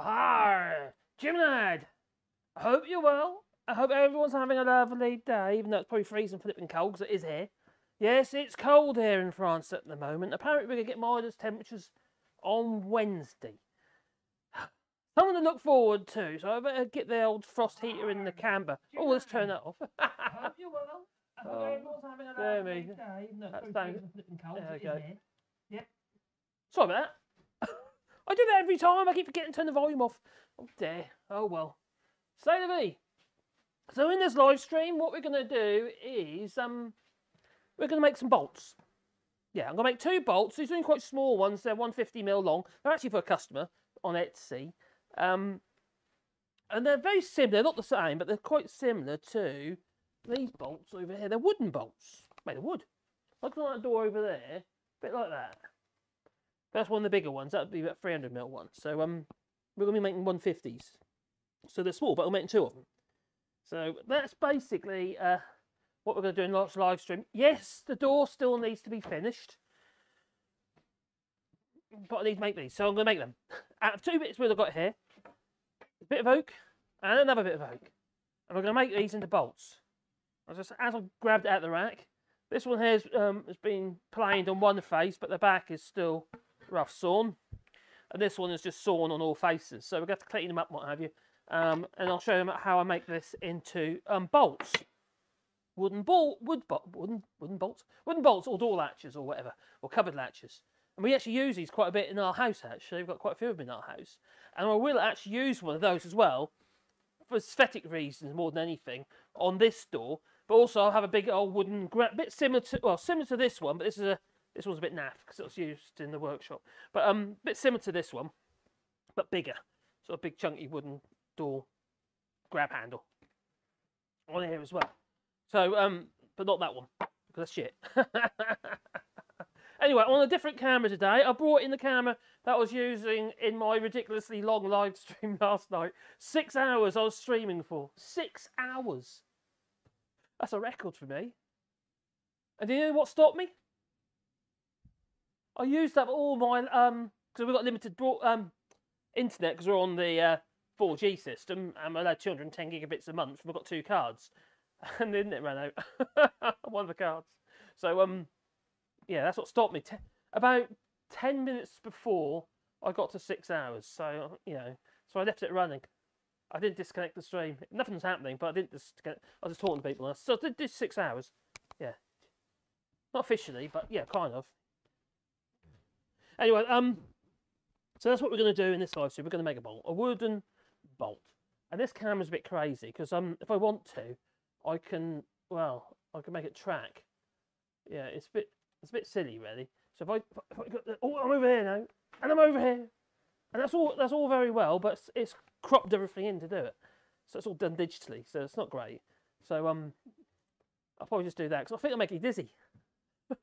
Hi, Jimnad. I hope you're well. I hope everyone's having a lovely day, even though it's probably freezing flipping cold because it is here. Yes, it's cold here in France at the moment. Apparently, we're going to get minus temperatures on Wednesday. Something to look forward to, so I better get the old frost heater in the camber. Oh, let's turn that off. I hope you're well. I hope Oh, everyone's having a lovely day, even though it's that's probably freezing flipping cold there we go. Sorry about that. I do that every time. I keep forgetting to turn the volume off. Oh dear. Oh well. Say to me. So in this live stream, what we're going to do is um, we're going to make some bolts. Yeah, I'm going to make two bolts. These are quite small ones. They're 150 mil long. They're actually for a customer on Etsy. Um, and they're very similar. They're not the same, but they're quite similar to these bolts over here. They're wooden bolts made of wood. Looks like that door over there. A bit like that. That's one of the bigger ones. That would be about 300 mil one. So um, we're going to be making 150s. So they're small, but we're making two of them. So that's basically uh, what we're going to do in last live stream. Yes, the door still needs to be finished. But I need to make these, so I'm going to make them. Out of two bits we've got here, a bit of oak and another bit of oak. And we're going to make these into bolts. As I, s- as I grabbed it out of the rack, this one here um, has been planed on one face, but the back is still rough sawn. And this one is just sawn on all faces. So we're going to clean them up what have you. Um, and I'll show them how I make this into um, bolts. Wooden bolt, wood wooden, wooden bolts, wooden bolts or door latches or whatever, or cupboard latches. And we actually use these quite a bit in our house actually. We've got quite a few of them in our house. And I will actually use one of those as well for aesthetic reasons more than anything on this door. But also I'll have a big old wooden bit similar to well similar to this one, but this is a this one's a bit naff because it was used in the workshop. But um, bit similar to this one, but bigger. So a big chunky wooden door grab handle on here as well. So um, but not that one because that's shit. anyway, on a different camera today, I brought in the camera that I was using in my ridiculously long live stream last night. Six hours I was streaming for. Six hours. That's a record for me. And do you know what stopped me? I used up all my um because we've got limited broad, um internet because we're on the uh, 4G system and we're allowed 210 gigabits a month. We've got two cards, and the internet ran out. One of the cards. So um yeah, that's what stopped me. Te- about 10 minutes before I got to six hours. So you know, so I left it running. I didn't disconnect the stream. Nothing was happening, but I didn't disconnect. I was just talking to people. So I did this six hours. Yeah. Not officially, but yeah, kind of. Anyway, um, so that's what we're going to do in this live stream. We're going to make a bolt, a wooden bolt. And this camera's a bit crazy because um, if I want to, I can. Well, I can make it track. Yeah, it's a bit, it's a bit silly, really. So if I, if I got oh, I'm over here now, and I'm over here, and that's all. That's all very well, but it's, it's cropped everything in to do it. So it's all done digitally, so it's not great. So um, I'll probably just do that because I think make you dizzy.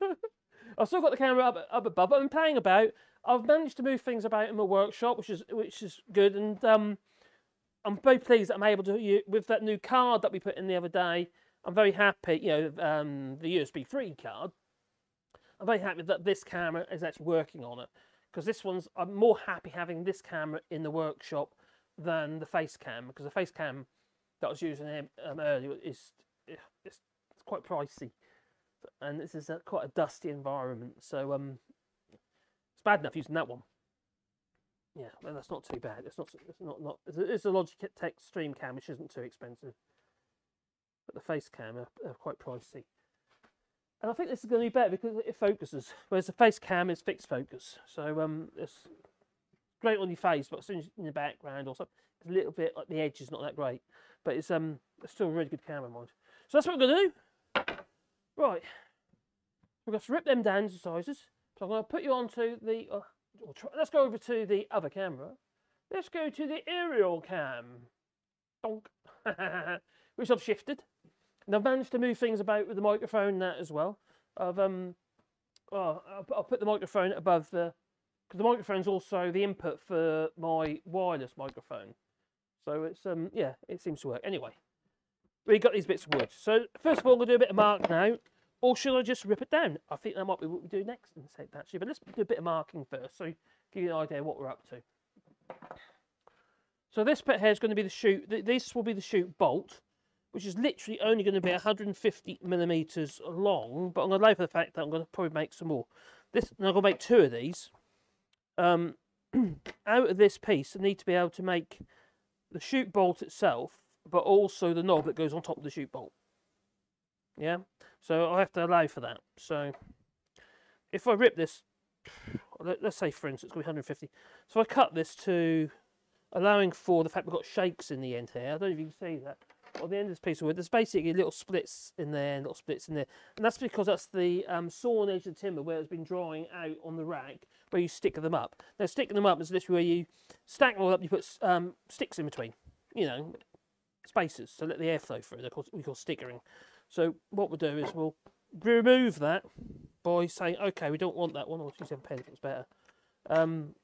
I've still got the camera up, up above, but I'm playing about. I've managed to move things about in my workshop, which is which is good, and um, I'm very pleased that I'm able to with that new card that we put in the other day. I'm very happy, you know, um, the USB 3 card. I'm very happy that this camera is actually working on it because this one's. I'm more happy having this camera in the workshop than the face cam because the face cam that I was using um, earlier is it's, it's quite pricey and this is a, quite a dusty environment. So um, it's bad enough using that one. Yeah, well, that's not too bad. It's not. It's not. Not. It's a, it's a Logitech Stream Cam, which isn't too expensive, but the face cam are, are quite pricey. And I think this is going to be better because it focuses, whereas the face cam is fixed focus. So um, it's great on your face, but as soon as you're in the background or something, it's a little bit like the edge is not that great. But it's um, it's still a really good camera, mind. So that's what we're going to do. Right, we're going to rip them down to sizes. So I'm going to put you onto the. Uh, try, let's go over to the other camera. Let's go to the aerial cam. Donk. Which I've shifted. And I've managed to move things about with the microphone that as well. I've um, well, I'll, I'll put the microphone above the, because the microphone's also the input for my wireless microphone. So it's um, yeah, it seems to work. Anyway, we got these bits of wood. So first of all, I'm gonna do a bit of mark now, or should I just rip it down? I think that might be what we do next in the actually. But let's do a bit of marking first, so give you an idea what we're up to. So this bit here is going to be the shoot. This will be the shoot bolt, which is literally only going to be 150 millimeters long. But I'm going to lay for the fact that I'm going to probably make some more. This, and I'm going to make two of these. Um, out of this piece, I need to be able to make the shoot bolt itself, but also the knob that goes on top of the shoot bolt. Yeah, so I have to allow for that. So if I rip this, let- let's say for instance, it's going to be 150. So I cut this to allowing for the fact we've got shakes in the end here. I don't know if you can see that. On the end of this piece of wood, there's basically little splits in there little splits in there. And that's because that's the um, sawn edge of the timber where it's been drying out on the rack where you stick them up. Now, sticking them up is literally where you stack them all up, you put um, sticks in between, you know, spaces to let the air flow through. They're called, we call stickering. So what we'll do is we'll remove that by saying, okay, we don't want that one, or use a pen it's better. Um,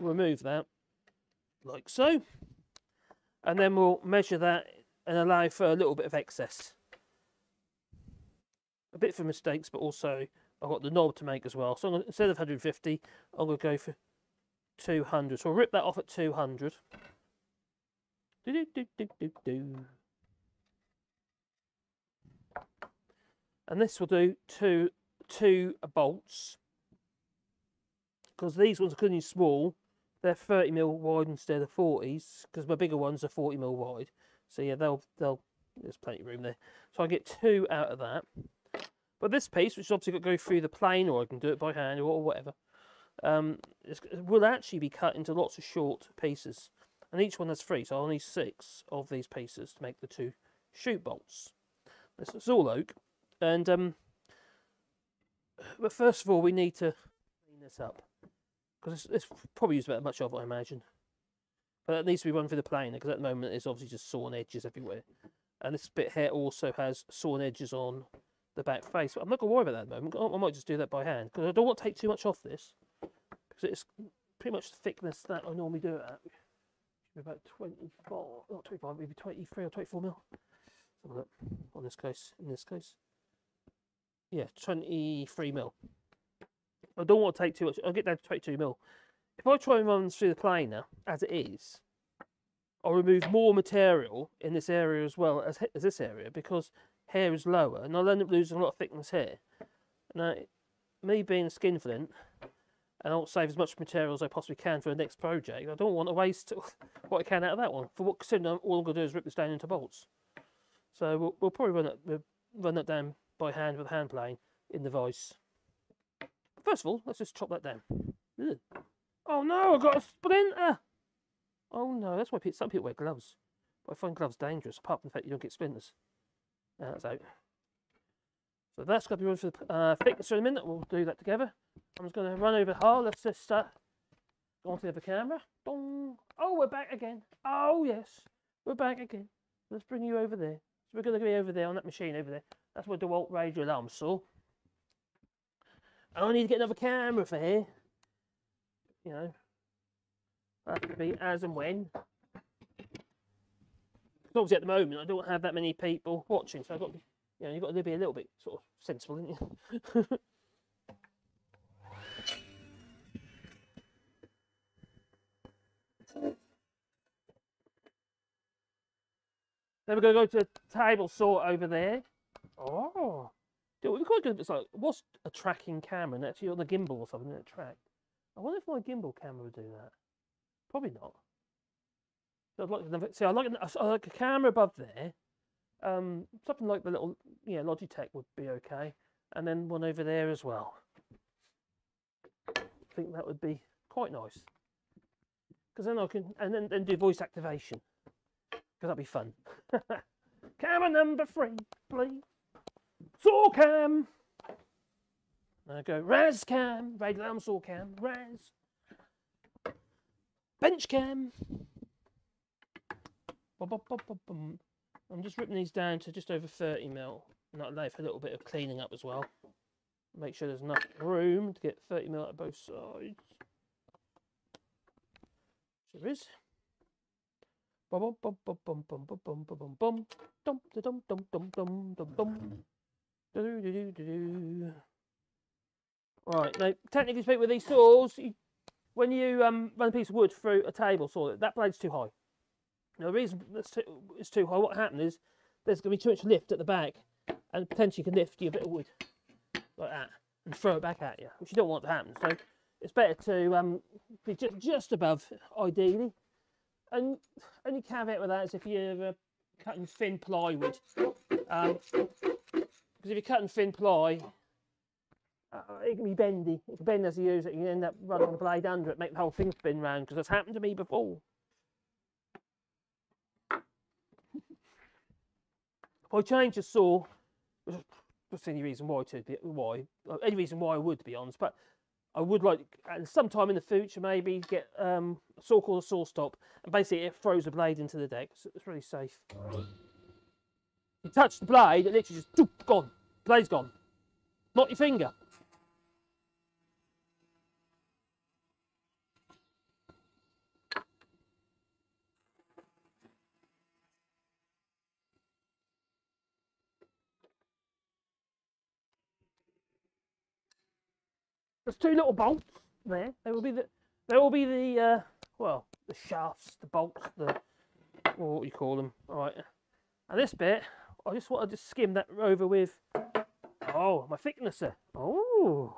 remove that, like so. And then we'll measure that and allow for a little bit of excess. A bit for mistakes, but also I've got the knob to make as well. So gonna, instead of 150, I'm going to go for 200. So I'll rip that off at 200. Do, do, do. And this will do two, two bolts. Because these ones are clearly small. They're 30 mil wide instead of 40s. Because my bigger ones are 40 mil wide. So yeah, they'll, they'll, there's plenty of room there. So I get two out of that. But this piece, which obviously got to go through the plane, or I can do it by hand, or whatever, um, will actually be cut into lots of short pieces. And each one has three, so I'll need six of these pieces to make the two shoot bolts. This is all oak. And, um, but first of all, we need to clean this up. Because it's, it's probably used about much of it, I imagine. But that needs to be run through the planer, because at the moment it's obviously just sawn edges everywhere. And this bit here also has sawn edges on the back face. But I'm not to worry about that at the moment. I might just do that by hand because I don't want to take too much off this because it's pretty much the thickness that I normally do it at. Be about 24, not 25, maybe 23 or 24 mil. Look on this case. In this case, yeah, 23 mil. I don't want to take too much. I'll get down to 22 mil. If I try and run through the planer as it is, I'll remove more material in this area as well as, as this area because hair is lower and I'll end up losing a lot of thickness here. Now, me being a skinflint, and I'll save as much material as I possibly can for the next project, I don't want to waste what I can out of that one. For what, considering all I'm going to do is rip this down into bolts. So we'll, we'll probably run that, we'll run that down by hand with a hand plane in the vice. First of all, let's just chop that down. Ugh. Oh no, I've got a splinter! Oh no, that's why pe- some people wear gloves. But I find gloves dangerous, apart from the fact you don't get splinters. Now that's out. So that's got to be run for the uh, thickness in a minute. We'll do that together. I'm just going to run over hard. Let's just uh, go on to the other camera. Oh, we're back again. Oh, yes. We're back again. Let's bring you over there. So we're going to be over there on that machine over there. That's where the DeWalt radial arm saw. I need to get another camera for here. You know, that could be as and when. obviously at the moment I don't have that many people watching, so I've got to you know, you've got to be a little bit sort of sensible, haven't you? then we're going to go to the table saw over there. Oh, do we could do it's like what's a tracking camera and actually on the gimbal or something that track. I wonder if my gimbal camera would do that. Probably not. So I'd like another, see, I like I like a camera above there. Um, something like the little yeah Logitech would be okay, and then one over there as well. I think that would be quite nice. Because then I can and then, then do voice activation. Because that'd be fun. Camera number three, please. Saw cam. Now go Raz cam, radial arm saw cam, Raz. Bench cam. I'm just ripping these down to just over 30 mil. That'll allow for a little bit of cleaning up as well. Make sure there's enough room to get 30 mil out of both sides. There is. Right now, technically speaking, with these saws, you, when you um run a piece of wood through a table saw, that blade's too high. Now, the reason that's too, it's too high, what happened is there's going to be too much lift at the back and potentially can lift you a bit of wood like that and throw it back at you, which you don't want to happen. So it's better to um, be ju- just above, ideally. And only caveat with that is if you're uh, cutting thin plywood. Um, because if you're cutting thin ply, uh, it can be bendy. It can bend as you use it. You end up running the blade under it, make the whole thing spin round. Because that's happened to me before. If I change the saw, that's any reason why to be why any reason why I would to be honest, but I would like and sometime in the future maybe get um, a saw called a saw stop, and basically it throws the blade into the deck. So it's really safe. You touch the blade, it literally just doop, gone. Blade's gone. Not your finger. There's two little bolts there. They will be the they will be the uh, well the shafts, the bolts, the or what you call them. All right. And this bit, I just want to just skim that over with. Oh, my thicknesser. Oh,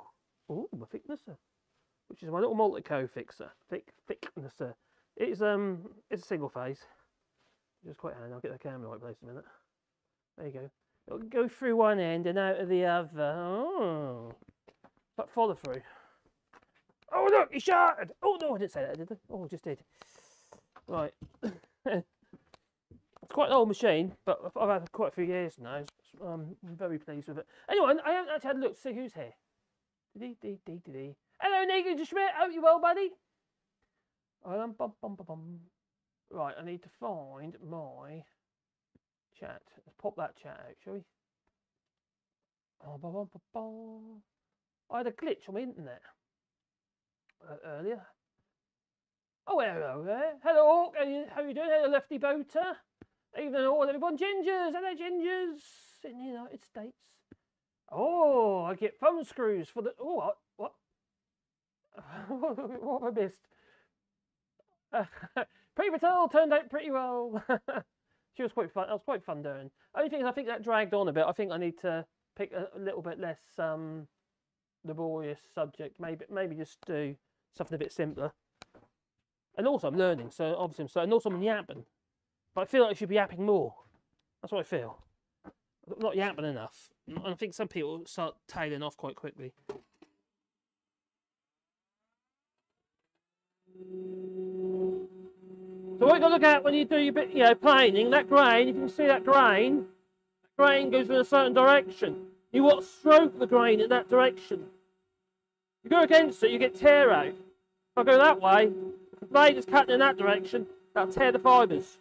oh, my thicknesser, which is my little Multico fixer. Thick thicknesser. It's um, it's a single phase. Just quite handy. I'll get the camera right place in a minute. There you go. It'll go through one end and out of the other. Oh, follow through. Oh look, he shattered. Oh no, I didn't say that, did I? Oh, I just did. Right. It's quite an old machine, but I've- I've had quite a few years now. so, Um, I'm very pleased with it. Anyway, I haven't actually had a look to see who's here. Dee dee dee dee dee. Hello, Negan Schmidt. Hope you well, buddy. Um, bum, bum, bum, bum. Right, I need to find my chat. Let's pop that chat out, shall we? Oh, bum, bum, bum, bum. I had a glitch on my internet uh, earlier. Oh, hello there. Hello, Hawk. How you, how you doing? Hello, Lefty Boater. Evening all, everyone. Gingers. Hello, Gingers. In the United States. Oh, I get phone screws for the... Oh, what? What, what have I missed? Uh, Pre-Patel turned out pretty well. she was quite fun. That was quite fun doing. Only thing is, I think that dragged on a bit. I think I need to pick a little bit less um, laborious subject. Maybe maybe just do something a bit simpler. And also, I'm learning, so obviously, I'm so, and also I'm yapping. But I feel like I should be yapping more. That's what I feel. I'm not yapping enough. And I think some people start tailing off quite quickly. So what you got to look at when you do your bit, you know, planing, that grain, if you can see that grain, grain goes in a certain direction. You want to stroke the grain in that direction. You go against it, you get tear out. If I go that way, the blade is cutting in that direction, that'll tear the fibres.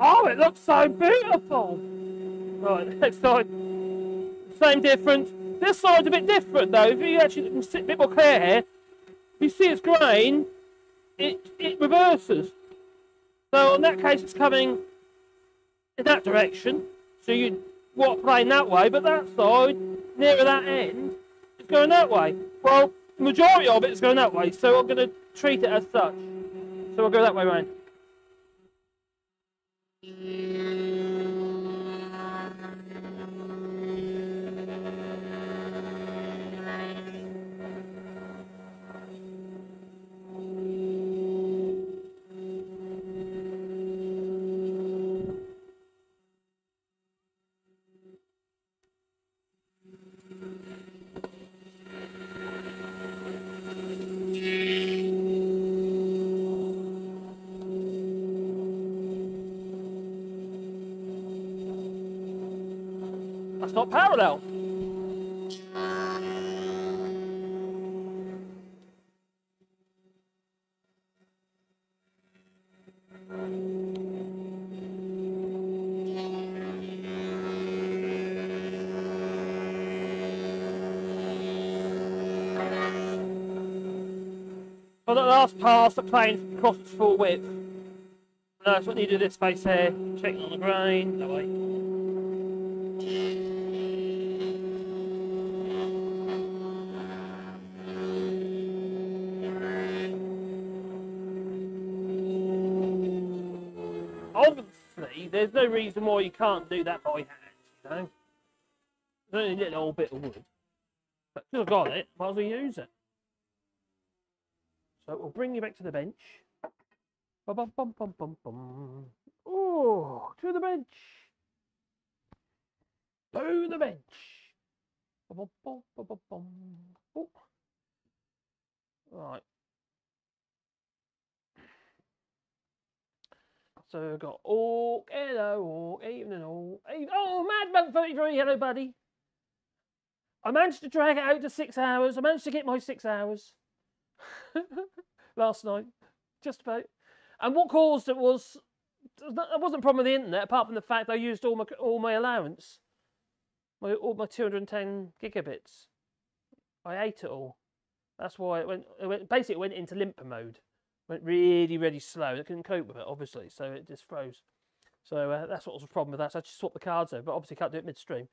Oh, it looks so beautiful! Right, next side. Same difference. This side's a bit different though. If you actually sit a bit more clear here, you see it's grain, it, it reverses. So in that case, it's coming in that direction. So you walk plane that way, but that side, nearer that end, is going that way. Well, the majority of it is going that way, so I'm going to treat it as such. So I'll go that way round. Parallel. For the last pass, the plane crossed full width. No, that's what you do this face here. Checking on the grain. That way. Reason why you can't do that by hand, you know? There's only a little bit of wood. But I've got it, might as well use it. So we'll bring you back to the bench. Bum, bum, bum, bum, bum, bum. Oh, to the bench. To the bench. Bum, bum, bum, bum, bum. Oh. Right. So we've got oh, hello, oh, evening, oh, even, oh, Mad Monk 33, hello, buddy. I managed to drag it out to six hours. I managed to get my six hours last night, just about. And what caused it was it wasn't a problem with the internet, apart from the fact I used all my all my allowance, my all my 210 gigabits. I ate it all. That's why it went. It went basically it went into limper mode. Went really, really slow. It couldn't cope with it, obviously, so it just froze. So uh, that's what was the problem with that. So I just swapped the cards over, but obviously can't do it midstream.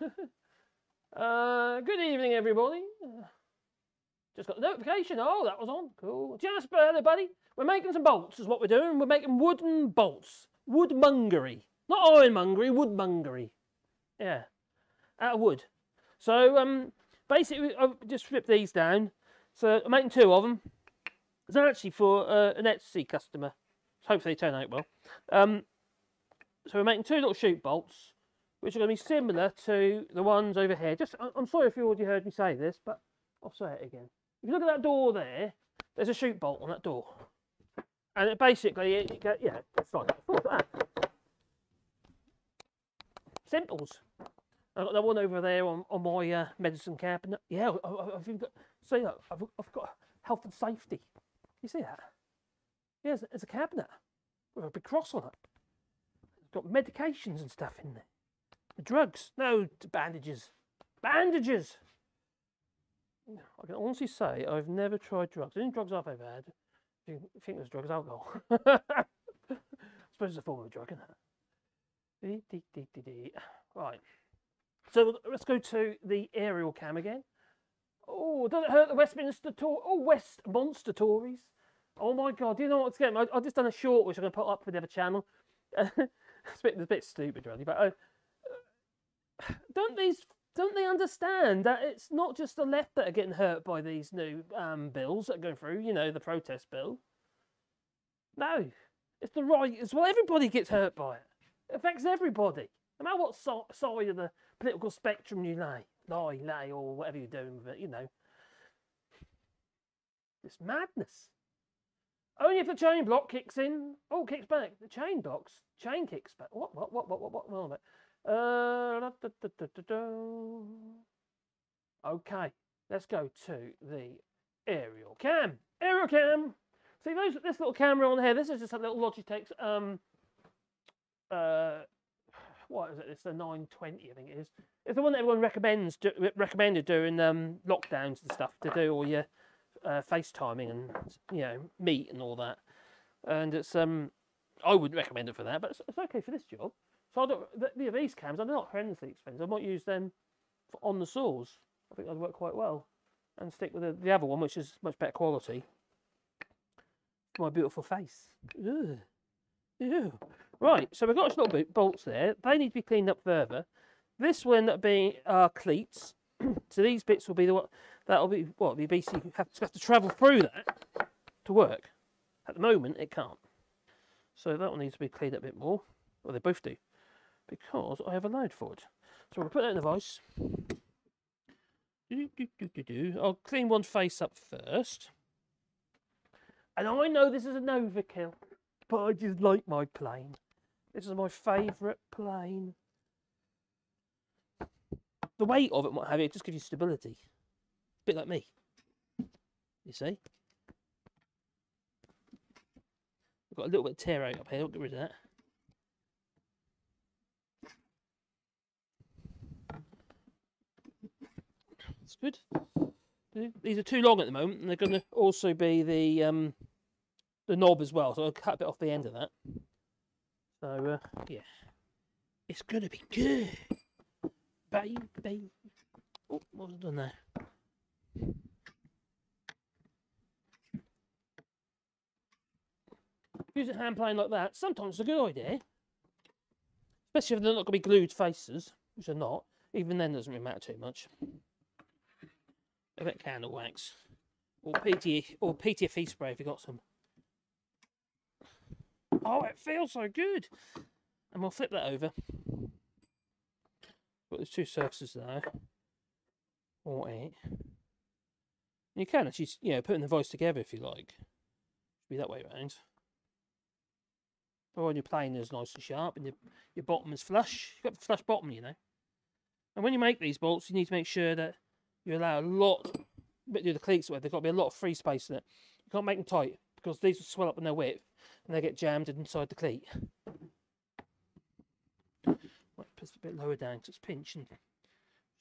uh, good evening, everybody. Just got the notification. Oh, that was on. Cool. Jasper, hello, buddy. We're making some bolts, is what we're doing. We're making wooden bolts. Woodmongery. Not ironmongery, woodmongery. Yeah. Out of wood. So, um, basically, I've just ripped these down. So, I'm making two of them. It's actually for uh, an Etsy customer. Hopefully they turn out well. Um, so we're making two little shoot bolts, which are going to be similar to the ones over here. Just, I'm sorry if you already heard me say this, but I'll say it again. If you look at that door there, there's a shoot bolt on that door. And it basically, it, it yeah, it's like that. Look at that. Simples. I've got that one over there on, on my uh, medicine cabinet. Yeah, I, I've even got, see that, I've, I've got health and safety. You see that? There's, there's a cabinet with a big cross on it. It's got medications and stuff in there. The drugs. No, bandages. Bandages! I can honestly say I've never tried drugs. The only drugs I've ever had, if you think there's drugs, alcohol. I suppose it's a form of a drug, isn't it? Right. So let's go to the aerial cam again. Oh, does it hurt the Westminster Tour? Oh, West Monster Tories. Oh my God! Do you know what's getting? I, I've just done a short which I'm going to put up for the other channel. it's, a bit, it's a bit stupid, really, but uh, don't these don't they understand that it's not just the left that are getting hurt by these new um, bills that are going through? You know, the protest bill. No, it's the right as well. Everybody gets hurt by it. It affects everybody, no matter what so- side of the political spectrum you lay, lie, lay, or whatever you're doing with it. You know, it's madness. Only if the chain block kicks in. Oh, kicks back. The chain blocks. Chain kicks back. What? What? What? What? What? What? what, what? Uh, da, da, da, da, da, da. Okay, let's go to the aerial cam. Aerial cam. See those this little camera on here. This is just a little Logitech. Um, uh, what is it? It's the 920, I think it is. It's the one that everyone recommends do, recommended during um lockdowns and stuff to do all your uh, FaceTiming and you know meet and all that. And it's um, I wouldn't recommend it for that, but it's, it's okay for this job. So I don't, the, the, these cams are not horrendously expensive. I might use them for on the saws. I think they'd work quite well. And stick with the, the other one, which is much better quality. My beautiful face. Ugh. Ew. Right, so we've got these little bo- bolts there. They need to be cleaned up further. This one that'll be our cleats. so these bits will be the what that'll be what we basically have to, have to travel through that to work. At the moment, it can't. So that one needs to be cleaned up a bit more. Well, they both do because I have a load for it. So we'll put that in the vise. I'll clean one face up first. And I know this is an overkill, but I just like my plane. This is my favourite plane. The weight of it, what have it just gives you stability. Bit like me. You see? I've got a little bit of tear out up here, I'll get rid of that. That's good. These are too long at the moment, and they're going to also be the um, the knob as well. So I'll cut a bit off the end of that. So uh, yeah, it's gonna be good, baby. Oh, what was I done there? Using hand plane like that, sometimes it's a good idea. Especially if they're not going to be glued faces, which are not. Even then, doesn't really matter too much. A bit of candle wax. Or, PT, or PTFE spray if you got some. Oh, it feels so good. And we'll flip that over. Got these two surfaces there. Or eight. You can actually, you know, put the voice together if you like. Be that way around. Or when your plane is nice and sharp and your, your bottom is flush. You've got the flush bottom, you know. And when you make these bolts, you need to make sure that you allow a lot, but do the cleats where they've got to be a lot of free space in it. You can't make them tight because these will swell up in their width and they get jammed inside the cleat. Right, put a bit lower down because it's pinching,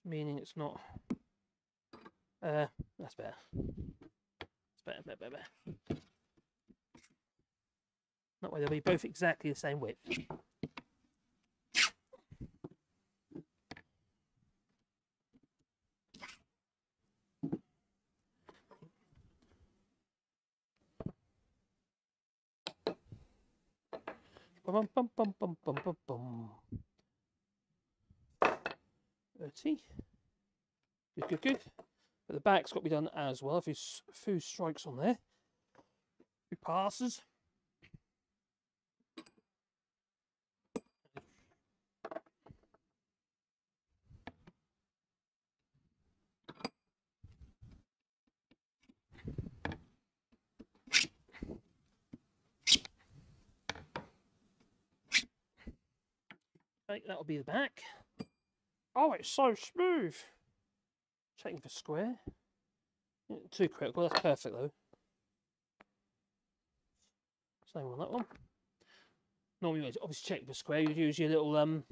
meaning it's not. Uh, that's better. That's better, better, better. better. That way they'll be both exactly the same width. Bum, bum, bum, bum, bum, bum, bum. 30. Good, good, good. But the back's got to be done as well. A few strikes on there, few passes. That'll be the back. Oh, it's so smooth. Checking for square. Yeah, Too quick. Well, that's perfect though. Same on that one. Normally, you'd obviously check for square. You'd use your little um,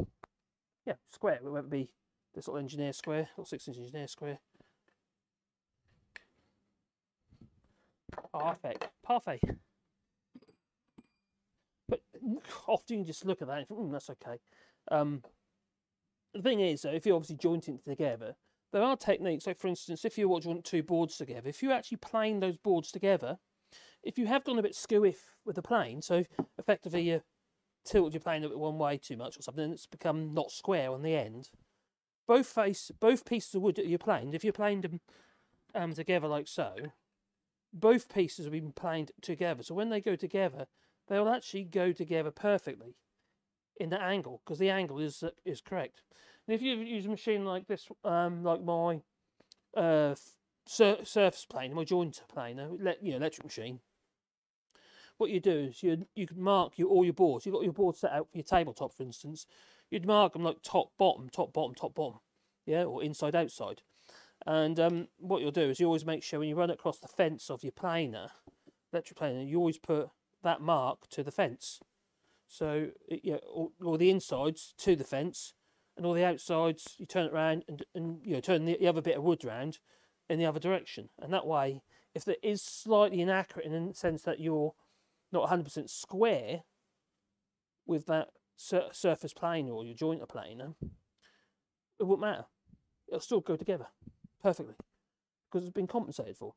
yeah, square. It won't be this little engineer square, little six-inch engineer square. Perfect. Parfait. But often you just look at that and think, mm, that's okay. Um, the thing is, though, if you're obviously jointing together, there are techniques. Like, for instance, if you want to two boards together, if you're actually plane those boards together, if you have gone a bit skewy with the plane, so effectively you tilted your plane a bit one way too much or something, and it's become not square on the end. Both face, both pieces of wood that you're planed, if you're planed them um, together like so, both pieces have been planed together. So when they go together, they'll actually go together perfectly in the angle because the angle is is correct. And if you use a machine like this, um, like my uh, sur surface plane, my jointer plane, uh, you know, electric machine, what you do is you you can mark your all your boards. You've got your board set out for your tabletop, for instance. You'd mark them like top, bottom, top, bottom, top, bottom, yeah, or inside, outside. And um, what you'll do is you always make sure when you run across the fence of your planer, electric planer, you always put that mark to the fence. So yeah, or, all the insides to the fence, and all the outsides you turn it around and and you know turn the, the other bit of wood round in the other direction. And that way, if there is slightly inaccurate in the sense that you're not 100% square with that sur surface plane or your jointer planer, um, it won't matter. It'll still go together perfectly because it's been compensated for.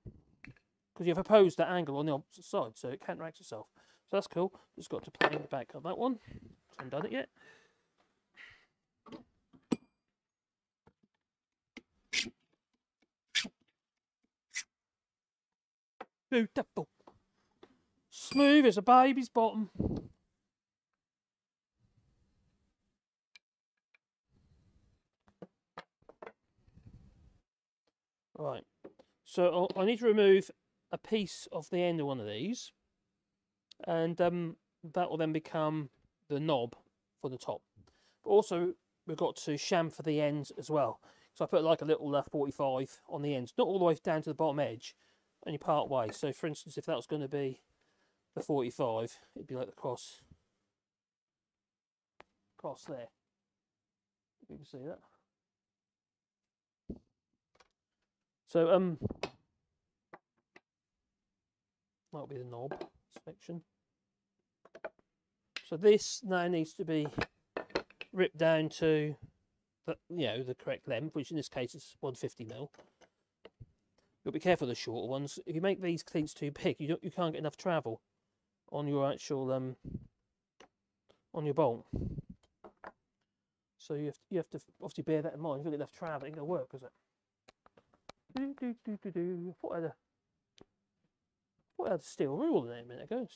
Because you've opposed that angle on the opposite side, so it counteracts itself. So that's cool. Just got to plane the back on that one. Haven't done it yet. Beautiful. Smooth as a baby's bottom. Right. So I need to remove a piece of the end of one of these, and um, that will then become the knob for the top. But also, we've got to chamfer the ends as well. So I put like a little uh, 45 on the ends, not all the way down to the bottom edge, only part way. So for instance, if that was going to be the 45, it'd be like the cross, cross there. You can see that. So um, that'll be the knob. section. So this now needs to be ripped down to the you know the correct length, which in this case is 150 mil. You'll be careful of the shorter ones. If you make these cleats too big, you you can't get enough travel on your actual um on your bolt. So you have you have to obviously bear that in mind. You've got enough travel, it ain't gonna work, is it? Do, do, do, do, do. Thought I had a steel rule there a minute ago.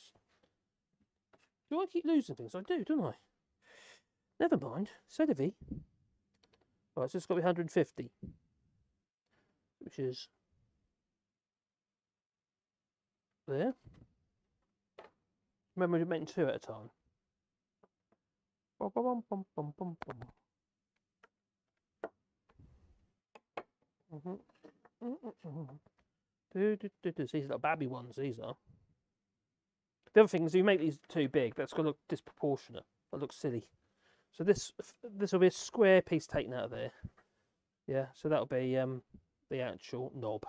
Do I keep losing things? I do, don't I? Never mind. C'est la vie. Right, so it's got to be 150. Which is there. Remember you're making two at a time. Mhm. Mm, mm, mm. Do. These are little babby ones, these are. The other thing is, you make these too big, that's going to look disproportionate. That looks silly. So this this will be a square piece taken out of there. Yeah, so that'll be um the actual knob.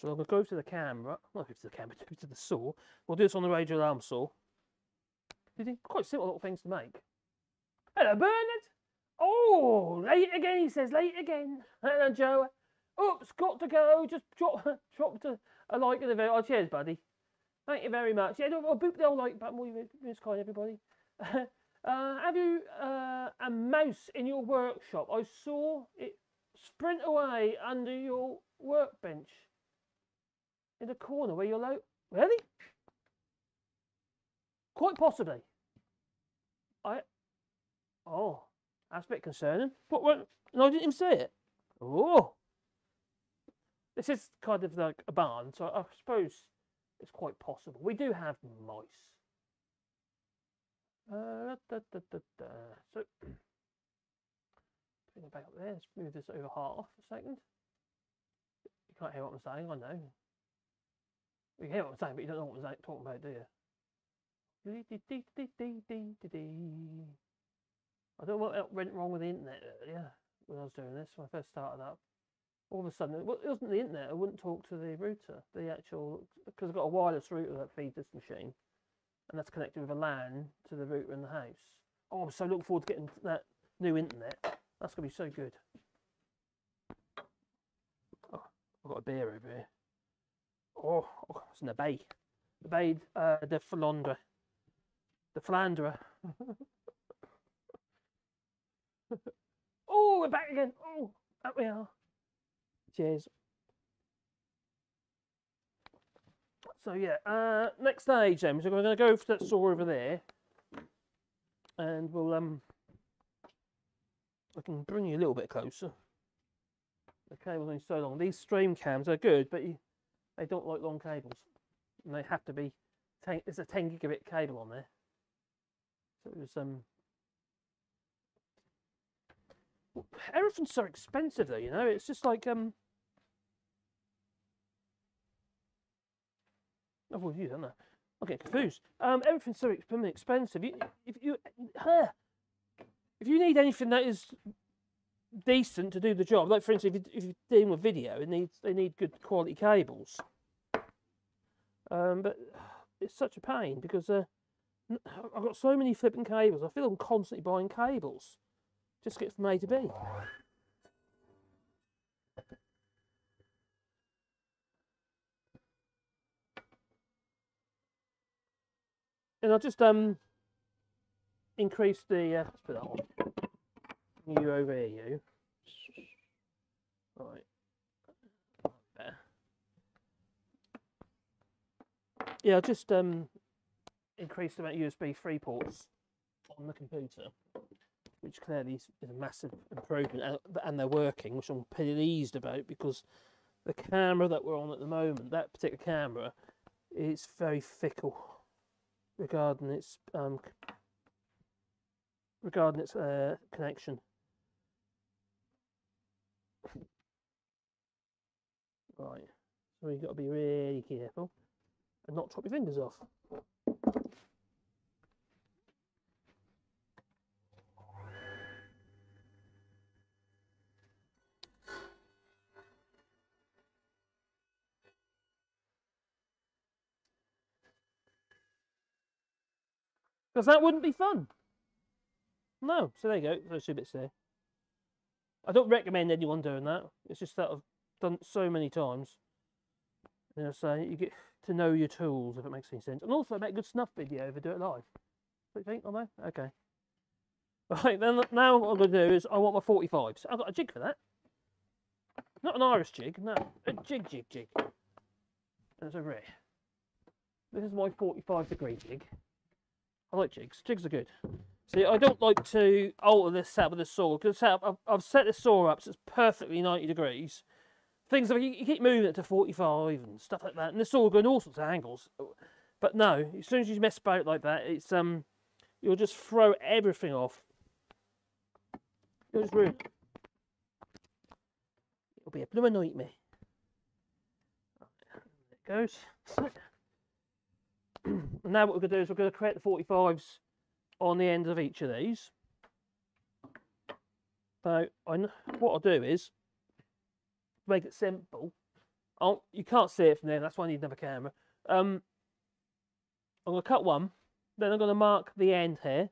So I'm going to go to the camera, not go to the camera, go to the saw. We'll do this on the radial arm saw. Quite simple little things to make. Hello, Bernard. Oh, late again, he says, late again. Hello, Joe. Oops, got to go. Just drop, dropped a, a like in the video. Oh, cheers, buddy. Thank you very much. Yeah, I'll boop the old like button. Will you, kind, everybody? uh, have you uh, a mouse in your workshop? I saw it sprint away under your workbench in the corner where you're low. Really? Quite possibly. I. Oh, that's a bit concerning. What? what no, I didn't even say it. Oh. This is kind of like a barn, so I suppose it's quite possible. We do have mice. Uh, da, da, da. So, putting it back up there, let's move this over half a second. You can't hear what I'm saying, I know. You hear what I'm saying, but you don't know what I'm talking about, do you? I don't know what went wrong with the internet earlier when I was doing this, when I first started up. All of a sudden, it wasn't the internet, I wouldn't talk to the router, the actual, because I've got a wireless router that feeds this machine, and that's connected with a LAN to the router in the house. Oh, I'm so looking forward to getting that new internet. That's going to be so good. Oh, I've got a beer over here. Oh, oh it's in the bay. The bay, uh, the Philandra. The Philandra. oh, we're back again. Oh, up we are. Cheers. So yeah, uh, next stage then, so we're going to go for that saw over there, and we'll um, I can bring you a little bit closer. The cable's only so long. These stream cams are good, but you, they don't like long cables, and they have to be. 10, it's a 10 gigabit cable on there, so it was um. Everything's so expensive though, you know. It's just like um. I've always used, haven't I? Getting confused. Um, everything's so ex- expensive. You, if you, huh, if you need anything that is decent to do the job, like for instance, if, you, you're dealing with video, it needs they need good quality cables. Um, but it's such a pain because uh, I've got so many flipping cables. I feel I'm constantly buying cables just get from A to B. And I'll just um increase the uh, let's put that on. You over here, you. Right. There. Yeah, I'll just um increase the amount of USB three ports on the computer, which clearly is a massive improvement, and, and they're working, which I'm pleased about because the camera that we're on at the moment, that particular camera, is very fickle regarding its um, regarding its uh, connection. Right, so you've got to be really careful and not chop your fingers off. Because that wouldn't be fun. No, so there you go. Those two bits there. I don't recommend anyone doing that. It's just sort of done so many times. You know, so you get to know your tools, if it makes any sense. And also make a good snuff video if I do it live. What do you think on there? Okay. Right, then now what I'm going to do is I want my 45s. I've got a jig for that. Not an Irish jig, no. A jig, jig, jig. There's over here. This is my 45 degree jig. I like jigs. Jigs are good. See, I don't like to alter this setup with the saw because I've, I've set the saw up so it's perfectly 90 degrees. Things like you, keep moving it to 45 and stuff like that, and it's all going all sorts of angles. But no, as soon as you mess about like that, it's um, you'll just throw everything off. You'll just ruin it. It'll be a blooming nightmare. There it goes. and now what we're going to do is we're going to create the 45s on the end of each of these. So I what I'll do is make it simple. I'll, you can't see it from there. That's why I need another camera. Um, I'm going to cut one. Then I'm going to mark the end here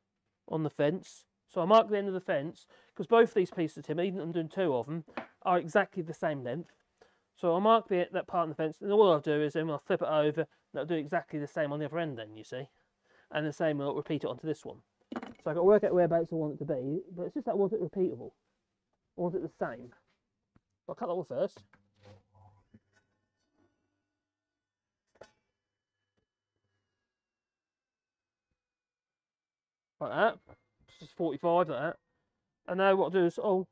on the fence. So I mark the end of the fence because both these pieces of timber, even I'm doing two of them, are exactly the same length. So I'll mark the, that part of the fence, and all I'll do is then I'll flip it over, and it'll do exactly the same on the other end then, you see. And the same, I'll repeat it onto this one. So I've got to work out whereabouts I want it to be, but it's just that I want it repeatable. I want it the same. I'll cut that one first. Like that. Just 45 like that. And now what I'll do is, oh,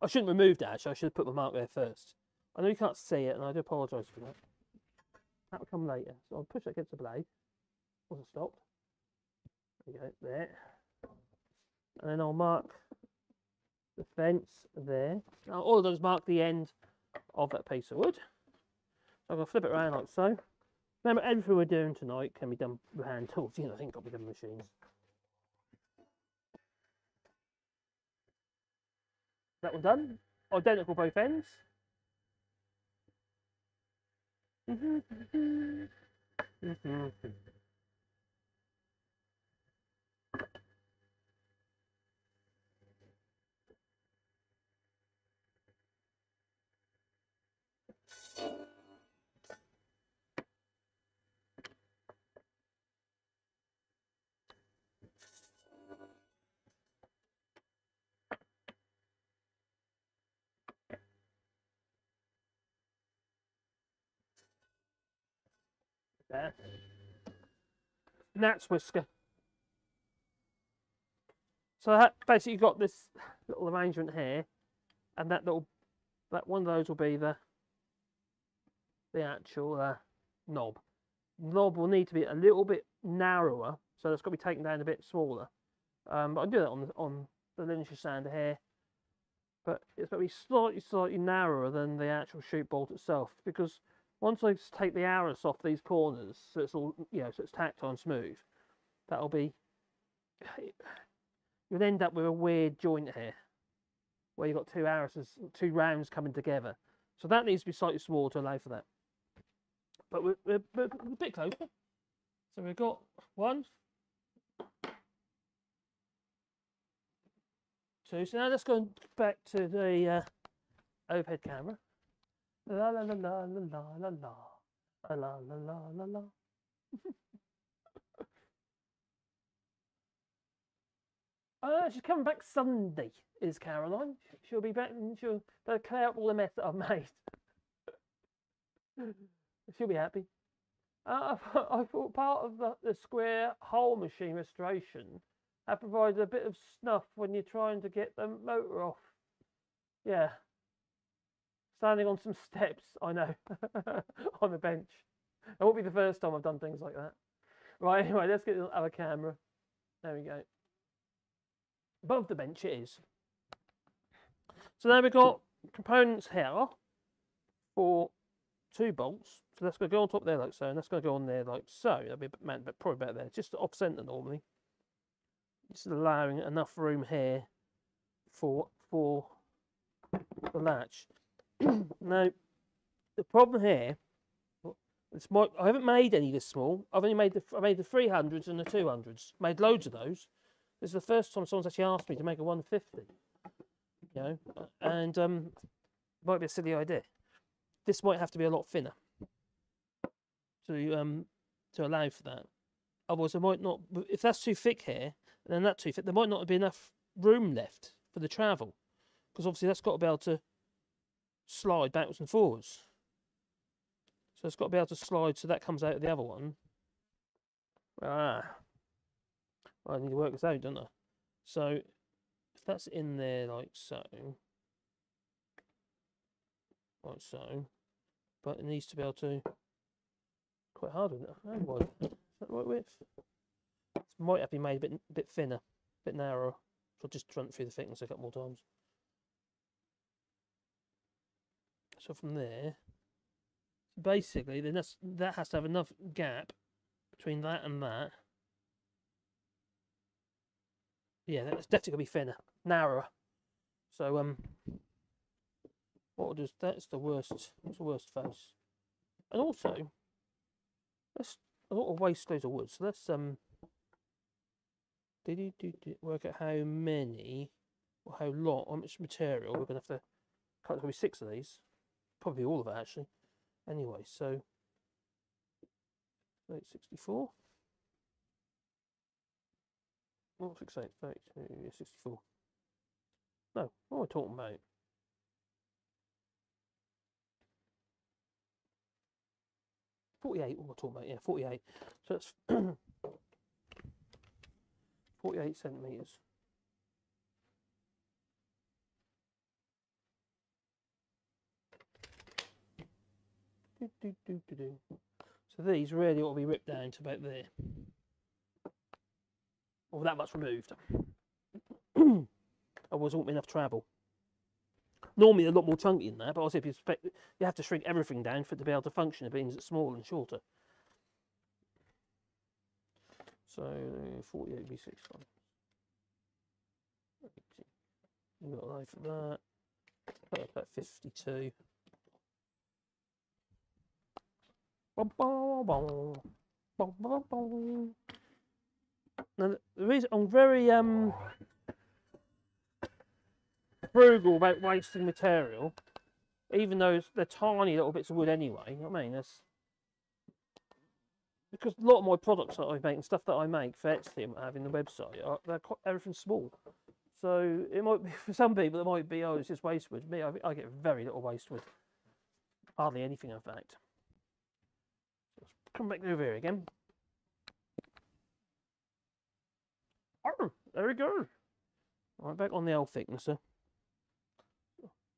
I shouldn't remove that actually, I should have put my mark there first. I know you can't see it and I do apologise for that. That will come later. So I'll push that against the blade. Wasn't stopped. There you go, there. And then I'll mark the fence there. Now all of those mark the end of that piece of wood. So I'm going to flip it around like so. Remember, everything we're doing tonight can be done with hand tools. You know, I think got to be done with machines. That one done. Identical both ends. There. Gnat's whisker. So that basically you've got this little arrangement here, and that little that one of those will be the the actual uh, knob. Knob will need to be a little bit narrower, so it's got to be taken down a bit smaller. Um, but I do that on the on the linear sander here. But it's got to be slightly slightly narrower than the actual shoot bolt itself because once I take the arrises off these corners, so it's all you know, so it's tactile and smooth, that'll be. You'll end up with a weird joint here, where you've got two arrises, two rounds coming together. So that needs to be slightly smaller to allow for that. But we're, we're, we're a bit closer. So we've got one, two. So now let's go back to the uh, overhead camera. La la la la la la la la la la la la la. Uh, she's coming back Sunday, is Caroline. She'll be back and she'll they'll clear up all the mess that I've made. she'll be happy. Uh, I thought part of the, the square hole machine restoration had provided a bit of snuff when you're trying to get the motor off. Yeah. Standing on some steps, I know, on the bench. It won't be the first time I've done things like that. Right, anyway, let's get other camera. There we go. Above the bench it is. So now we've got components here for two bolts. So that's going to go on top there like so, and that's going to go on there like so. That'll be a bit, man, but probably better there. Just off centre normally. Just allowing enough room here for for the latch. now, the problem here It's my, I haven't made any this small. I've only made the I made the three hundreds and the two hundreds. Made loads of those. This is the first time someone's actually asked me to make a one fifty. You know, and um, might be a silly idea. This might have to be a lot thinner to um to allow for that. Otherwise, there might not. If that's too thick here, and then that too thick, there might not be enough room left for the travel, because obviously that's got to be able to slide backwards and forwards. So it's got to be able to slide so that comes out of the other one. Ah. Well, I need to work this out, don't I? So if that's in there like so, like so, but it needs to be able to quite hard with it. Oh, why? Is that right width? This might have been made a bit bit thinner, a bit narrower. I'll just run through the thickness a couple more times. So from there, basically, then that's, that has to have enough gap between that and that. Yeah, that's definitely gonna be thinner, narrower. So um, what I'll do is that's the worst. That's the worst face. And also, let's a lot of waste loads of wood. So let's um, do do do work out how many or how lot, how much material we're gonna have to cut. There's be six of these, probably all of it actually. Anyway, so 864. Oh, 68, 32, yeah, 64. No, what am I talking about? Forty-eight. What am I talking about? Yeah, forty-eight. So that's forty-eight centimeters. Do, do, do, do, do. So these really ought to be ripped down to about there. Or that much removed. Otherwise, wasn't enough travel. Normally, a lot more chunky than that, but also if you expect, you have to shrink everything down for it to be able to function. It means it's smaller and shorter. So 48 B6 one. You got life for that. About 52. Bum, bum, bum. Bum, bum, bum. Now, the- reason I'm very um frugal about wasting material, even though they're tiny little bits of wood anyway. You know what I mean? That's because a lot of my products that I make and stuff that I make for Etsy and in the website, are, they're quite, everything's small. So it might be for some people, it might be oh, it's just waste wood. Me, I, I get very little waste wood, hardly anything, in fact. Come back over here again. Oh, there we go. Right, back on the old thicknesser.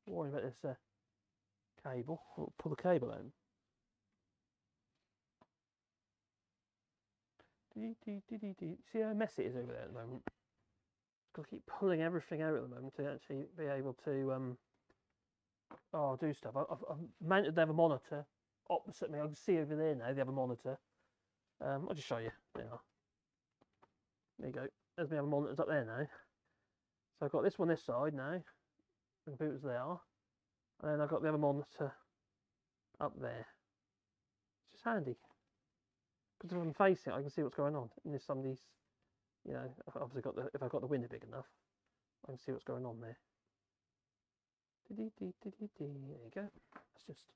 Worry about this uh, cable. We'll pull the cable out. See how messy it is over there at the moment? Got to keep pulling everything out at the moment to actually be able to um, oh do stuff. I've, I've mounted the other monitor opposite me. I can see over there now the other monitor. Um, I'll just show you. There, you there you go. There's my other monitors up there now. So I've got this one this side now. The computers there. And then I've got the other monitor up there. It's just handy. Because if I'm facing it, I can see what's going on. And if somebody's, you know, I've obviously got the if I've got the window big enough, I can see what's going on there. There you go. That's just.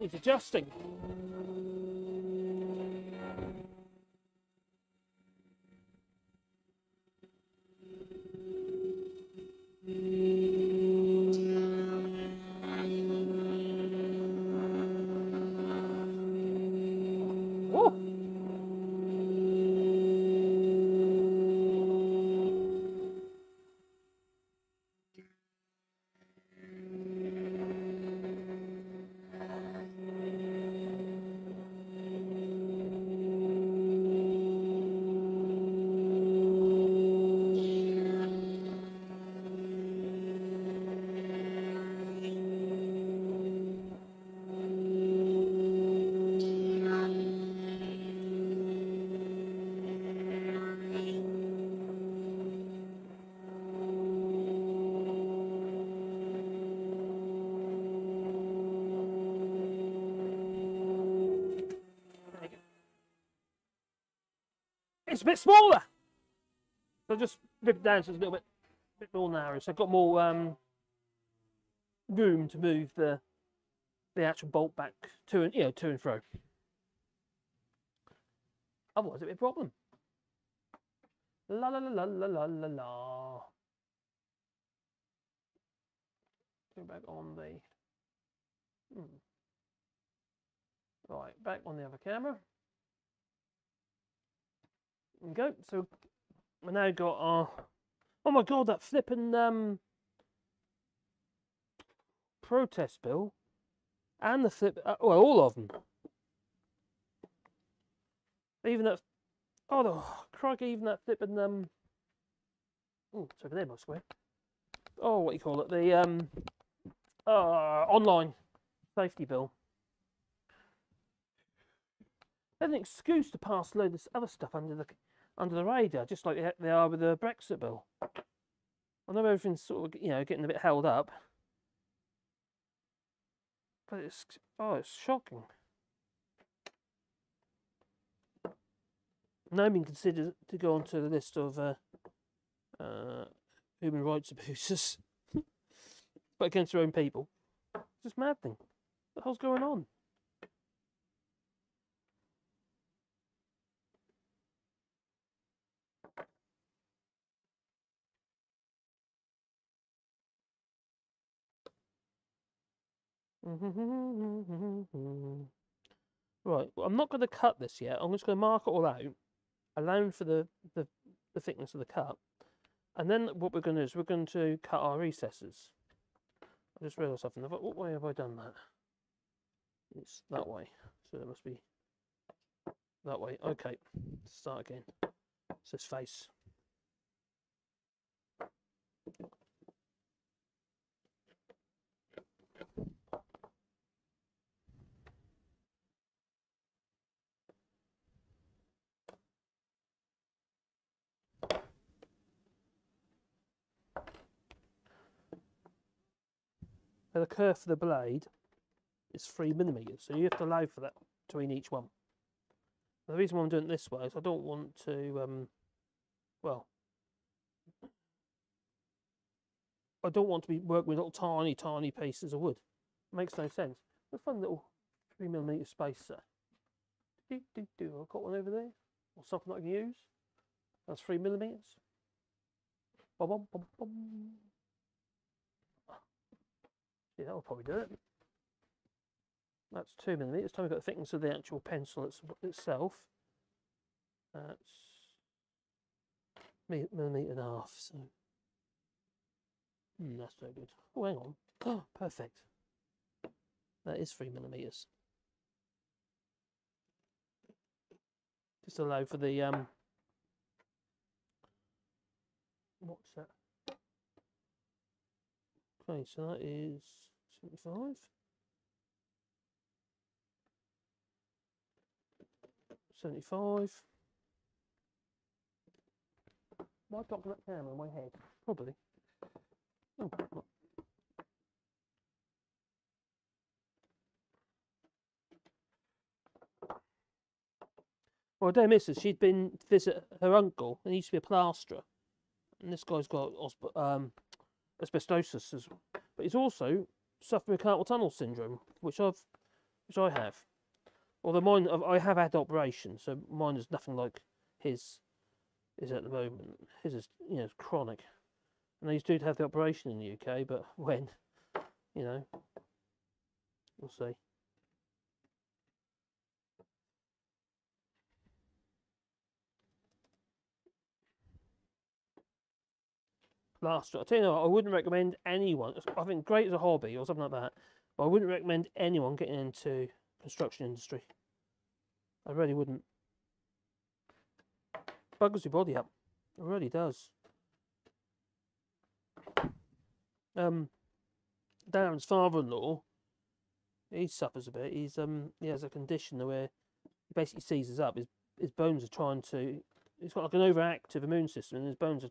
It's adjusting. Down so it's a little bit, bit more narrow. So I've got more um, room to move the the actual bolt back to and you know to and fro. Otherwise, it'd be a problem. La la la la la la la back on the. Hmm. Right, back on the other camera. There we go. So we now got our. Oh my god, that flipping um protest bill, and the flip. Uh, well, all of them. Even that. Oh, the crikey! Even that flipping um. Oh, it's over there, my square. Oh, what do you call it? The um. Uh, online safety bill. There's an excuse to pass load of this other stuff under the under the radar, just like they- are with the Brexit bill. I know everything's sort of you know getting a bit held up, but it's oh, it's shocking. Now being considered to go onto the list of uh, uh, human rights abusers, but against their own people. It's just mad thing. What the hell's going on? Right, well, I'm not going to cut this yet. I'm just going to mark it all out, allowing for the, the, the thickness of the cut. And then what we're going to do is we're going to cut our recesses. I just realised something. What way have I done that? It's that way. So it must be that way. Okay, start again. It says face. The kerf for the blade is three millimeters, so you have to allow for that between each one. The reason why I'm doing it this way is I don't want to, um, well, I don't want to be working with little tiny, tiny pieces of wood. makes no sense. A fun little three millimeter spacer. Do, do, do. I've got one over there, or something I can use. That's three millimeters. Bum, bum, bum, bum. Yeah, that'll probably do it. That's two millimeters. Time we've got the thickness of the actual pencil itself. That's mi- millimetre and a half. So hmm, that's very good. Oh, hang on. Oh, perfect. That is three millimeters. Just allow for the um. What's that? Okay, so that is 75. 75. Why blocking that camera in my head? Probably. Oh, look. Well, dear missus, she'd been to visit her uncle, and he used to be a plasterer. And this guy's got um, asbestosis, as, well. but he's also suffering with carpal tunnel syndrome, which I've, which I have. Although mine, I have had operations, so mine is nothing like his is at the moment. His is, you know, chronic. And he's due to have the operation in the UK, but when, you know, we'll see. Last, I tell you what, I wouldn't recommend anyone. I think great as a hobby or something like that, but I wouldn't recommend anyone getting into construction industry. I really wouldn't. Buggers your body up. It really does. Um, Darren's father-in-law, he suffers a bit. He's um, he has a condition where he basically seizes up. His his bones are trying to. He's got like an overactive immune system, and his bones are,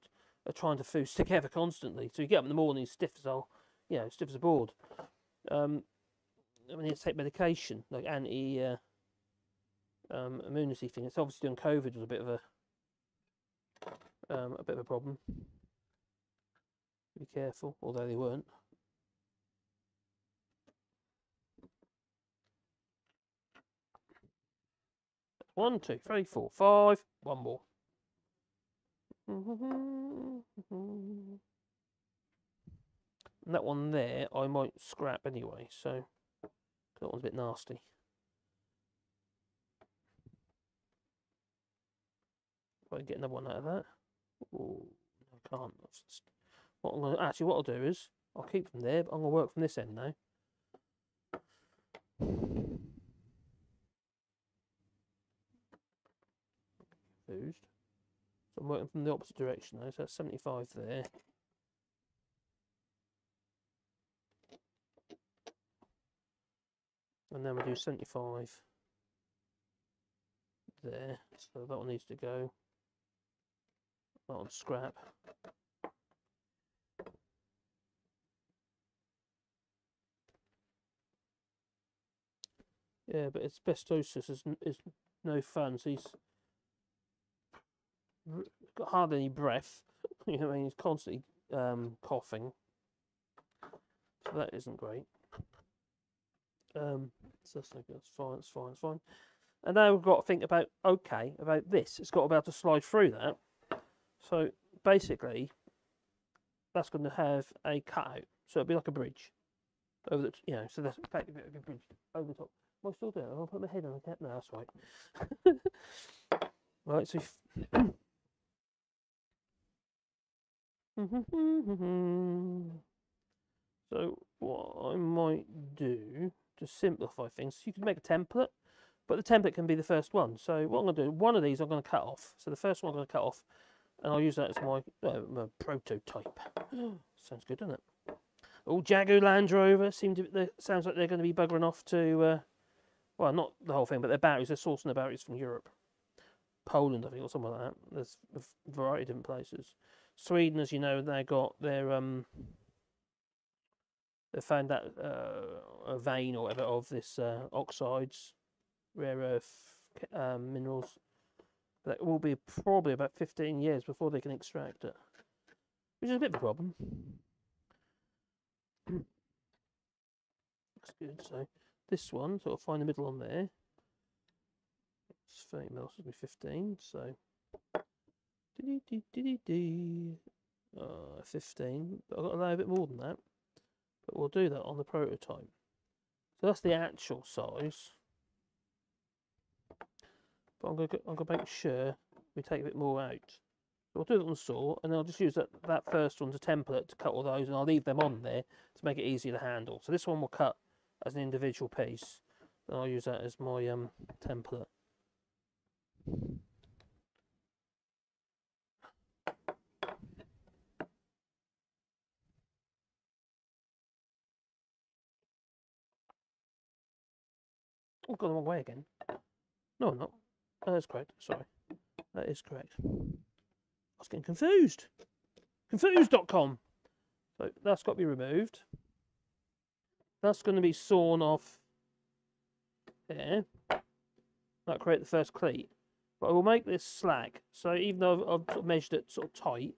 are trying to fuse together constantly. So you get up in the morning, stiff as all, you know, stiff as a board. Um, I mean, to take medication, like anti uh, um, immunity thing. It's obviously on COVID was a bit of a um, a bit of a problem. Be careful, although they weren't. One, two, three, four, five. One more. And that one there, I might scrap anyway, so that one's a bit nasty. If I get another one out of that. Oh, I can't. What I'm gonna actually, what I'll do is I'll keep them there, but I'm gonna work from this end now. Confused. I'm working from the opposite direction though, so that's 75 there. And then we do 75 there. So that one needs to go. That one's scrap. Yeah, but asbestosis is, is no fun. So he's hardly any breath. You know, I mean, he's constantly um, coughing. So that isn't great. Um, so that's, that's fine. That's fine. That's fine. And now we've got to think about okay about this. It's got to be able to slide through that. So basically, that's going to have a cutout. So it'll be like a bridge over the, you know. So that's effectively a bridge over the top. Am I still doing? I'll put my head on the cap. No, that's right. right. So. So what I might do to simplify things, you can make a template, but the template can be the first one. So what I'm going to do, one of these I'm going to cut off. So the first one I'm going to cut off, and I'll use that as my, uh, my prototype. Sounds good, doesn't it? All Jaguar Land Rover seem to. They, sounds like they're going to be buggering off to. Uh, well, not the whole thing, but their batteries. They're sourcing their batteries from Europe, Poland, I think, or something like that. There's a variety of different places. Sweden, as you know, they got their um. They found that uh, a vein or whatever of this uh, oxides, rare earth um, minerals. That will be probably about fifteen years before they can extract it, which is a bit of a problem. That's good. So this one, so I'll find the middle on there. It's 30 mils, it'll be 15. So. Uh, 15. But I've got to allow a bit more than that. But we'll do that on the prototype. So that's the actual size. But I'm going to I'm going to make sure we take a bit more out. So I'll do that on saw, and I'll just use that, that first one as a template to cut all those, and I'll leave them on there to make it easier to handle. So this one will cut as an individual piece. Then I'll use that as my um, template. Oh, gone the wrong way again. No, I'm not. Oh, that's correct. Sorry. That is correct. I was getting confused. Confused.com. So that's got to be removed. That's going to be sawn off there. That create the first cleat. But I will make this slack. So even though I've, I've sort of measured it sort of tight,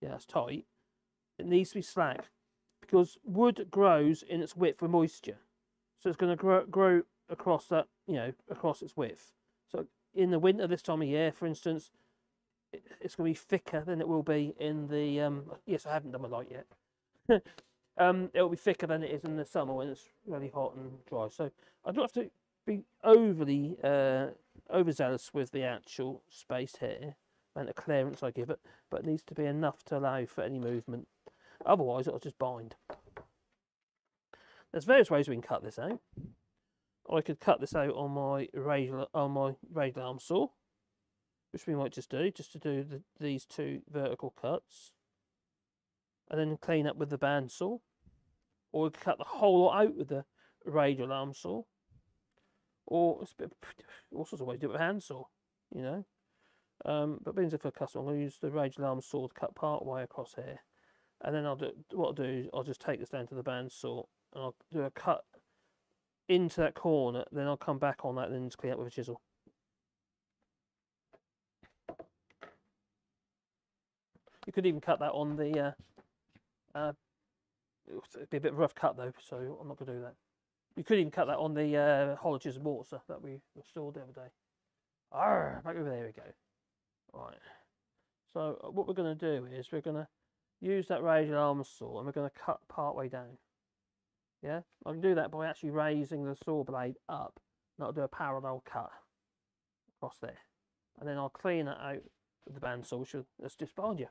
yeah, that's tight. It needs to be slack because wood grows in its width with moisture. So it's going to grow, grow across that, you know, across its width. So in the winter, this time of year, for instance, it's going to be thicker than it will be in the. Um, yes, I haven't done my light yet. um, it will be thicker than it is in the summer when it's really hot and dry. So I don't have to be overly uh, overzealous with the actual space here and the clearance I give it, but it needs to be enough to allow for any movement. Otherwise, it'll just bind. There's various ways we can cut this out. I could cut this out on my radial on my radial arm saw, which we might just do, just to do the, these two vertical cuts, and then clean up with the bandsaw. Or we could cut the whole lot out with the radial arm saw. Or it's a bit, all sorts of ways to do it with a handsaw, you know. Um, but being as a custom, I'm going to use the radial arm saw to cut part way across here, and then I'll do what I'll do. I'll just take this down to the bandsaw and I'll do a cut into that corner. Then I'll come back on that and just clean up with a chisel. You could even cut that on the. Uh, uh, it'd be a bit of a rough cut though, so I'm not going to do that. You could even cut that on the uh, hollow chisel mortar that we installed the other day. Arr, back over there we go. Right. So uh, what we're going to do is we're going to use that radial arm saw and we're going to cut part way down. Yeah, I can do that by actually raising the saw blade up. And I'll do a parallel cut across there. And then I'll clean that out with the bandsaw, is that's just behind you.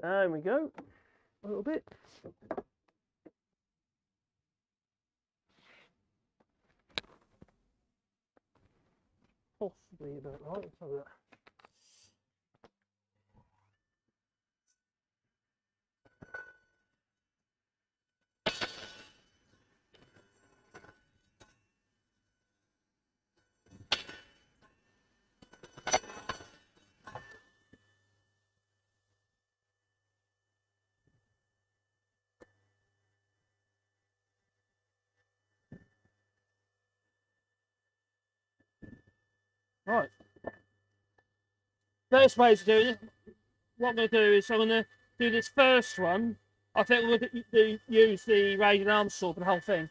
There we go. A little bit. Possibly about right. Let's have a look. Right. First way to do it. What I'm going to do is I'm going to do this first one. I think we're going to use the radial arm saw for the whole thing.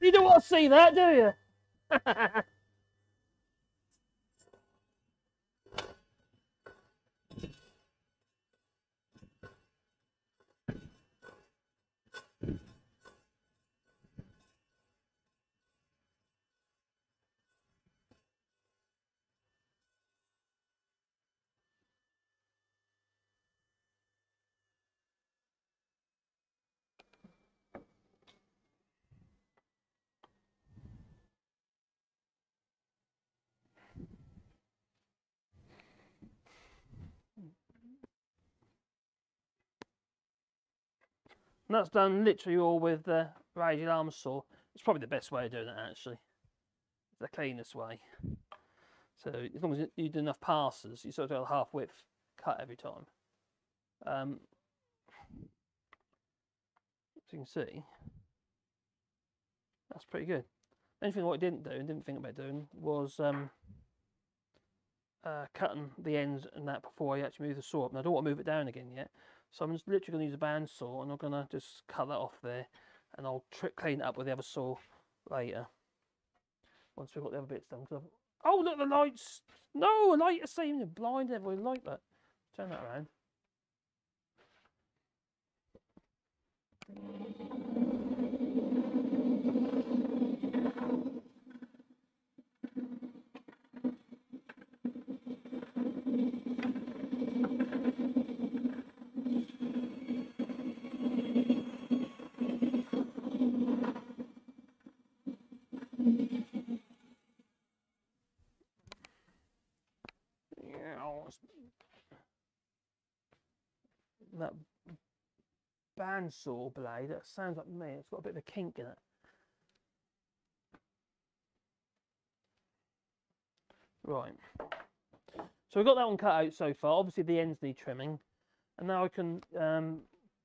You don't want to see that, do you? And that's done literally all with the radial arm saw. It's probably the best way of doing it actually. It's the cleanest way. So as long as you do enough passes, you sort of do a half width cut every time. Um, as you can see, that's pretty good. Anything what I didn't do and didn't think about doing was um, uh, cutting the ends and that before I actually move the saw up. And I don't want to move it down again yet. So I'm just literally going to use a bandsaw and I'm going to just cut that off there and I'll clean it up with the other saw later. Once we've got the other bits done. Cause oh, look, the lights. No, a light is seeming blind everyone like that. Turn that around. that bandsaw blade, that sounds like me, it's got a bit of a kink in it. Right, so we've got that one cut out so far. Obviously the ends need trimming. And now I can um,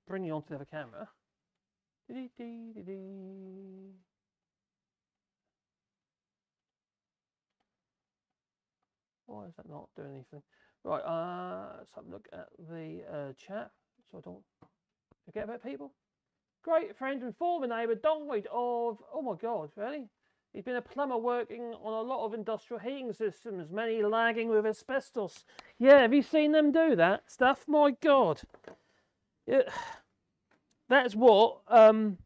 bring you onto the other camera. Why is that not doing anything? Right, uh, let's have a look at the uh, chat so I don't forget about people. Great friend and former neighbour died of, oh my god, really? He's been a plumber working on a lot of industrial heating systems, many lagging with asbestos. Yeah, have you seen them do that stuff? My god. Yeah. That's what, um,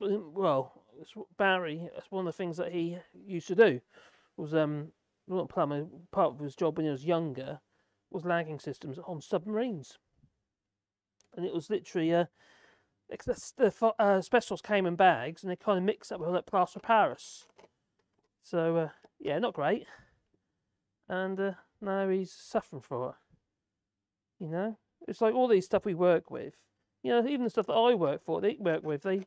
well, Barry, that's one of the things that he used to do. Was um, not plumber. Part of his job when he was younger was lagging systems on submarines, and it was literally uh, the uh, asbestos came in bags, and they kind of mixed up with like plaster Paris. So uh, yeah, not great. And uh, now he's suffering for it. You know, it's like all these stuff we work with. You know, even the stuff that I work for, they work with, they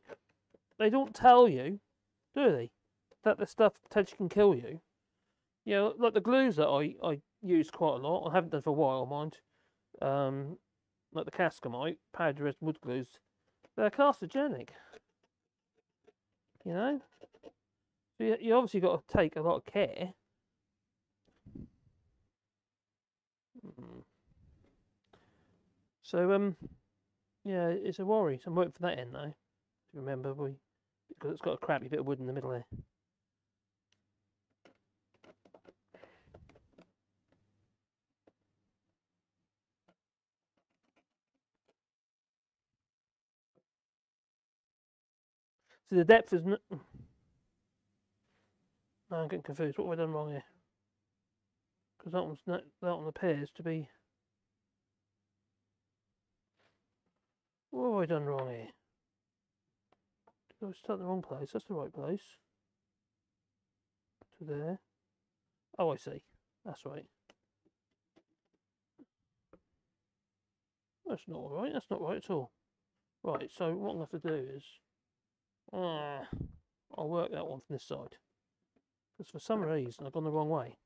they don't tell you, do they, that the stuff potentially can kill you. You know, like the glues that I, I use quite a lot. I haven't done for a while, mind. Um, like the Cascamite, powdered resin wood glues, they're carcinogenic. You know, so you, you obviously got to take a lot of care. Mm. So um, yeah, it's a worry. So I'm waiting for that end. To remember we because it's got a crappy bit of wood in the middle there. So the depth is. N- no, I'm getting confused. What have I done wrong here? Because that one's not, that one appears to be. What have I done wrong here? Did I start in the wrong place? That's the right place. To there. Oh, I see. That's right. That's not right. That's not right at all. Right, so what to have to do is. Ah, I'll work that one from this side. Because for some reason I've gone the wrong way.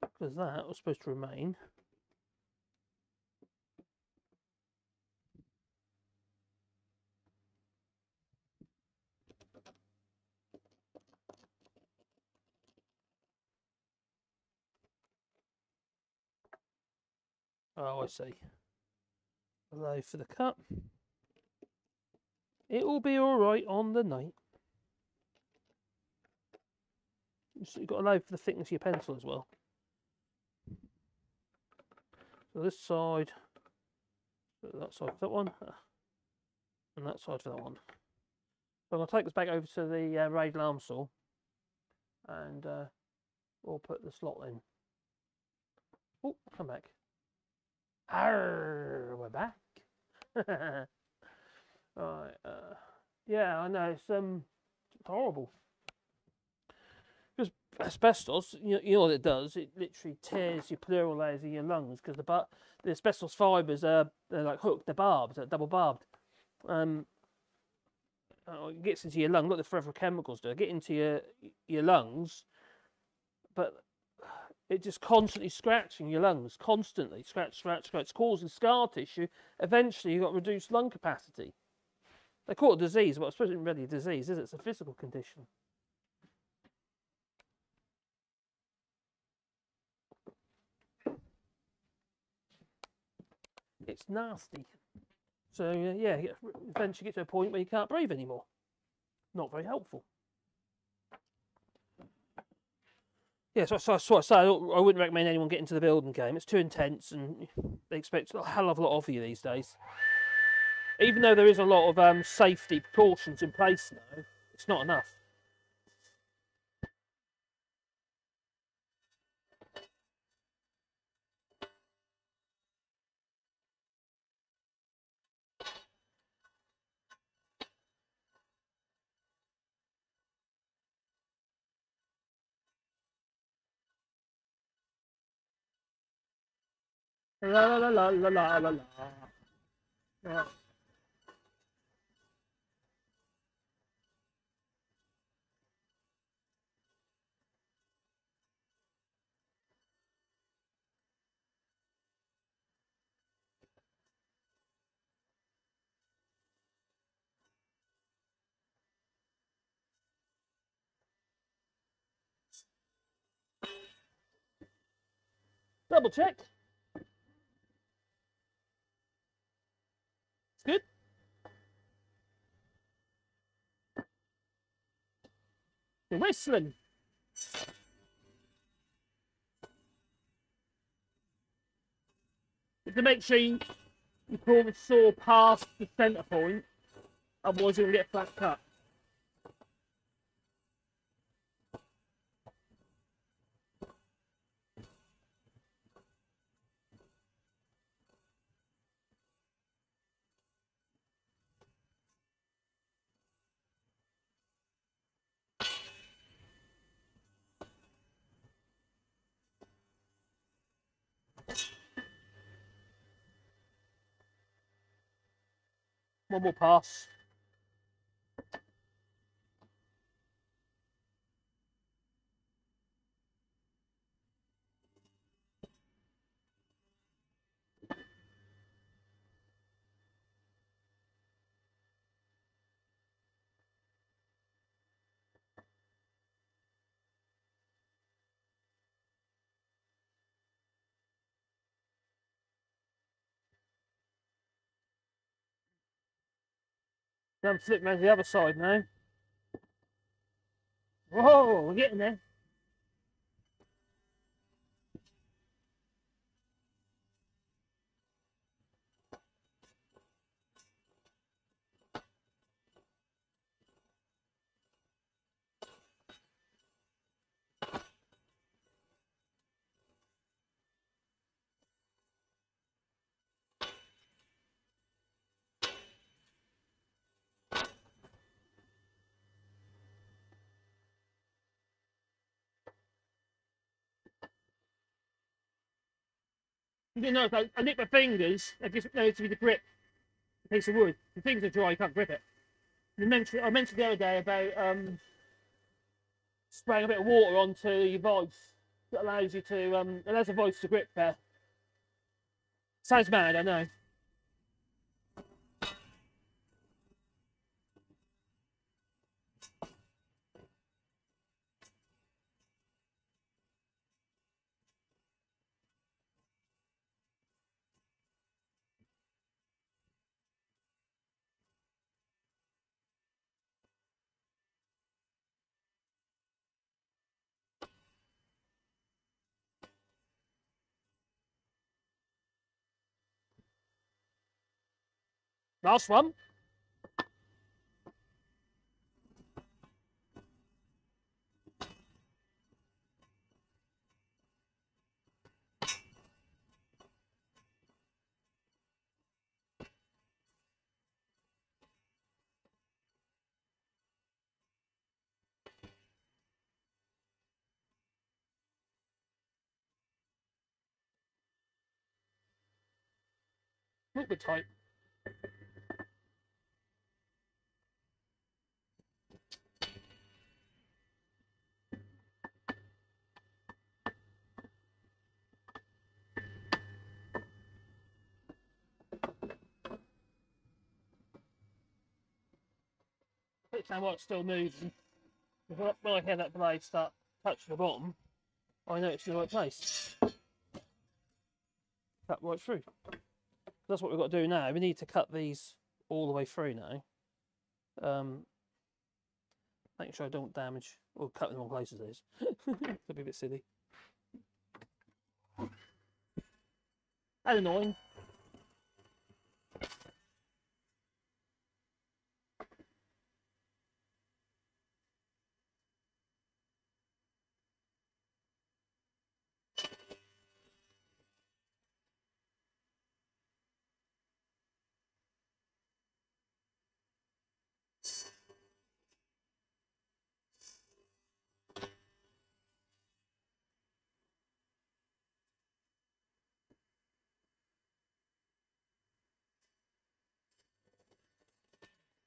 Because that was supposed to remain. Oh, I see. Allow for the cut. It will be alright on the night. So you've got to allow for the thickness of your pencil as well. So this side, that side for that one, and that side for that one. So I'm going to take this back over to the uh, radial arm saw, and uh, we'll put the slot in. Oh, come back. Arr, we're back. right, uh, yeah, I know it's um it's horrible. Because asbestos, you know, you know what it does? It literally tears your pleural layers of your lungs because the but the asbestos fibres are they're like hooked, they're barbed, they're double barbed. Um, uh, it gets into your lung. Look, the forever chemicals do. Get into your your lungs, but it just constantly scratching your lungs, constantly scratch, scratch, scratch, causing scar tissue. Eventually, you've got reduced lung capacity. They call it disease, but I suppose it's really a disease, is it? It's a physical condition. It's nasty. So uh, yeah, eventually get to a point where you can't breathe anymore. Not very helpful. Yeah, so, so, so I I I wouldn't recommend anyone get into the building game. It's too intense, and they expect a hell of a lot of you these days. Even though there is a lot of um, safety precautions in place now, it's not enough. La la la la la la la la. Double check. It's good. You're whistling. To make sure you, you pull the saw past the centre point, otherwise you'll get a flat cut. memorable pass Then flip to the other side now. Whoa, we're getting there. You didn't notice I, I nicked my fingers. I just noticed to be the grip. A piece of wood. The fingers are dry, you can't grip it. Mentioned, I mentioned the other day about um, spraying a bit of water onto your vice that allows you to um, allows the vice to grip better. Sounds mad, I know. Last one. A the type. It's now while still moving. When I hear that blade start touching the bottom, I know it's in the right place. Cut right through. That's what we've got to do now. We need to cut these all the way through now. Um, make sure I don't damage or cut in the wrong places. Could be a bit silly. And annoying.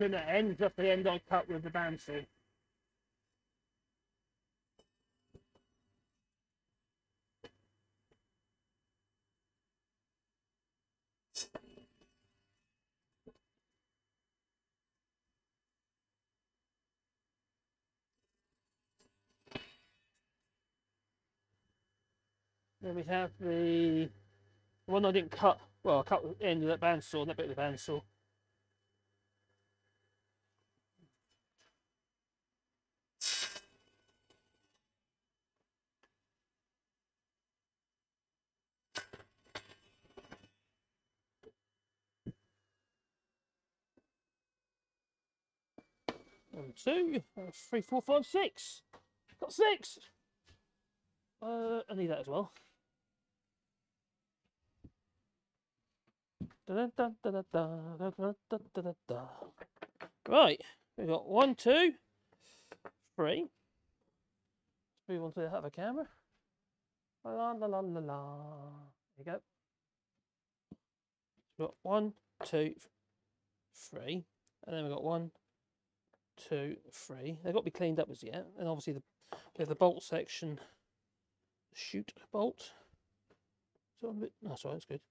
Then the end, just the end I cut with the bandsaw. Then we have the one I didn't cut. Well, I cut the end of that bandsaw, that bit of the bandsaw. one, two, three, four, five, six. Got six. Uh, I need that as well. Right, we've got one, two, three. Let's move on to the other camera. La la la la la. There you go. We've got one, two, three, and then we've got one, two, three. They've got to be cleaned up as yet, and obviously the the bolt section, shoot bolt. So a bit, no, sorry, that's good.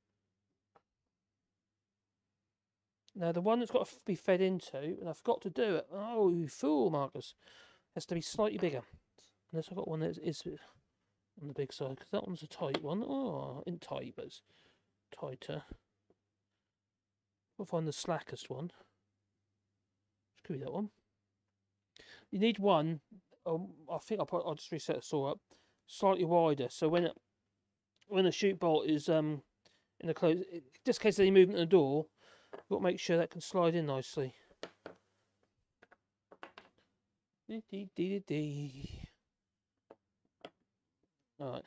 Now the one that's got to be fed into, and I forgot to do it. Oh, you fool, Marcus! Has to be slightly bigger. Unless I've got one that is on the big side, because that one's a tight one. Oh, in tight, but it's tighter. We'll find the slackest one. Could be that one. You need one. Um, I think I'll, I'll just reset the saw up slightly wider, so when it when the shoot bolt is um in the close, i- just in case of any movement in the door, you've got to make sure that can slide in nicely. Alright,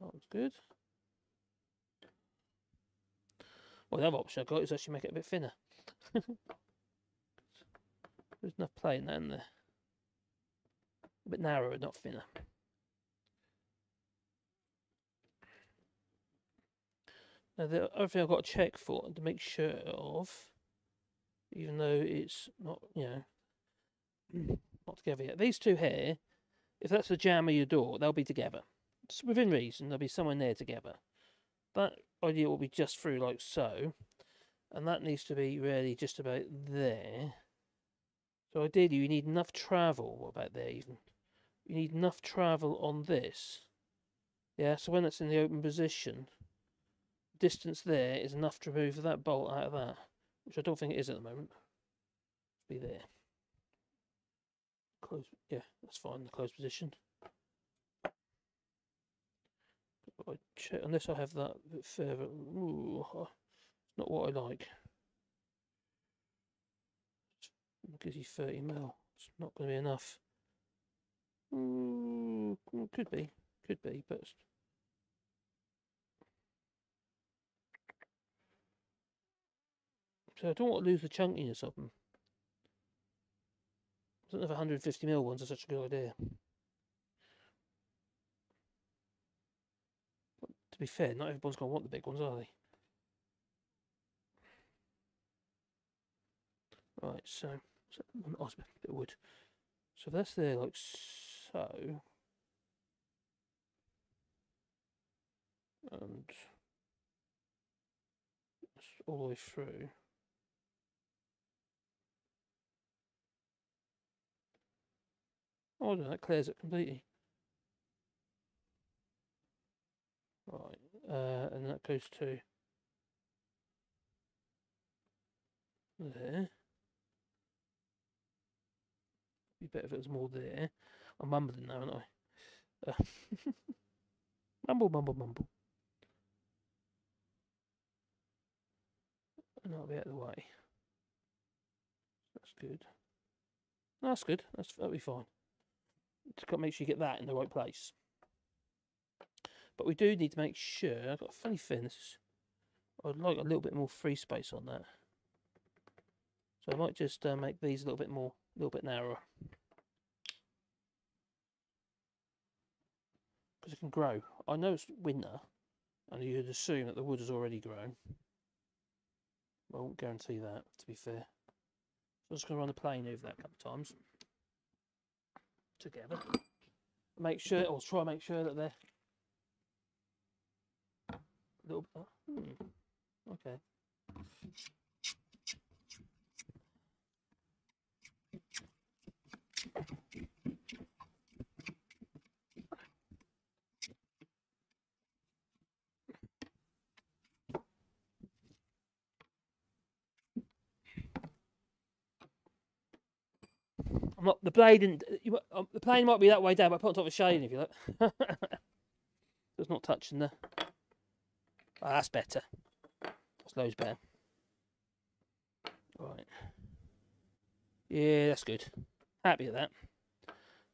that one's good. Well, the other option I've got is actually make it a bit thinner. There's enough play in there? A bit narrower, not thinner. Now, the other thing I've got to check for to make sure of, even though it's not, you know, not together yet. These two here, if that's the jam of your door, they'll be together. Just within reason, they'll be somewhere near together. That idea will be just through like so, and that needs to be really just about there. So ideally, you need enough travel. What about there even? You need enough travel on this. Yeah, so when it's in the open position, distance there is enough to remove that bolt out of that, which I don't think it is at the moment. Be there. Close. Yeah, that's fine. The closed position. I check unless I have that a bit further. Ooh, not what I like. It gives you 30 mil. It's not going to be enough. Mm, could be, could be, but so I don't want to lose the chunkiness of them. I don't know if 150 mil ones are such a good idea. But to be fair, not everyone's going to want the big ones, are they? Right, so, so of wood. So that's there like so. And it's all the way through. Oh, no, that clears it completely. Right, uh, and that goes to there. Be better if it was more there. I'm mumbling now, aren't I? Uh, mumble, mumble, mumble. And that'll be out of the way. That's good. That's good. That's that'll be fine. Just got to make sure you get that in the right place. But we do need to make sure. I've got a funny is. I'd like a little bit more free space on that. So I might just uh, make these a little bit more, little bit narrower. Because it can grow. I know it's winter, and you'd assume that the wood has already grown. I won't guarantee that, to be fair. So I'm just going to run the plane over that a couple of times. Together. Make sure, or try and make sure that they're a little. Oh, hmm. Okay. I'm not the blade and you, um, the plane might be that way down, but I put on top of shading if you look. it's not touching the. Ah, that's better. That's loads better. Right. Yeah, that's good. Happy with that.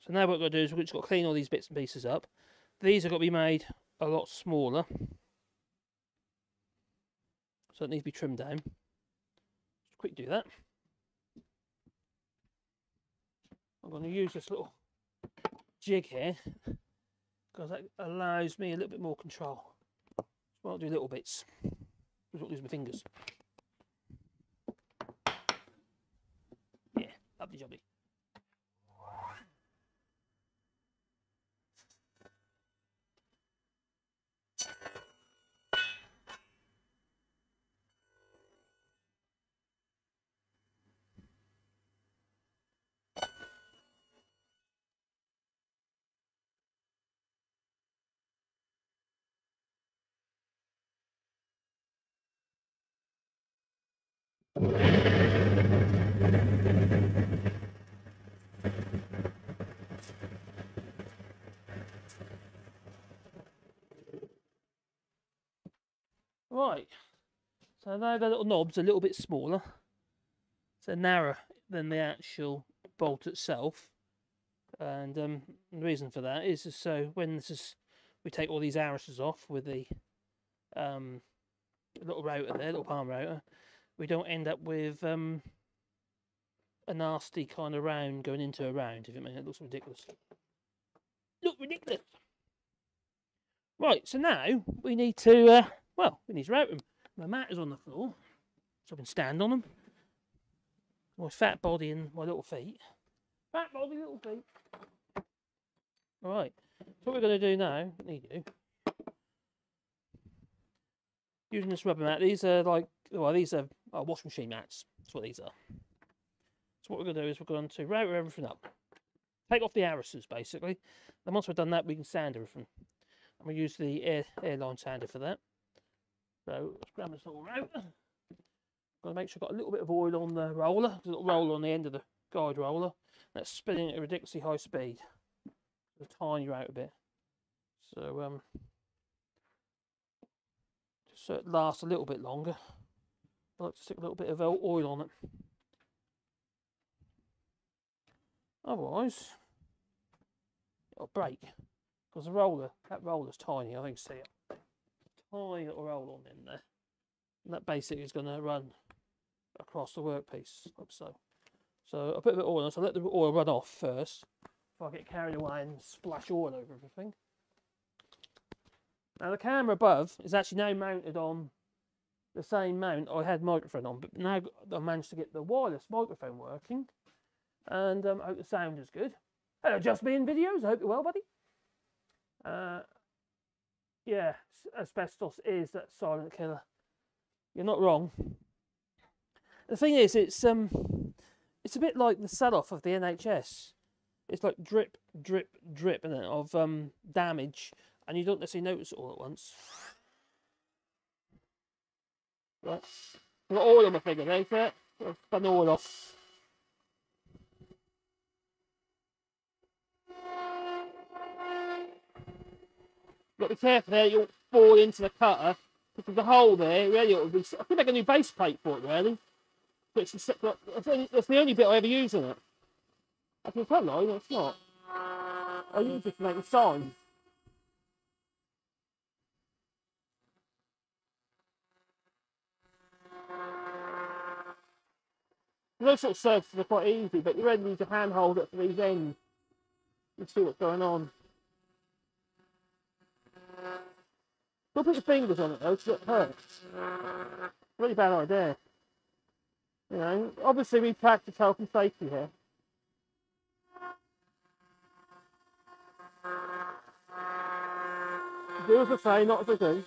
So now what we've got to do is we've just got to clean all these bits and pieces up. These have got to be made a lot smaller. So it needs to be trimmed down. Just quick do that. I'm going to use this little jig here because that allows me a little bit more control. So I'll do little bits. Just not lose my fingers. Yeah, Lovely jubbly. Right. So now the little knob's a little bit smaller. So narrower than the actual bolt itself. And um, the reason for that is so when this is we take all these arrises off with the um, little router there, little palm router, we don't end up with um, a nasty kind of round going into a round, if it makes it looks ridiculous. Look ridiculous. Right, so now we need to uh, well, we need to route them. My mat is on the floor, so I can stand on them. My fat body and my little feet. Fat body, little feet. All right. So what we're going to do now, need you. Using this rubber mat, these are like, well, these are uh, washing machine mats. That's what these are. So what we're going to do is we're going to route everything up. Take off the arrises, basically. Then once we've done that, we can sand everything. And we use the air, airline sander for that. So let's grab this little out. Got to make sure I've got a little bit of oil on the roller. There's a little roller on the end of the guide roller. That's spinning at a ridiculously high speed. A tiny out a bit. So um, just so it lasts a little bit longer. I like to stick a little bit of oil on it. Otherwise, it'll break because the roller, that roller's tiny. I think see it tiny little roll on in there. And that basically is going to run across the workpiece, like so. So I put a bit of oil on, so I let the oil run off first, before I get carried away and splash oil over everything. Now the camera above is actually now mounted on the same mount I had microphone on, but now I managed to get the wireless microphone working, and um, I hope the sound is good. Hello, Just Me in Videos, I hope you're well, buddy. Uh, yeah, asbestos is that silent killer. You're not wrong. The thing is, it's um, it's a bit like the sell-off of the NHS. It's like drip, drip, drip, isn't of um damage, and you don't necessarily notice it all at once. Right, oil on my finger, there, see it? Spun oil off. Got to be careful there, you'll fall into the cutter. Because a hole there, really ought to be. I could make a new base plate for it, really. But it's the, only, the bit I ever use in it. I can tell no, it's not. I use it to make the signs. Those sort of surfaces are quite easy, but you really need to hand hold it for these ends and see what's going on. Don't put your fingers on it though, because it hurts. Really bad idea. You know, obviously we practice health and safety here. Do as I say, not as I do.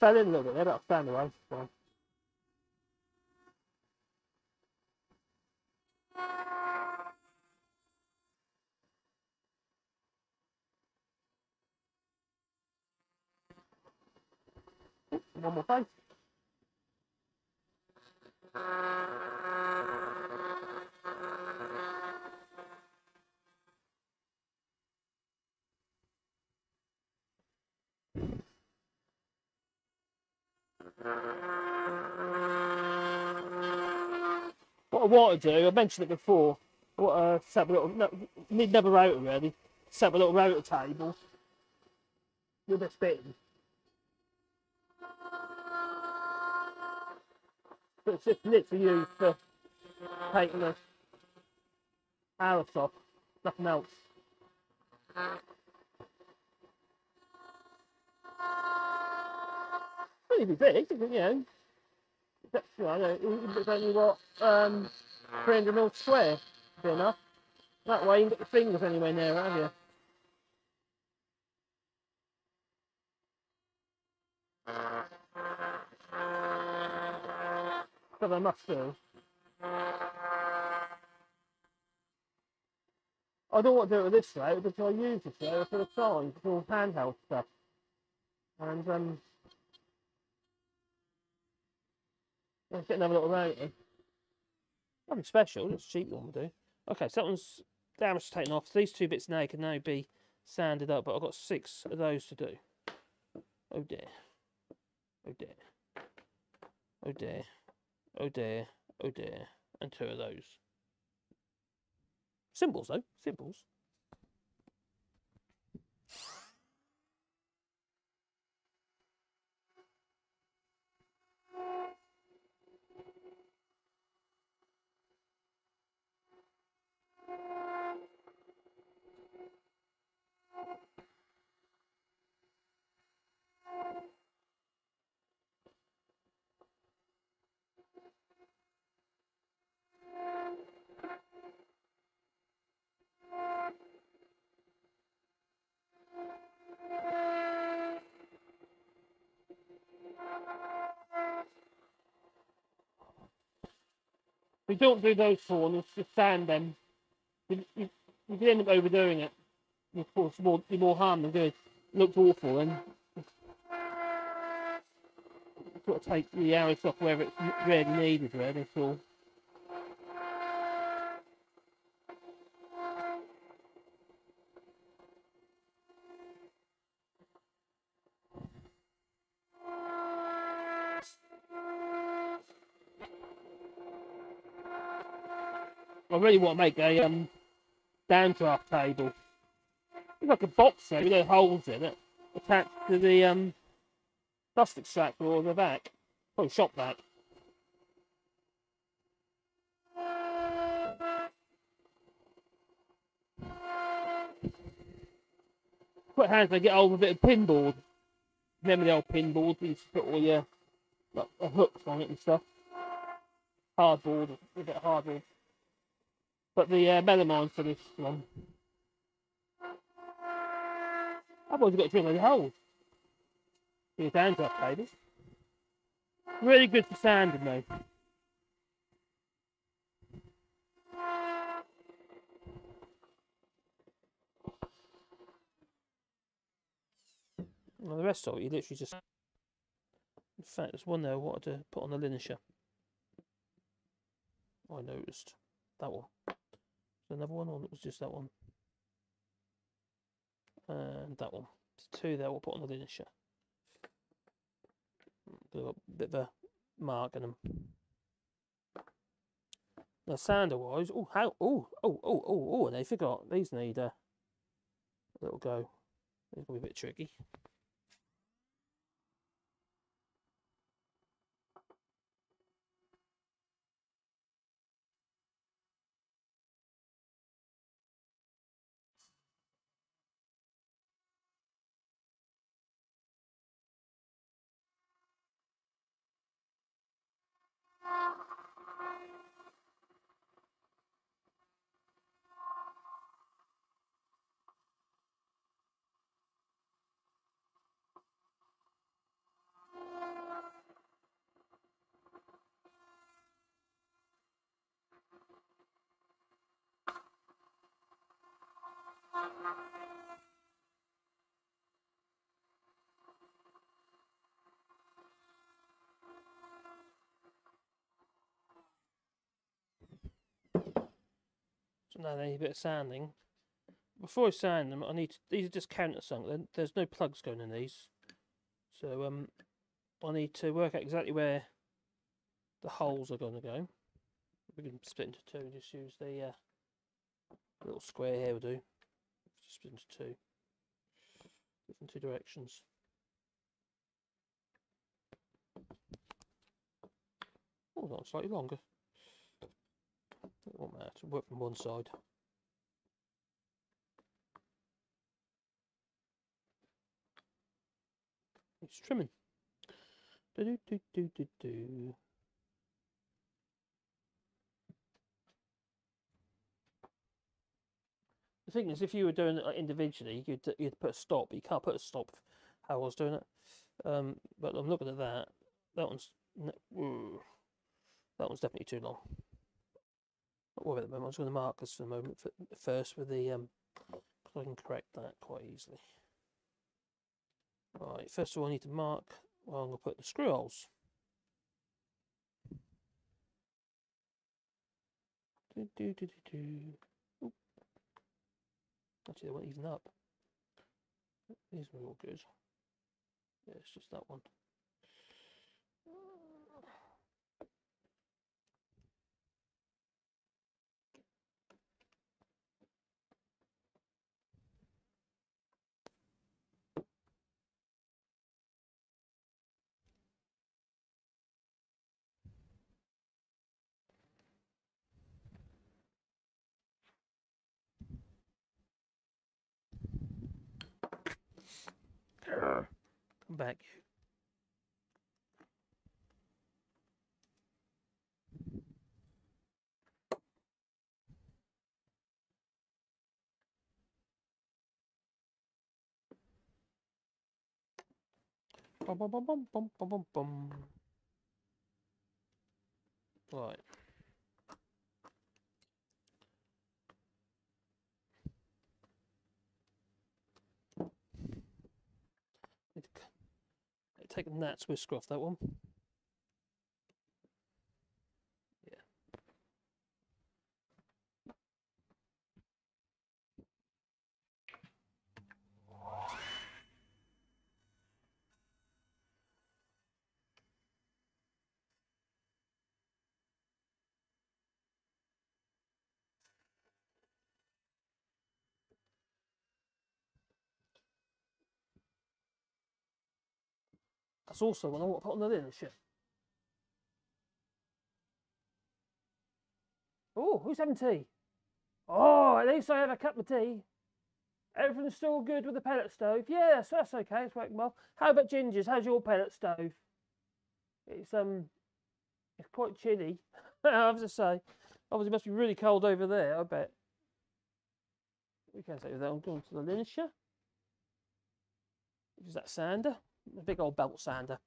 Fell in a little bit there, but stand away. Fine. One more face. I want to do, I mentioned it before, I want set up a little, no, need another router really, set up a little router table with this bit in. But it's just literally used for taking the hours off, nothing else. Pretty big, you know. You know, I it's only what, um, 300 mil square, be enough. That way you can get your fingers anywhere near it, have you? So they must do. I don't want to do it with this though, because I use this though for the signs, it's all handheld stuff. And um get another little router. Nothing special, a cheap one will do. Okay, so that one's damage taken off. These two bits now can now be sanded up, but I've got six of those to do. Oh dear. Oh dear. Oh dear. Oh dear. Oh dear. And two of those. Symbols though, symbols. We don't do those corners, just sand them. You, you, end up overdoing it. You cause more, do more harm than good. It looks awful and sort of take the arrows off wherever it's really needed, really, that's all. I really want to make a um, downdraft table. It's like a box there with no holes in it, attached to the um, dust extractor or the back. Probably shop vac. Quite handy I get hold of a bit of pinboard. Remember the old pinboards? You to put all your like, hooks on it and stuff. Hardboard, a bit of hardboard. But the uh, melamine for this one. I've always got too many holes. Your hands up, baby. Really good for sanding though. Well, the rest of it, you literally just. In fact, there's one there I wanted to put on the linisher. I noticed that one. Another one, or it was just that one. And that one. There's two there we'll put on the linisher. Do a bit of a mark in them. Now sander wise, oh how oh oh oh oh oh they forgot these need a, little go. These gonna be a bit tricky. Need a bit of sanding. Before I sand them, I need to, these are just countersunk. There- There's no plugs going in these, so um, I need to work out exactly where the holes are going to go. We can split into two and just use the uh, little square here. Will do. Just split into two, in two directions. Oh, that one's slightly longer. It won't matter. Work from one side. It's trimming. Do do do do do do. The thing is, if you were doing it individually, you'd you'd put a stop. You can't put a stop how I was doing it. Um, but I'm looking at that. That one's that one's definitely too long. Not worry at the moment. I'm just going to mark this for the moment f- first with the um, I can correct that quite easily. Right. First of all, I need to mark. Well, I'm going to put the screw holes. Do, do, do, do, do. Actually, they weren't even up. These were all good. Yeah, it's just that one. Back. Bum, bum, bum, bum, bum, bum, bum. Right. Need to Take the gnat's whisker off that one. That's also what I want to put on the shit. Oh, who's having tea? Oh, at least I have a cup of tea. Everything's still good with the pellet stove. Yeah, that's, that's okay. It's working well. How about Ginger's? How's your pellet stove? It's um, it's quite chilly. I have to say. Obviously, must be really cold over there. I bet. We can't say that. I'm going to the linisher. Which is that sander? A big old belt sander.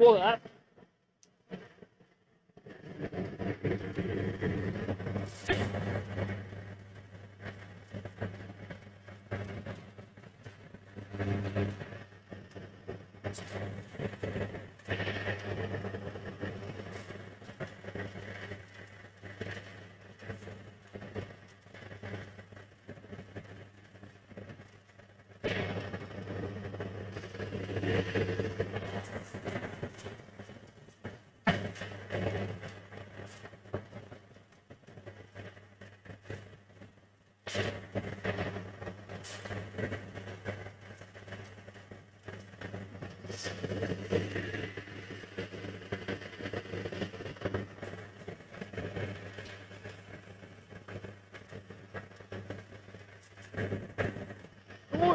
All that. Thank you.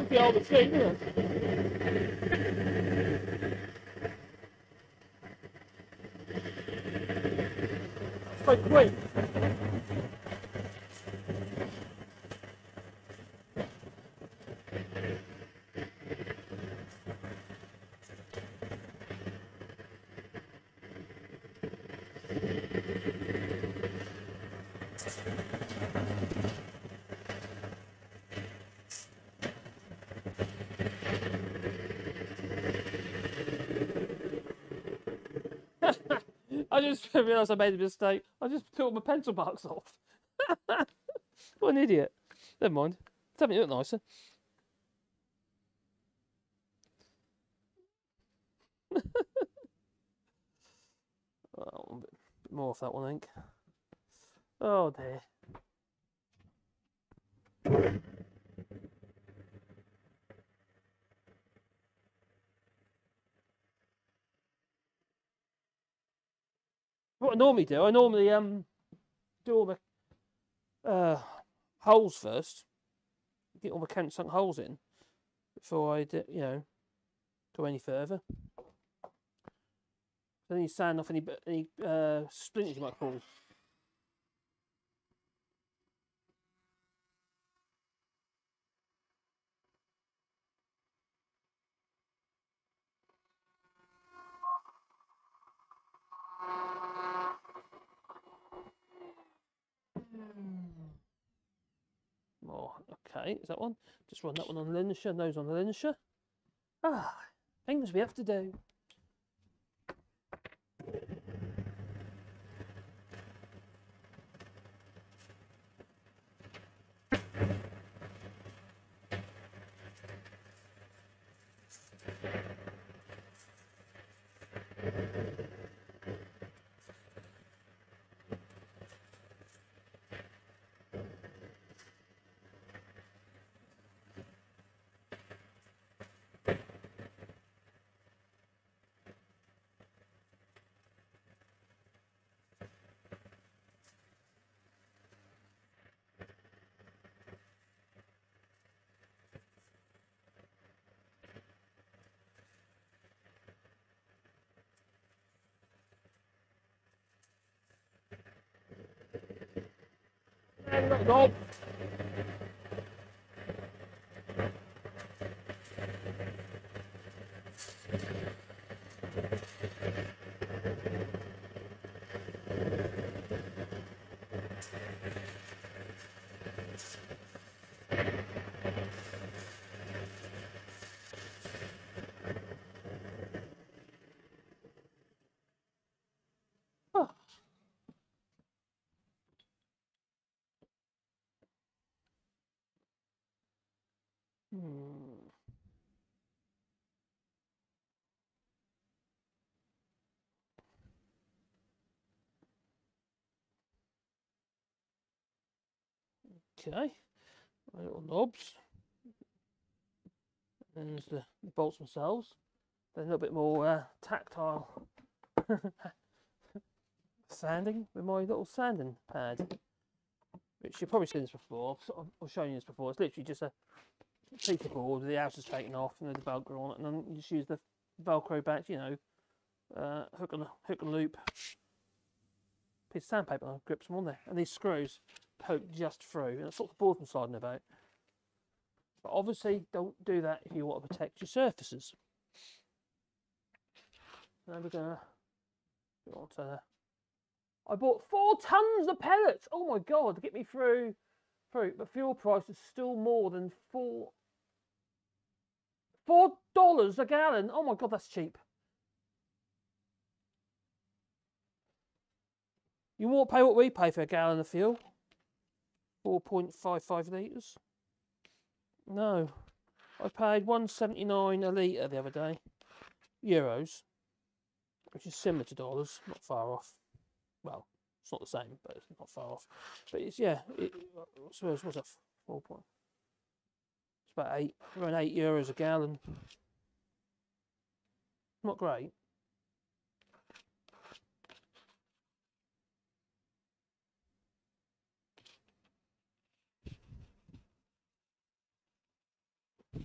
I won't be able to see this. Quite quick. I just realised I made a mistake. I just took my pencil marks off. what an idiot. Never mind. It look nicer. well, a bit more of that one, I think. Oh dear. What I normally do, I normally um do all the uh holes first, get all the countersunk holes in before I do, you know go any further. Then you sand off any any uh, splinters you might fall. Oh, okay, is that one? Just run that one on linisher, nose on linisher. Ah, things we have to do. Nope. Oh. Hmm. Okay, my little knobs. And the, bolts themselves. They're a little bit more uh, tactile sanding with my little sanding pad. Which you've probably seen this before. I've, shown you this before. It's literally just a piece of board with the outer's taken off and the velcro on it, and then you just use the velcro back, you know, uh, hook on hook and loop, piece of sandpaper and grips them on there, and these screws poke just through, and that's what the board's sliding about. But obviously, don't do that if you want to protect your surfaces. Now we're gonna go on to. I bought four tons of pellets. Oh my god, to get me through through. But fuel price is still more than four four dollars a gallon. Oh my god, that's cheap. You won't pay what we pay for a gallon of fuel. Four point five five litres. No. I paid one seventy nine a litre the other day. Euros. Which is similar to dollars, not far off. Well, it's not the same, but it's not far off. But it's yeah, it, I suppose what's that? Four point. It's about eight, around eight euros a gallon. Not great.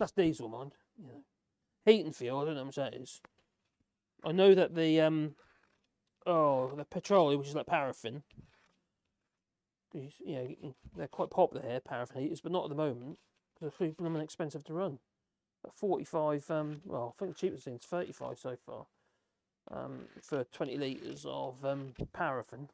That's diesel, mind. You know. Heating fuel, I don't know how much that is. I know that the um, oh, the petroleum, which is like paraffin. know, they're quite popular here, paraffin heaters, but not at the moment because they're blooming expensive to run. At forty-five, um, well, I think the cheapest thing's thirty-five so far. Um, for twenty litres of um paraffin.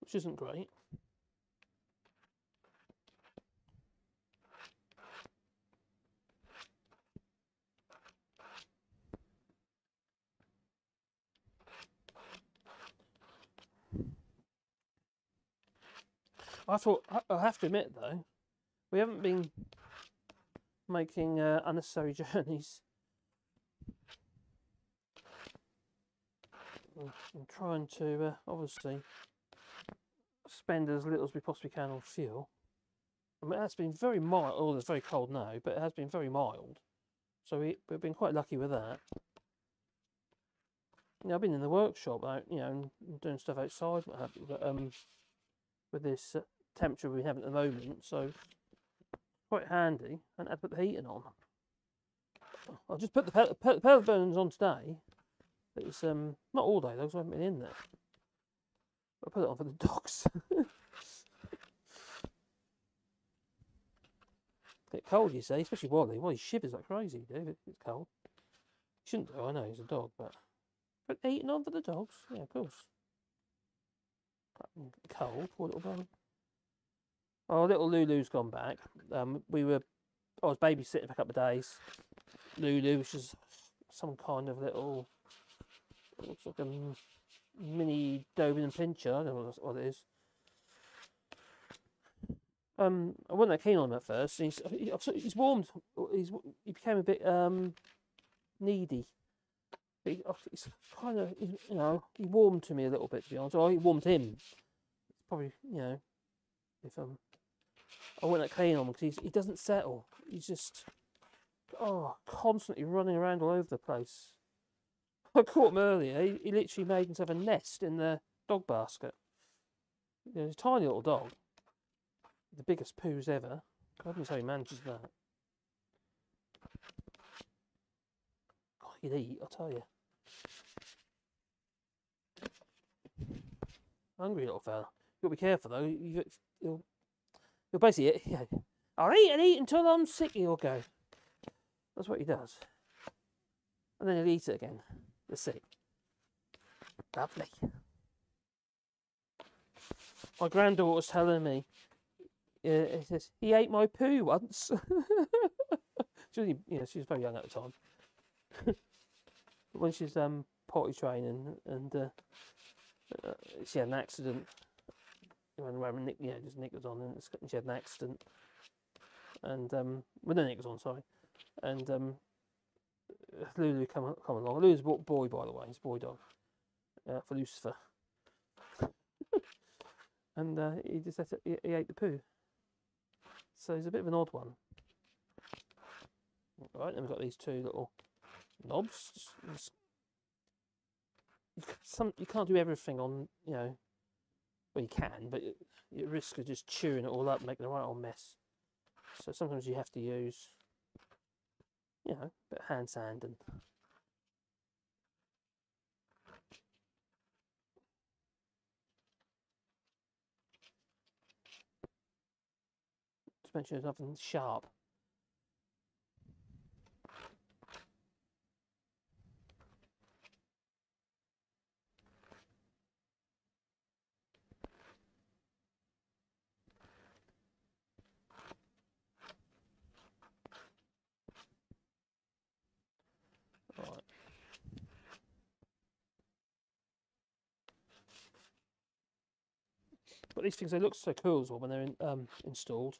Which isn't great. I thought I have to admit though, we haven't been making uh, unnecessary journeys. I'm trying to uh, obviously spend as little as we possibly can on fuel. I mean, that's been very mild. Oh, it's very cold now, but it has been very mild. So we, we've been quite lucky with that. Know, I've been in the workshop you know, doing stuff outside, what have you, but um, with this uh, temperature we have at the moment, so quite handy. And I put the heating on. I'll just put the pel- pel- pellet burners on today. It's um not all day though, I haven't been in there. I put it on for the dogs. bit cold, you say, especially Wally. Wally shivers like crazy, dude. It's cold. He shouldn't do. I know he's a dog, but but eating on for the dogs. Yeah, of course. Cold, poor little bugger. Oh, little Lulu's gone back. Um, we were. I was babysitting for a couple of days. Lulu, which is some kind of little. Looks like a mini Doberman and Pinscher. I don't know what it is. Um, I wasn't that keen on him at first. He's he's warmed. He's he became a bit um needy. He, he's kind of you know he warmed to me a little bit to be honest. Or he warmed him. It's probably you know if um I wasn't that keen on him because he doesn't settle. He's just oh constantly running around all over the place. I caught him earlier. He, he literally made himself a nest in the dog basket. You know, he's a tiny little dog the biggest poos ever. God knows how he manages that. God, he'd eat, I'll tell you. Hungry little fella. You've got to be careful though. You, you'll, you'll basically, yeah, I'll eat and eat until I'm sick. He'll go. That's what he does. And then he'll eat it again. Let's see. Lovely. My granddaughter was telling me says he ate my poo once. she was, you know, she was very young at the time. when she's um potty training and uh, uh, she had an accident, when when Nick, yeah, just Nick was on and she had an accident, and um, when no Nick was on, sorry, and um, Lulu come come along. Lulu's a boy, by the way, he's boy dog uh, for Lucifer. and uh, he just ate, he, ate the poo. So he's a bit of an odd one. Right, then we've got these two little knobs. Some, you can't do everything on, you know, well you can, but you you risk of just chewing it all up, making a right old mess. So sometimes you have to use, you know, a bit of hand sand and mention there's nothing sharp. But these things they look so cool as well when they're in, um, installed.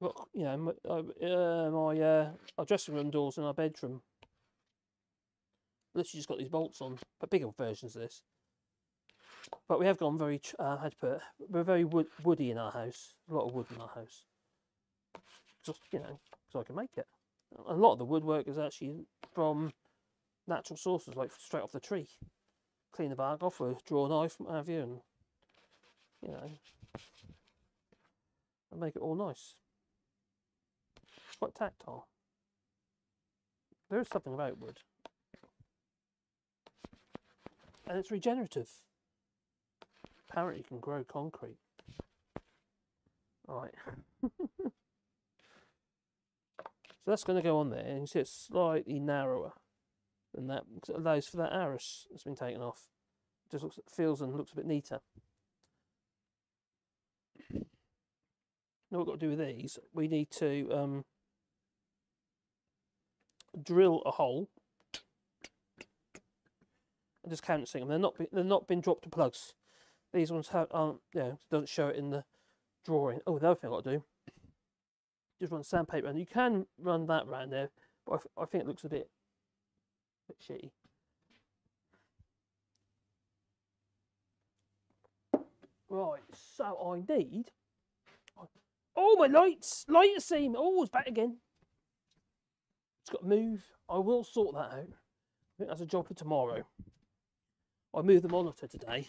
Look, you know, my, uh, uh, my uh, our dressing room doors in our bedroom. Literally just got these bolts on, but bigger versions of this. But we have gone very, uh, how to put it, we're very wood, woody in our house. A lot of wood in our house. Just, you know, so I can make it. A lot of the woodwork is actually from natural sources, like straight off the tree. Clean the bark off with a draw knife, what have you, and, you know, and make it all nice. Quite tactile. There is something about wood. And it's regenerative. Apparently you can grow concrete. Alright. so that's going to go on there. And you see it's slightly narrower than that because it allows for that arris that's been taken off. Just looks, feels and looks a bit neater. Now we've got to do with these, we need to um, drill a hole and just countersink them. They're not they're not been dropped to plugs. These ones have, aren't know doesn't show it in the drawing. Oh, the other thing I've got to do, just run sandpaper around. You can run that round there, but I, th- I think it looks a bit, bit shitty. Right, so I need. Oh, my lights! Light seam! Oh, it's back again. It's got to move. I will sort that out. I think that's a job for tomorrow. I moved the monitor today.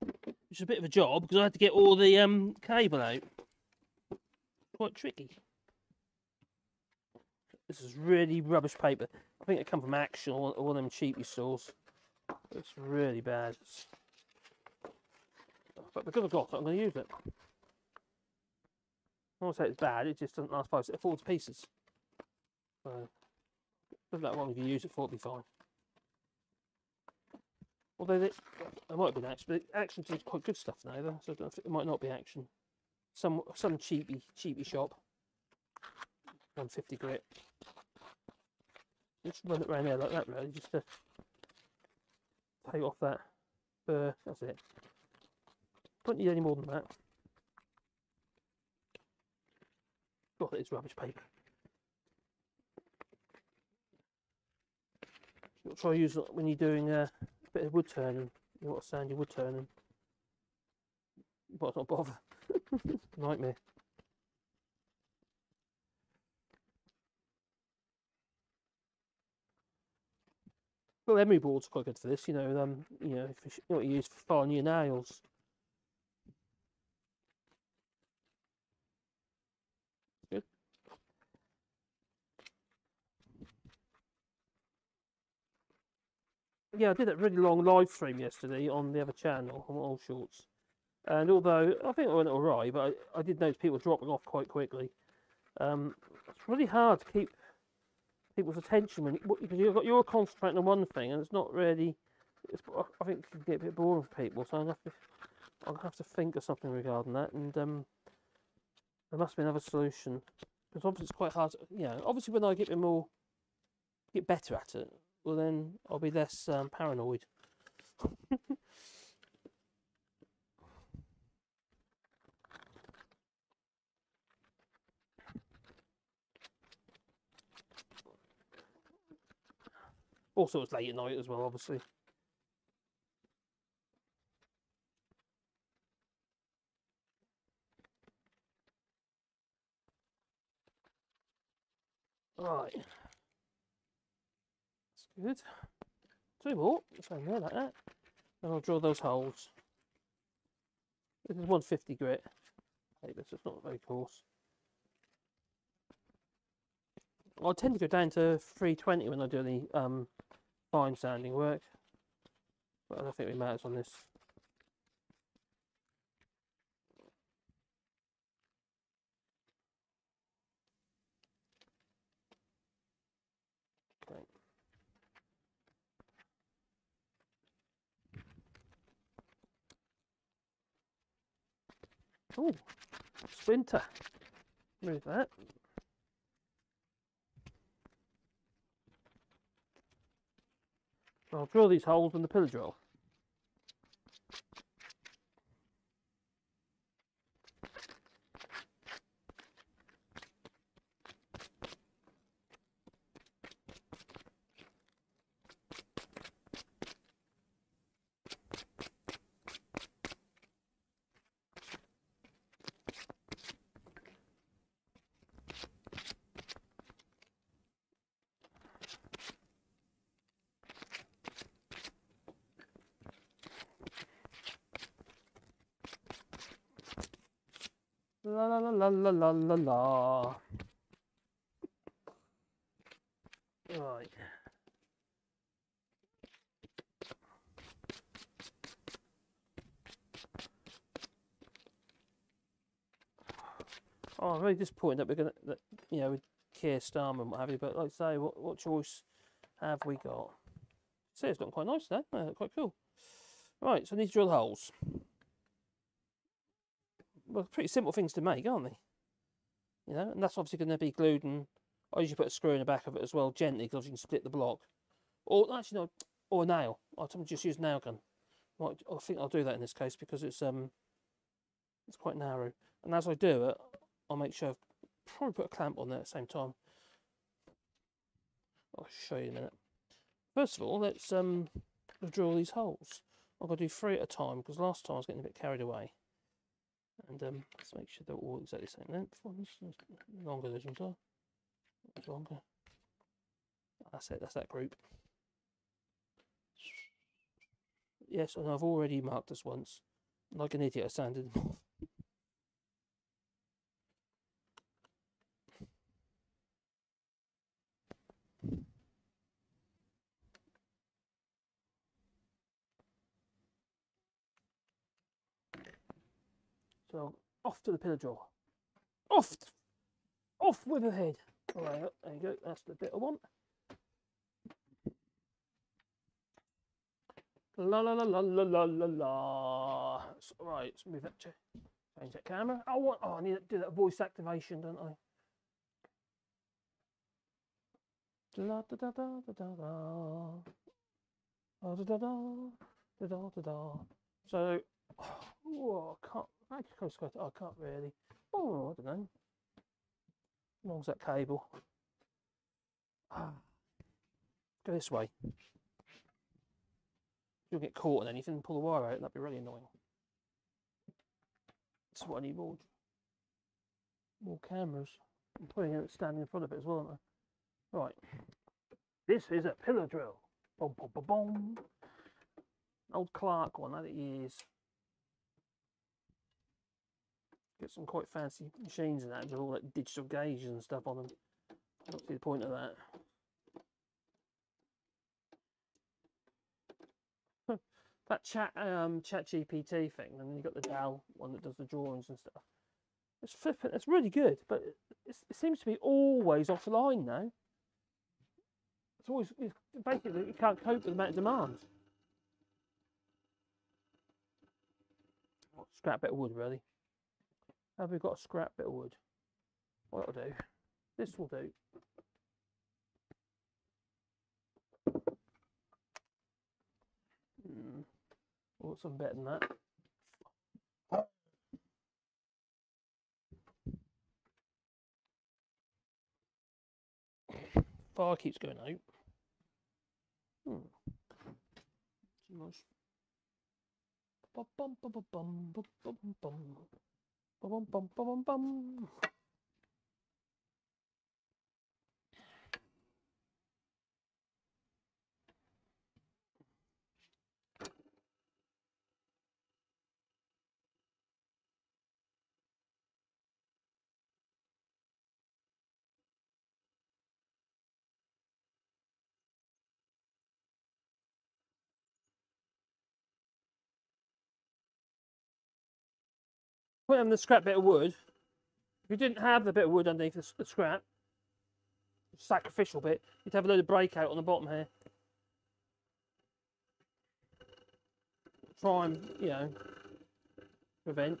Which is a bit of a job because I had to get all the um, cable out. Quite tricky. This is really rubbish paper. I think it come from Action or one of them cheapy stores. It's really bad. But because I've got it, I'm going to use it. Won't say it's bad, it just doesn't last five, it falls to pieces. So, doesn't matter what you use it for, it'll be fine. Although it might have been action, but action does quite good stuff now, though, so I don't think it might not be action. Some some cheapy cheapy shop. 150 grit. Just run it around there like that, really, just to take off that. Uh, that's it. Don't need any more than that. God, it's rubbish paper. You'll try use it when you're doing uh, a bit of wood turning. You want to sand your wood turning. But not bother. Nightmare. Well, emery board's quite good for this. You know, um, you know, if you, you know what you use for filing your nails. Yeah, I did that really long live stream yesterday on the other channel on all shorts. And although I think it went all right, but I, I did notice people dropping off quite quickly. Um, it's really hard to keep people's attention when because you've got you're concentrating on one thing and it's not really. It's, I think it can get a bit boring for people, so gonna have to I'll have to think of something regarding that. And um, there must be another solution because obviously it's quite hard. To, you know, obviously when I get more get better at it, well then I'll be less um, paranoid. Also, it's late at night as well, obviously. Right. Good. Two more. Same there, like that. And I'll draw those holes. This is 150 grit. Hey, this is not very coarse. I tend to go down to 320 when I do the um, fine sanding work. But I don't think it matters on this. Okay. Oh, splinter. Move that. I'll drill these holes in the pillar drill. La la la la la. Right. Oh, I'm very disappointed that we're gonna, that, you know, with Keir Starmer and what have you. But like I say, what what choice have we got? See, it's looking quite nice there. Uh, quite cool. Right, so I need to drill holes well, pretty simple things to make, aren't they? You know, and that's obviously going to be glued, and I usually put a screw in the back of it as well, gently, because you can split the block. Or actually, no, or a nail. I sometimes just use nail gun. I think I'll do that in this case because it's um, It's quite narrow. And as I do it, I'll make sure I've probably put a clamp on there at the same time. I'll show you in a minute. First of all, let's um drill these holes. I've got to do three at a time because last time I was getting a bit carried away. And um, let's make sure they're all exactly the same length. One's longer, those ones are. Longer. That's it, that's that group. Yes, and I've already marked this once. Like an idiot, I sanded them off. So off to the pillar drill. Off, off with the head. All right, there you go. That's the bit I want. La la la la la la la la. S- Right, let's move that. Ch- change that camera. I want. Oh, I need to do that voice activation, don't I? Da da da da. Da da da da da da da da. So, oh, I can't. I can't, I can't really. Oh, I don't know. How long's that cable? Ah. Go this way. You'll get caught in anything, pull the wire out, that'd be really annoying. That's what I need more. More cameras. I'm putting it standing in front of it as well, aren't I? Right. This is a pillar drill. Boom, boom, boom, boom. Old Clarke one, had it years. Get some quite fancy machines in that with all that digital gauges and stuff on them. I don't see the point of that. that chat um chat GPT thing, and then you got the Dell one that does the drawings and stuff. It's flippant. It's really good, but it, it seems to be always offline now. It's always it's basically you can't cope with the amount of demand. Scrap bit of wood, really. Have we got a scrap bit of wood? What will do? This will do. Hmm. What's some better than that? Fire keeps going out. Hmm. Bum bum bum Pum, pum, pum, pum, pum. Put on the scrap bit of wood. If you didn't have the bit of wood underneath the, the scrap, sacrificial bit, you'd have a load of breakout on the bottom here. Try and, you know, prevent.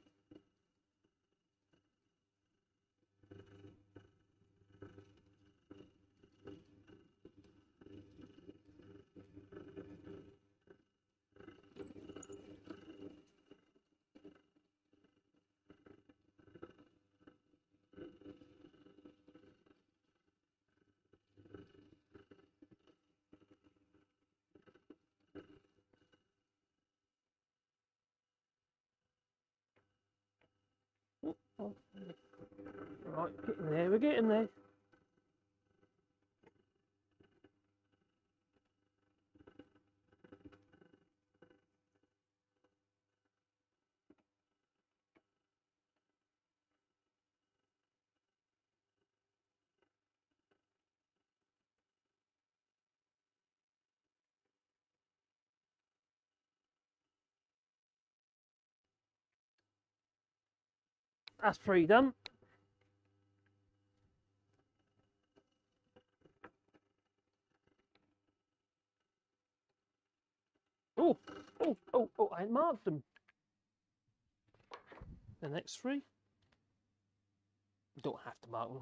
Oh, oh. Right, getting there, we're getting there. That's three done. Oh, oh, oh, oh, I marked them. The next three. Don't have to mark them.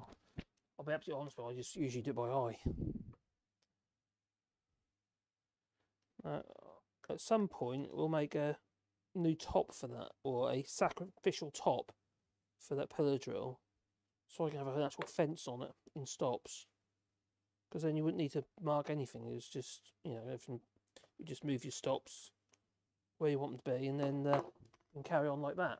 I'll be absolutely honest with you, I just usually do it by eye. Uh, at some point, we'll make a new top for that, or a sacrificial top for that pillar drill, so I can have an actual fence on it in stops. Because then you wouldn't need to mark anything. It's just, you know. You just move your stops where you want them to be, and then uh, and carry on like that.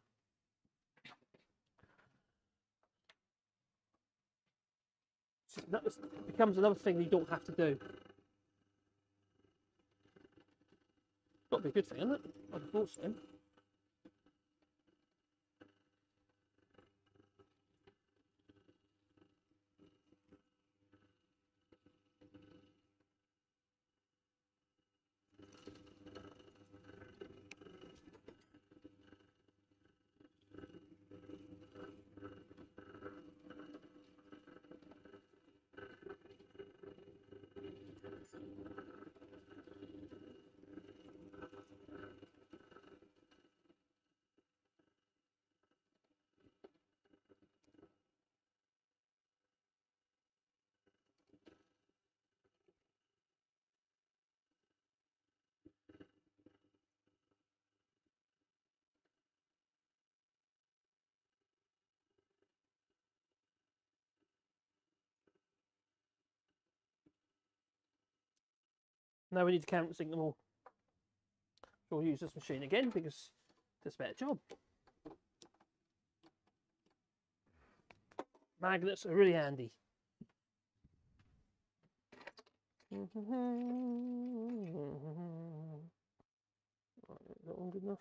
So that becomes another thing you don't have to do. Got to be a good thing, isn't it? I've thought so. Now we need to countersink them all. So we'll use this machine again because it does a better job. Magnets are really handy. Is that one good enough?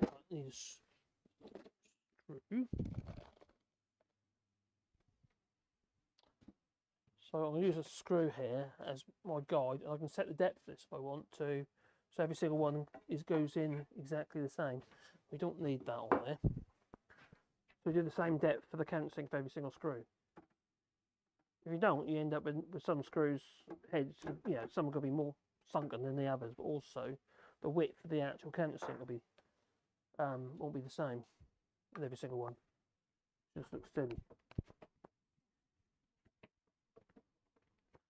Right, need a s- screw. So I'm going to use a screw here as my guide. I can set the depth of this if I want to. So every single one is goes in exactly the same. We don't need that on there. So we do the same depth for the countersink for every single screw. If you don't, you end up with, with some screws heads. You know, some are going to be more sunken than the others, but also the width of the actual countersink will be um, won't be the same with every single one. Just looks silly.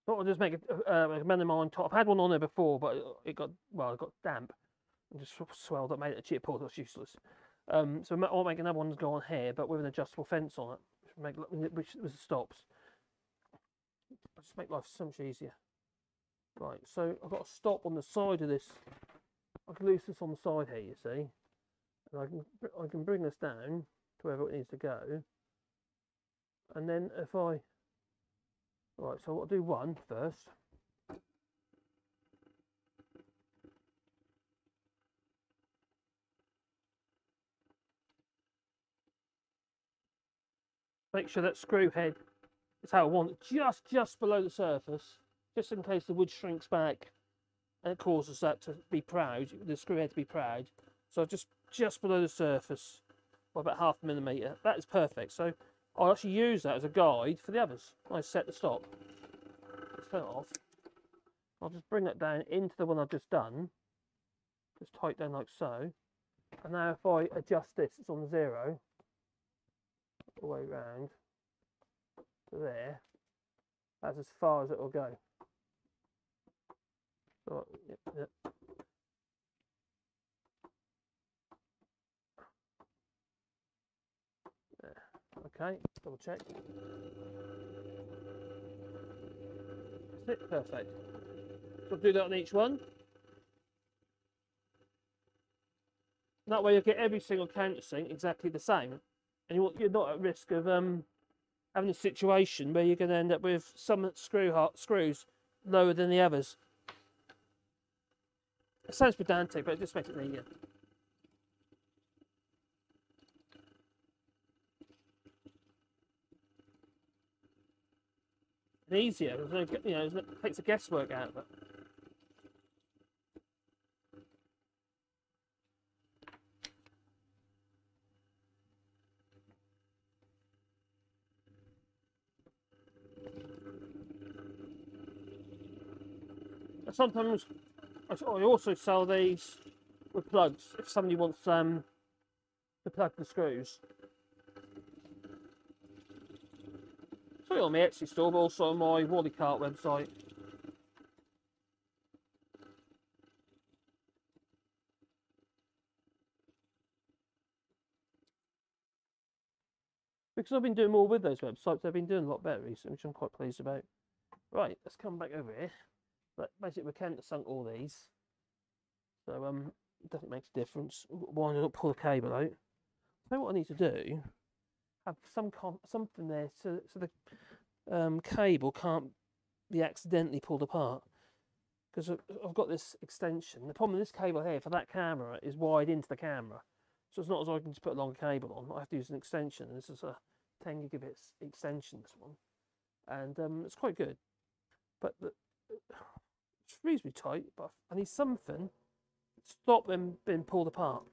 Thought I'd just make a, uh, a melamine top. I've had one on there before, but it got well, it got damp and just swelled up, made it a chip board. That's useless. Um, so I'll make another one go on here, but with an adjustable fence on it, which, make, which stops. Just make life so much easier. Right, so I've got a stop on the side of this. I can loose this on the side here, you see, and I can I can bring this down to wherever it needs to go, and then if I Right, so I'll do one first. Make sure that screw head is how I want it, just just below the surface, just in case the wood shrinks back and it causes that to be proud, the screw head to be proud. So just just below the surface, by about half a millimetre. That is perfect. So I'll actually use that as a guide for the others. I set the stop. Let's turn it off. I'll just bring that down into the one I've just done. Just tight down like so. And now if I adjust this, it's on zero. All the way round to there. That's as far as it will go. So, yep, yep. There. Okay, double check. That's it, perfect. I'll do that on each one. That way you'll get every single countersink exactly the same. And you're not at risk of um, having a situation where you're going to end up with some screw screws lower than the others. It sounds pedantic, but it just makes it easier. And easier, there's no, you know, it takes the guesswork out of it. sometimes I also sell these with plugs if somebody wants um to plug the screws. My Etsy store, but also on my Wally Cart website. Because I've been doing more with those websites, I've been doing a lot better recently, which I'm quite pleased about. Right, let's come back over here. But basically, we can't have sunk all these. So um, it doesn't make a difference. Why not pull the cable out? So what I need to do, have some something there so so the um, cable can't be accidentally pulled apart. Because I've got this extension. The problem with this cable here for that camera is wide into the camera. So it's not as I can just put a longer cable on. I have to use an extension. This is a 10 gigabits extension, this one. And um, it's quite good. But the, it's reasonably tight, but I need something to stop them being pulled apart.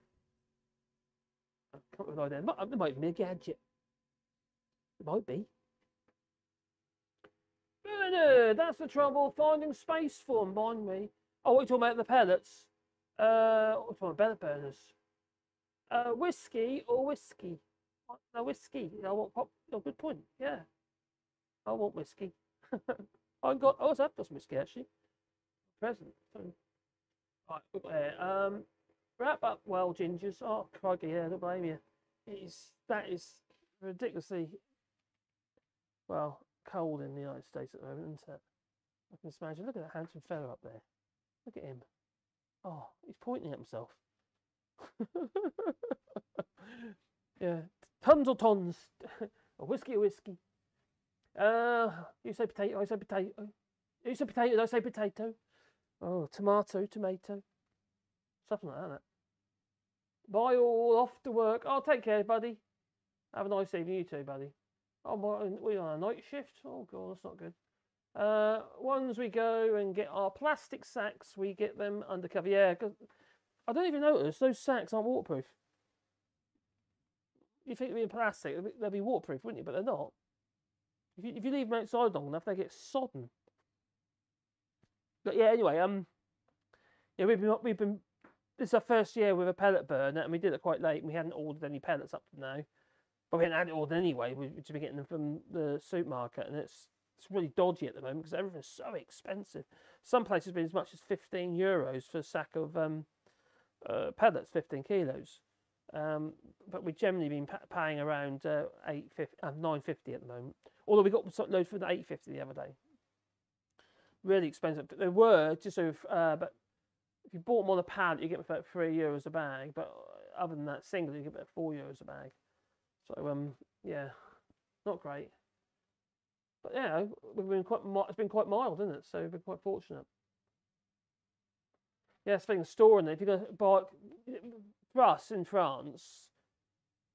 I can't rely there. Might, there might be a gadget. It might be. Bernard, that's the trouble finding space for 'em, mind me. Oh, what are you talking about the pellets? Uh, what are talking about burners? Uh, whiskey or whiskey? Uh, No whiskey. I want pop. Good point. Yeah, I want whiskey. I got. Oh, I've got some whiskey actually. Present. Right, we've got here. Um, wrap up well, gingers. Oh, crikey, yeah, don't blame you. It is that is ridiculously well cold in the United States at the moment, isn't it? I can just imagine. Look at that handsome fella up there. Look at him. Oh, he's pointing at himself. yeah, tons or tons. a whiskey, a whiskey. Uh, you say potato, I say potato. You say potato, I say potato. Oh, tomato, tomato. Something like that. Bye all, off to work. Oh, take care, buddy. Have a nice evening, you too, buddy. Oh, my, we on a night shift? Oh, God, that's not good. Uh, ones we go and get our plastic sacks, we get them undercover. Yeah, 'cause I don't even notice those sacks aren't waterproof. You think they'd be plastic, they'd be waterproof, wouldn't you? But they're not. If you, if you leave them outside long enough, they get sodden. But yeah, anyway, um, yeah, we've been we've been. This is our first year with a pellet burner, and we did it quite late. And we hadn't ordered any pellets up to now, but we hadn't had it ordered anyway. We- just been getting them from the supermarket, and it's it's really dodgy at the moment because everything's so expensive. Some places been as much as fifteen euros for a sack of um, uh, pellets, fifteen kilos. Um, but we've generally been pa- paying around uh, eight fifty, uh, nine fifty at the moment. Although we got some loads for the eight fifty the other day. Really expensive. But they were just over, uh, but if you bought them on a pallet, you get about three euros a bag. But other than that, single, you get about four euros a bag. So um, yeah, not great. But yeah, we've been quite. It's been quite mild, isn't it? So we've been quite fortunate. Yeah, speaking of storing, if you're going to buy for us in France,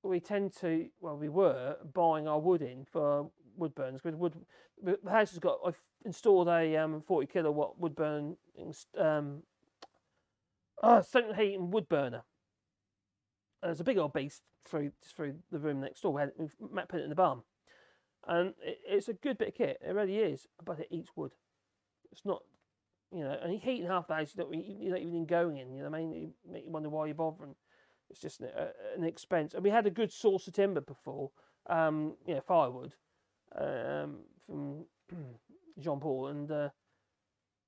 we tend to well, we were buying our wood in for wood burns because wood. The house has got. I've installed a um, 40 kilowatt wood um, uh, central heating wood burner. There's a big old beast through through the room next door. Had, we've put it in the barn, and it, it's a good bit of kit. It really is, but it eats wood. It's not, you know, and heating half the you're not even going in. You know, what I mean, you you wonder why you're bothering. It's just an, a- an expense. And we had a good source of timber before, um, you know, firewood, um, from Jean Paul, and uh,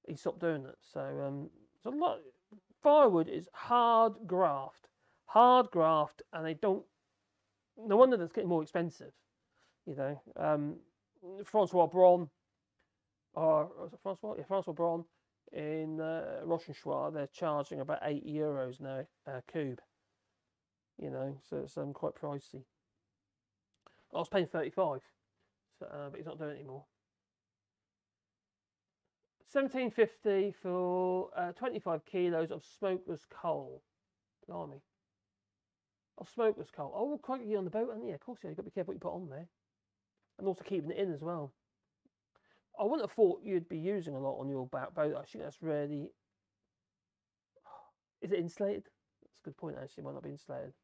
he stopped doing it. So, um, it's a lot. Firewood is hard graft, hard graft, and they don't. No wonder that's getting more expensive. You know, um, Francois Bron, or it Francois? Yeah, Francois Bron in uh, they're charging about eight euros now a cube. You know, so it's um, quite pricey. I was paying thirty-five, so, uh, but he's not doing it anymore. Seventeen fifty for uh, twenty-five kilos of smokeless coal. Blimey. Of smokeless coal. Oh, quite you on the boat, haven't you? Of course, yeah. You've got to be careful what you put on there, and also keeping it in as well. I wouldn't have thought you'd be using a lot on your boat. I think that's really. Is it insulated? That's a good point. Actually, it might not be insulated.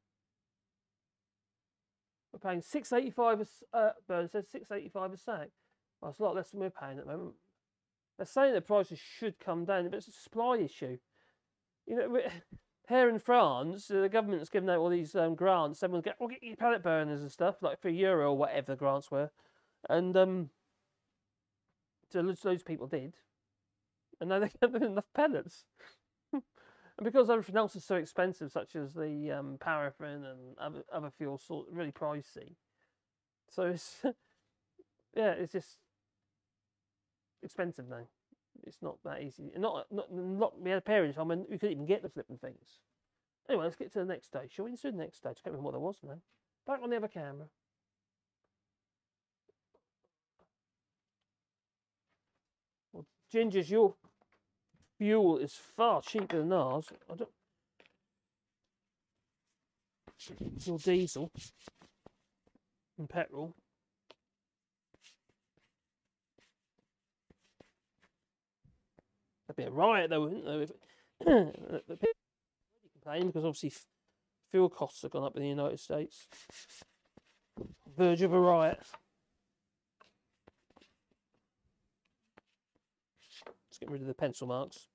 We're paying six eighty five a s- uh, Burn says six eighty five a sack. Well, it's a lot less than we're paying at the moment. They're saying the prices should come down, but it's a supply issue. You know, here in France, uh, the government's given out all these um, grants. Everyone get, well, get your pellet burners and stuff, like for a euro or whatever the grants were. And um, so loads, loads of people did. And now they can't get enough pellets. and because everything else is so expensive, such as the um, paraffin and other, other fuels, sort really pricey. So it's, yeah, it's just expensive now. It's not that easy. Not not not. We had a period of time when we couldn't even get the flipping things. Anyway, let's get to the next stage. Shall we? Do the next stage. I can't remember what there was now. Back on the other camera. Well, Ginger's your fuel is far cheaper than ours. I don't. It's Your diesel and petrol. A bit of riot though, wouldn't there? If the people complain because obviously fuel costs have gone up in the United States. Verge of a riot. Let's get rid of the pencil marks.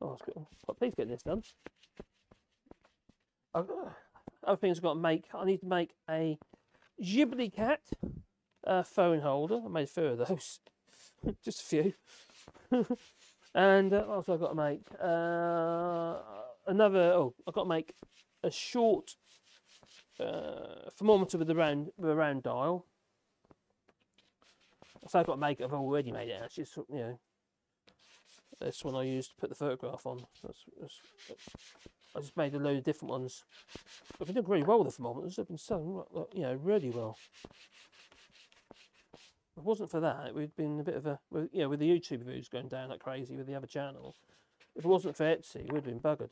Oh, it's good. Pleased getting this done. I've, other things I've got to make. I need to make a Ghibli cat uh, phone holder. I made a few of those, just a few. and uh, else have got to make? Uh, another. Oh, I've got to make a short uh, thermometer with a round with a round dial. So I've got to make it. I've already made it. Actually, so, you know. This one I used to put the photograph on. That's, that's, I just made a load of different ones. I've been doing really well with the thermometers. They've been selling, you know, really well. If it wasn't for that, we'd been a bit of a, you know, with the YouTube views going down like crazy with the other channel. If it wasn't for Etsy, we'd been buggered.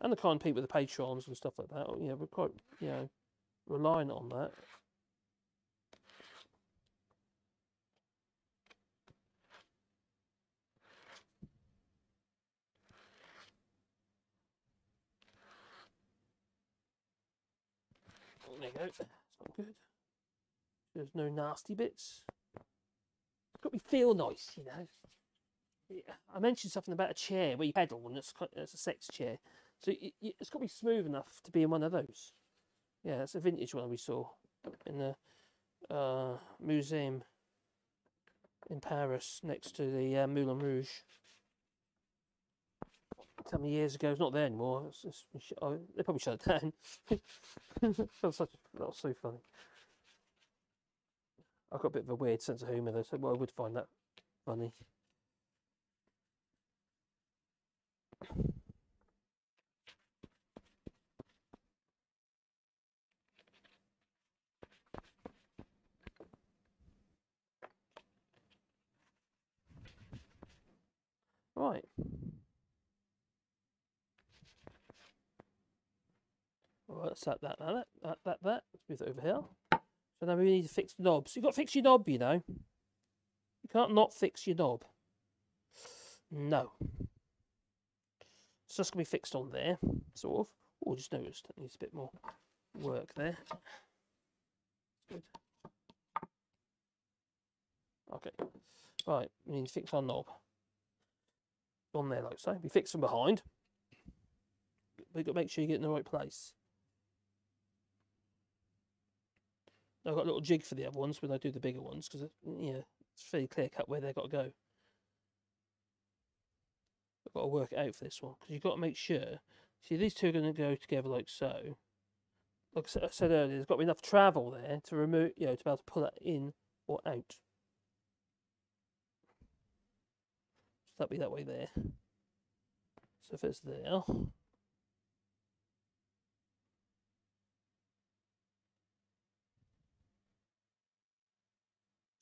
And the kind people with the patrons and stuff like that, you know, we're quite, you know, relying on that. You go. It's not good. There's no nasty bits. It's got to be feel nice, you know. Yeah, I mentioned something about a chair where you pedal and it's, it's a sex chair. So y it's got to be smooth enough to be in one of those. Yeah, that's a vintage one we saw in the uh, museum in Paris next to the uh, Moulin Rouge. How many years ago? It's not there anymore. It's, it's, oh, they probably shut it down. that, was such, that was so funny. I've got a bit of a weird sense of humour though, so well, I would find that funny. Right. That's that, that, that, that, that, that. Let's move it over here. So now we need to fix the knobs. You've got to fix your knob, you know. You can't not fix your knob. No. So that's going to be fixed on there, sort of. Oh, just noticed it needs a bit more work there. Good. Okay. Right, we need to fix our knob. On there, like so. We fix from behind. You've got to make sure you get in the right place. I've got a little jig for the other ones when I do the bigger ones because yeah, it's fairly clear cut where they've got to go. I've got to work it out for this one because you've got to make sure. See, these two are going to go together like so. Like I said earlier, there's got to be enough travel there to remove, you know, to be able to pull that in or out. So that'll be that way there. So if it's there,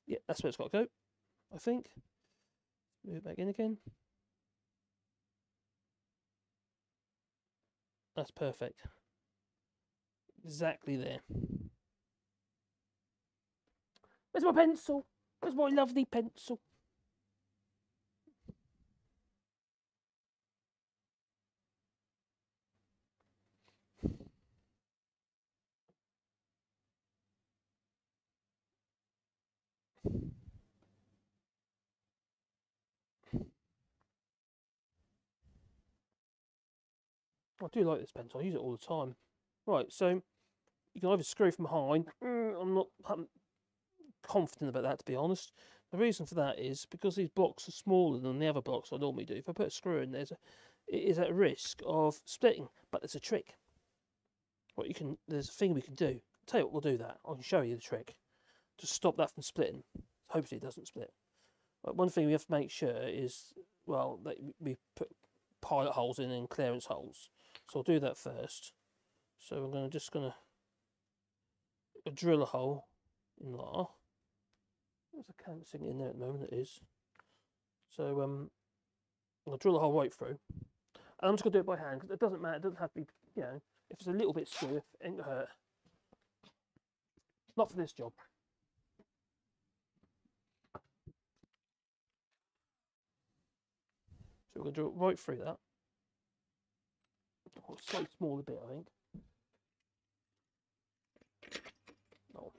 yeah, that's where it's got to go. I think. Move it back in again. That's perfect. Exactly there. Where's my pencil? Where's my lovely pencil? I do like this pencil. I use it all the time. Right, so you can either screw from behind. Mm, I'm not I'm confident about that, to be honest. The reason for that is because these blocks are smaller than the other blocks I normally do. If I put a screw in, there's a, it is at risk of splitting. But there's a trick. What you can, there's a thing we can do. I'll tell you what, we'll do that. I can show you the trick to stop that from splitting. Hopefully, it doesn't split. But one thing we have to make sure is, well, that we put pilot holes in and clearance holes. So I'll do that first. So I'm gonna just gonna drill a hole in there. There's a countersink in there at the moment. It is. So um, I'll drill a hole right through. And I'm just gonna do it by hand because it doesn't matter. It doesn't have to be, you know, if it's a little bit stiff, it ain't hurt. Not for this job. So we're gonna drill right through that. Oh, small a bit, I think. No.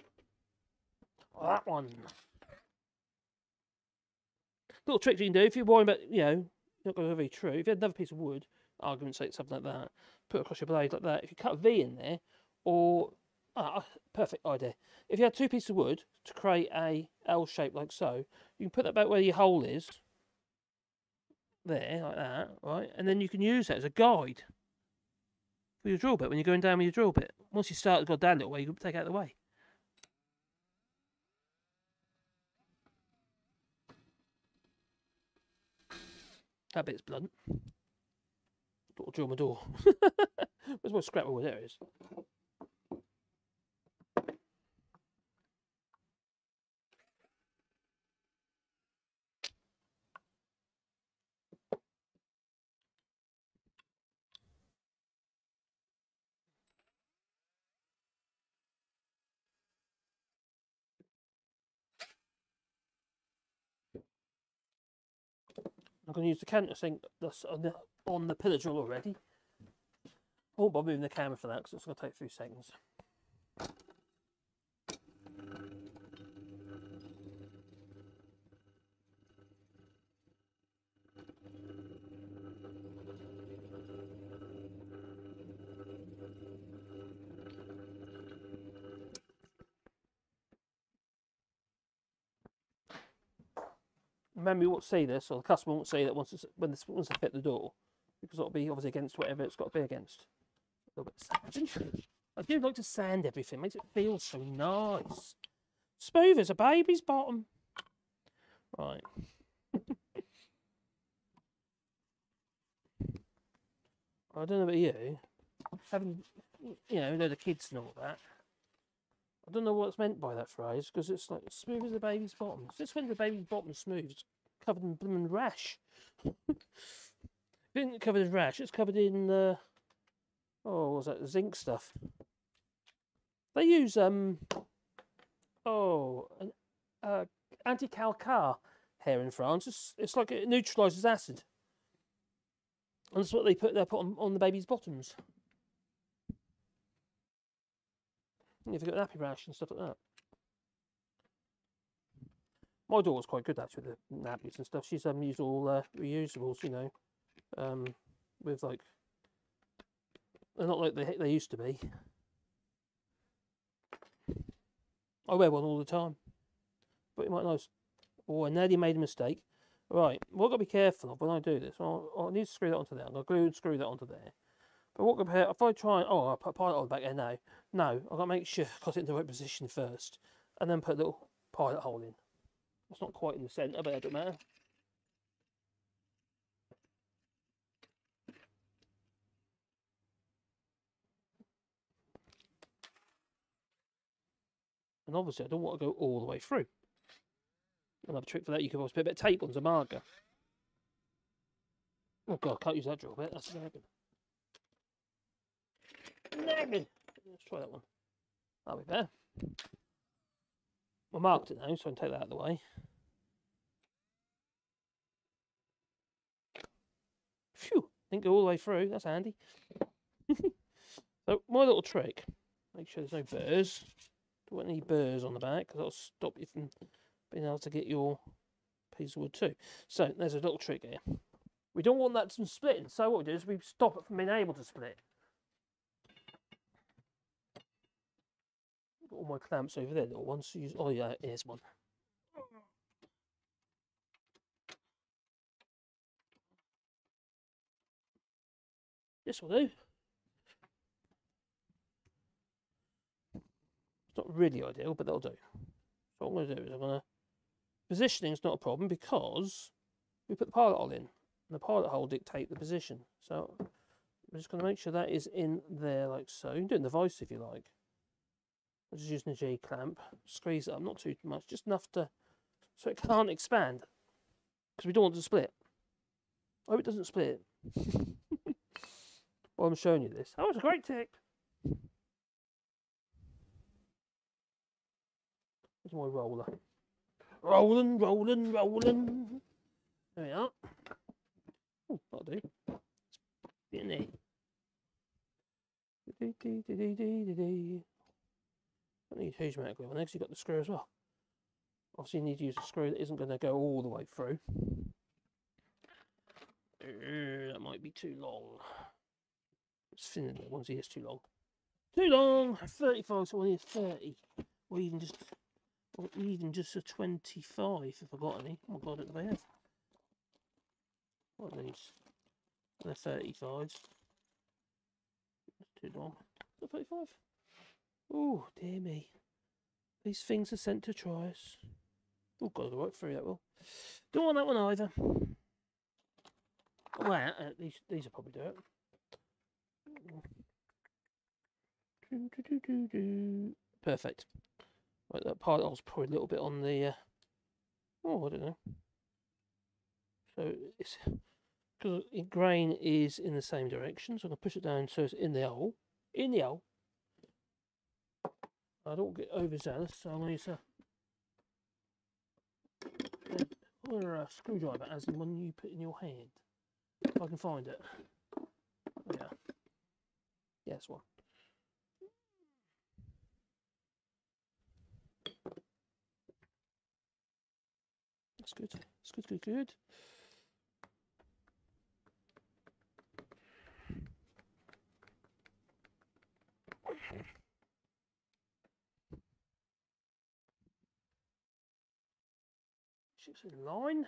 Oh, that one. Little trick you can do if you're worried about, you know, not going to be true. If you had another piece of wood, argument sake, something like that, put across your blade like that. If you cut a V in there, or ah, perfect idea. If you had two pieces of wood to create a L shape like so, you can put that back where your hole is. There, like that, right? And then you can use that as a guide for your drill bit when you're going down with your drill bit. Once you start to go down a little way, you can take it out of the way. That bit's blunt. To drill my door. Where's my scrap wood? There it is. Going to use the countersink that's on the, on the pillar drill already. Oh, I won't bother moving the camera for that because it's going to take a few seconds. You won't see this, or the customer won't see that once it's when this once they fit the door, because it'll be obviously against whatever it's got to be against. A little bit of sand. I do like to sand everything, makes it feel so nice. Smooth as a baby's bottom. Right. I don't know about you. Having, you know, know the kids and all that. I don't know what's meant by that phrase because it's like smooth as a baby's bottom. Just when the baby's bottom is smooth, it's covered in blooming rash. it isn't covered in rash, it's covered in, uh, oh, what was that, zinc stuff. They use, um, oh, an uh, anti-calcar here in France. It's, it's like it neutralises acid. And that's what they put, they put on, on the baby's bottoms. If you've got an nappy rash and stuff like that. My daughter's quite good actually with the nappies and stuff. She's um, used all uh, reusables, you know, um, with like, they're not like they, they used to be. I wear one all the time. But it might nice. Oh, I nearly made a mistake. Right, what I've got to be careful of when I do this, I'll, i need to screw that onto there. I'm going to glue and screw that onto there. But what compare if I try and oh I put a pilot hole back there now. No, I've got to make sure I got it in the right position first. And then put a little pilot hole in. It's not quite in the centre, but it doesn't matter. And obviously I don't want to go all the way through. Another trick for that, you can always put a bit of tape on some marker. Oh god, I can't use that drill bit, that's a Let's try that one. That'll be better. I marked it now, so I can take that out of the way. Phew, didn't go all the way through. That's handy. so my little trick, make sure there's no burrs. Don't want any burrs on the back because that'll stop you from being able to get your piece of wood too. So there's a little trick here. We don't want that from splitting, so what we do is we stop it from being able to split. Got all my clamps over there, little ones. Use, oh yeah, here's one. This will do. It's not really ideal, but that'll do. So what I'm going to do is I'm going to... Positioning is not a problem because we put the pilot hole in. And the pilot hole dictate the position. So I'm just going to make sure that is in there like so. You can do it in the vice if you like. I'm just using a G clamp. Squeeze it up, not too much, just enough to... So it can't expand. Because we don't want it to split. I hope it doesn't split. Well, I'm showing you this. Oh, it's a great tick. There's my roller. Rolling, rolling, rolling. There we are. Oh, that'll do. Get in there. Dee, dee, dee, dee, dee, dee, dee. Don't need a huge amount of glue on there because you've got the screw as well. Obviously, you need to use a screw that isn't going to go all the way through. Uh, that might be too long. It's thinner than one's ears too long. Too long! 35, so one is 30. Or even just or even just a 25 if I got any. Oh my god, at the have. What are these? They're 35s. That's too long. Is 35? Oh, dear me. These things are sent to try us. Oh, got to go right through that well. Don't want that one either. Well, uh, these, these will probably do it. Perfect. Right, that part I was probably a little bit on the. Uh, oh, I don't know. So it's because grain is in the same direction, so I'm gonna push it down so it's in the hole. In the hole. I don't get overzealous, so gonna use a, or a screwdriver, as the one you put in your hand. If I can find it. Yeah. Yes, one. That's good. That's good, good, good. Ships in line.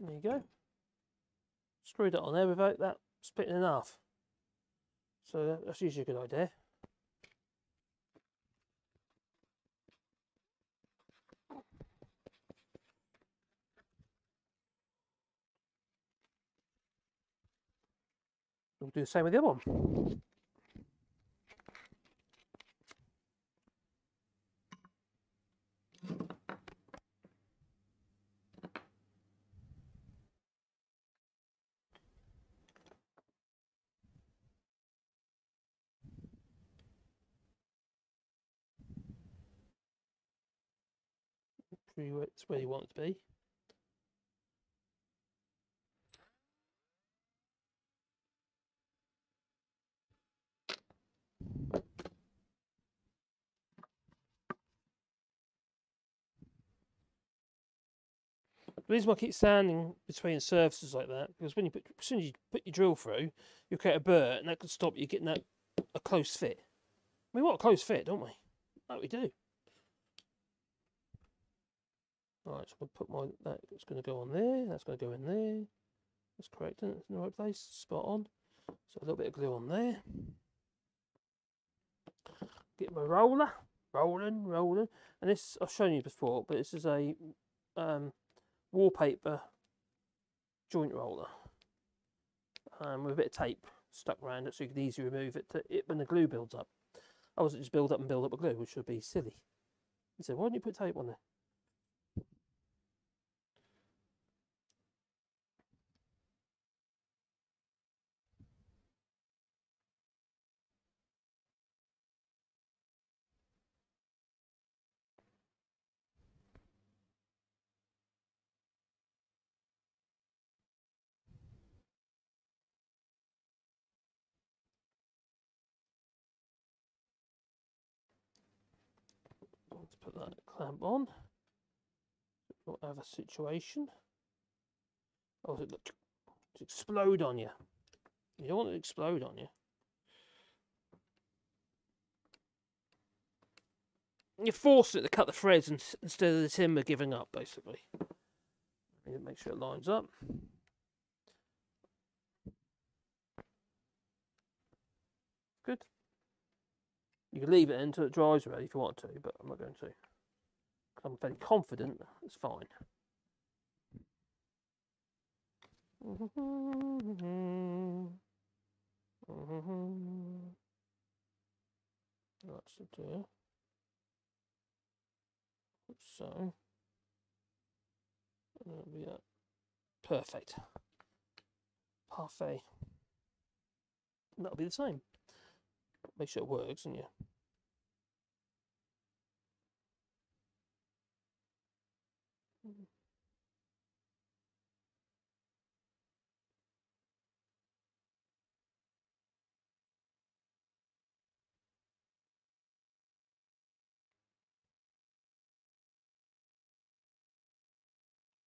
There you go. Screwed it on there without that splitting in half. So that's usually a good idea. We'll do the same with the other one. it's where you want it to be. The reason why I keep standing between surfaces like that, because when you put, as soon as you put your drill through, you create a burr, and that could stop you getting that a close fit. We want a close fit, don't we? Like we do. Right, so I'm put my, that's going to go on there, that's going to go in there. That's correct, isn't it? It's in the right place, spot on. So a little bit of glue on there. Get my roller, rolling, rolling. And this, I've shown you before, but this is a um, wallpaper joint roller. Um, with a bit of tape stuck around it so you can easily remove it, to, it when the glue builds up. I wasn't just build up and build up a glue, which would be silly. He said, why don't you put tape on there? Let's put that clamp on. Not have a situation. Oh, it look explode on you? You don't want it to explode on you. You force it to cut the threads instead of the timber giving up, basically. Make sure it lines up. Good. You can leave it until it dries already if you want to, but I'm not going to. I'm fairly confident it's fine. That's the do. So, that'll be that. Perfect. Parfait. That'll be the same. Make sure it works, and you. Mm-hmm.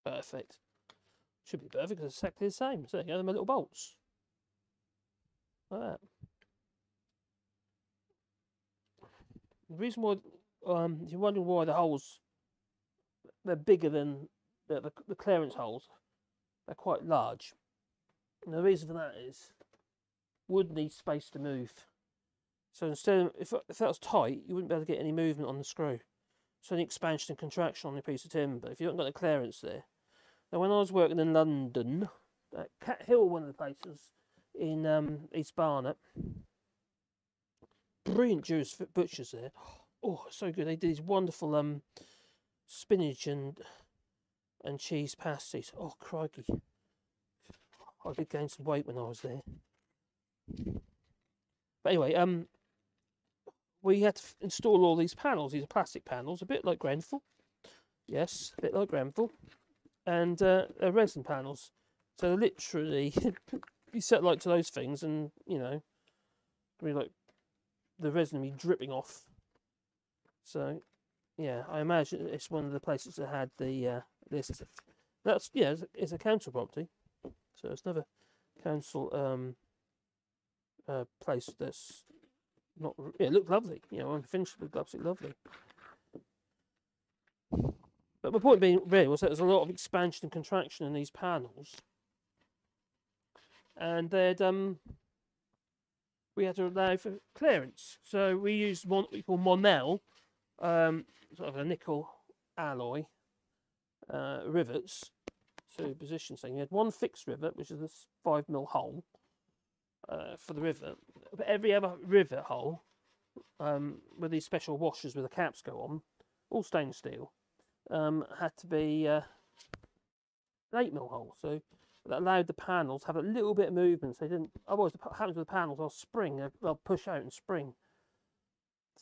Perfect. Should be perfect because it's exactly the same. So there you go, my little bolts. Like that. Reason why, um, you're wondering why the holes, they're bigger than the, the, the clearance holes, they're quite large. And the reason for that is wood needs space to move. So instead of, if, if that was tight, you wouldn't be able to get any movement on the screw. So any expansion and contraction on a piece of timber, if you haven't got the clearance there. Now when I was working in London, at Cat Hill, one of the places in um, East Barnet, brilliant Jewish butchers there. Oh, so good. They did these wonderful um spinach and and cheese pasties. Oh crikey. I did gain some weight when I was there. But anyway, um we had to install all these panels. These are plastic panels, a bit like Grenfell. Yes, a bit like Grenfell. And uh, they're resin panels. So literally, you set light to those things, and you know, be like the resin be dripping off. So, yeah, I imagine it's one of the places that had the uh, this. Is a, that's yeah, it's a, it's a council property, so it's another council um uh place that's not. Yeah, it looked lovely. You know, when finished, it looked absolutely lovely. But my point being really was that there's a lot of expansion and contraction in these panels, and they'd um we had to allow for clearance. So we used one we call Monel, um, sort of a nickel alloy uh, rivets to position thing. You had one fixed rivet, which is this five mil hole uh, for the rivet. But every other rivet hole, um, with these special washers where the caps go on, all stainless steel, um, had to be uh, an eight mil hole. So that allowed the panels to have a little bit of movement. So they didn't. Otherwise, what happens with the panels? They'll spring. They'll, push out and spring.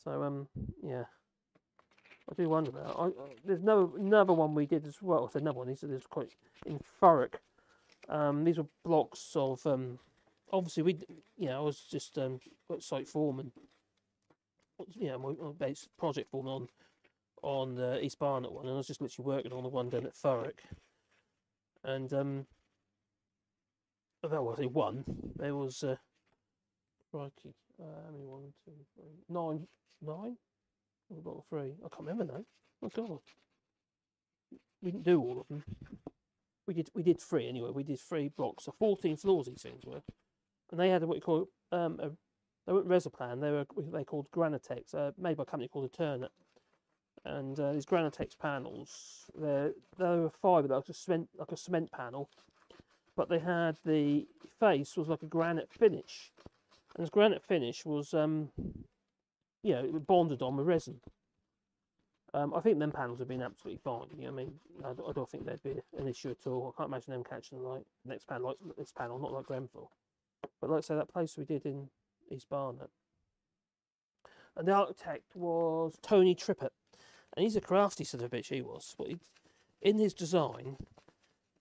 So um, yeah. I do wonder that. I, I, there's no another one we did as well. So another one. These are quite in Thurrock. Um, these were blocks of um, obviously we, you know, I was just um, site foreman. You know, my, my base project foreman on on the East Barnet one, and I was just literally working on the one down at Thurrock. And um, that was a one. There was uh, crikey, uh, how many? One, two, three, nine, nine. Or got three. I can't remember now. Oh God, we didn't do all of them. We did. We did three anyway. We did three blocks. So fourteen floors these things were, and they had what you call um a. They weren't Resoplan. They were what they called Granitex, uh, made by a company called Eternit. And uh, these Granitex panels, they're they were a fibre, like a cement, like a cement panel, but they had the face was like a granite finish, and this granite finish was um, you know, it bonded on with resin. Um, I think them panels have been absolutely fine. You know, I mean, I don't, I don't think there'd be an issue at all. I can't imagine them catching the light next panel like this panel, not like Grenfell. But like I say, that place we did in East Barnet. And the architect was Tony Trippett. And he's a crafty sort of bitch, he was. But in his design,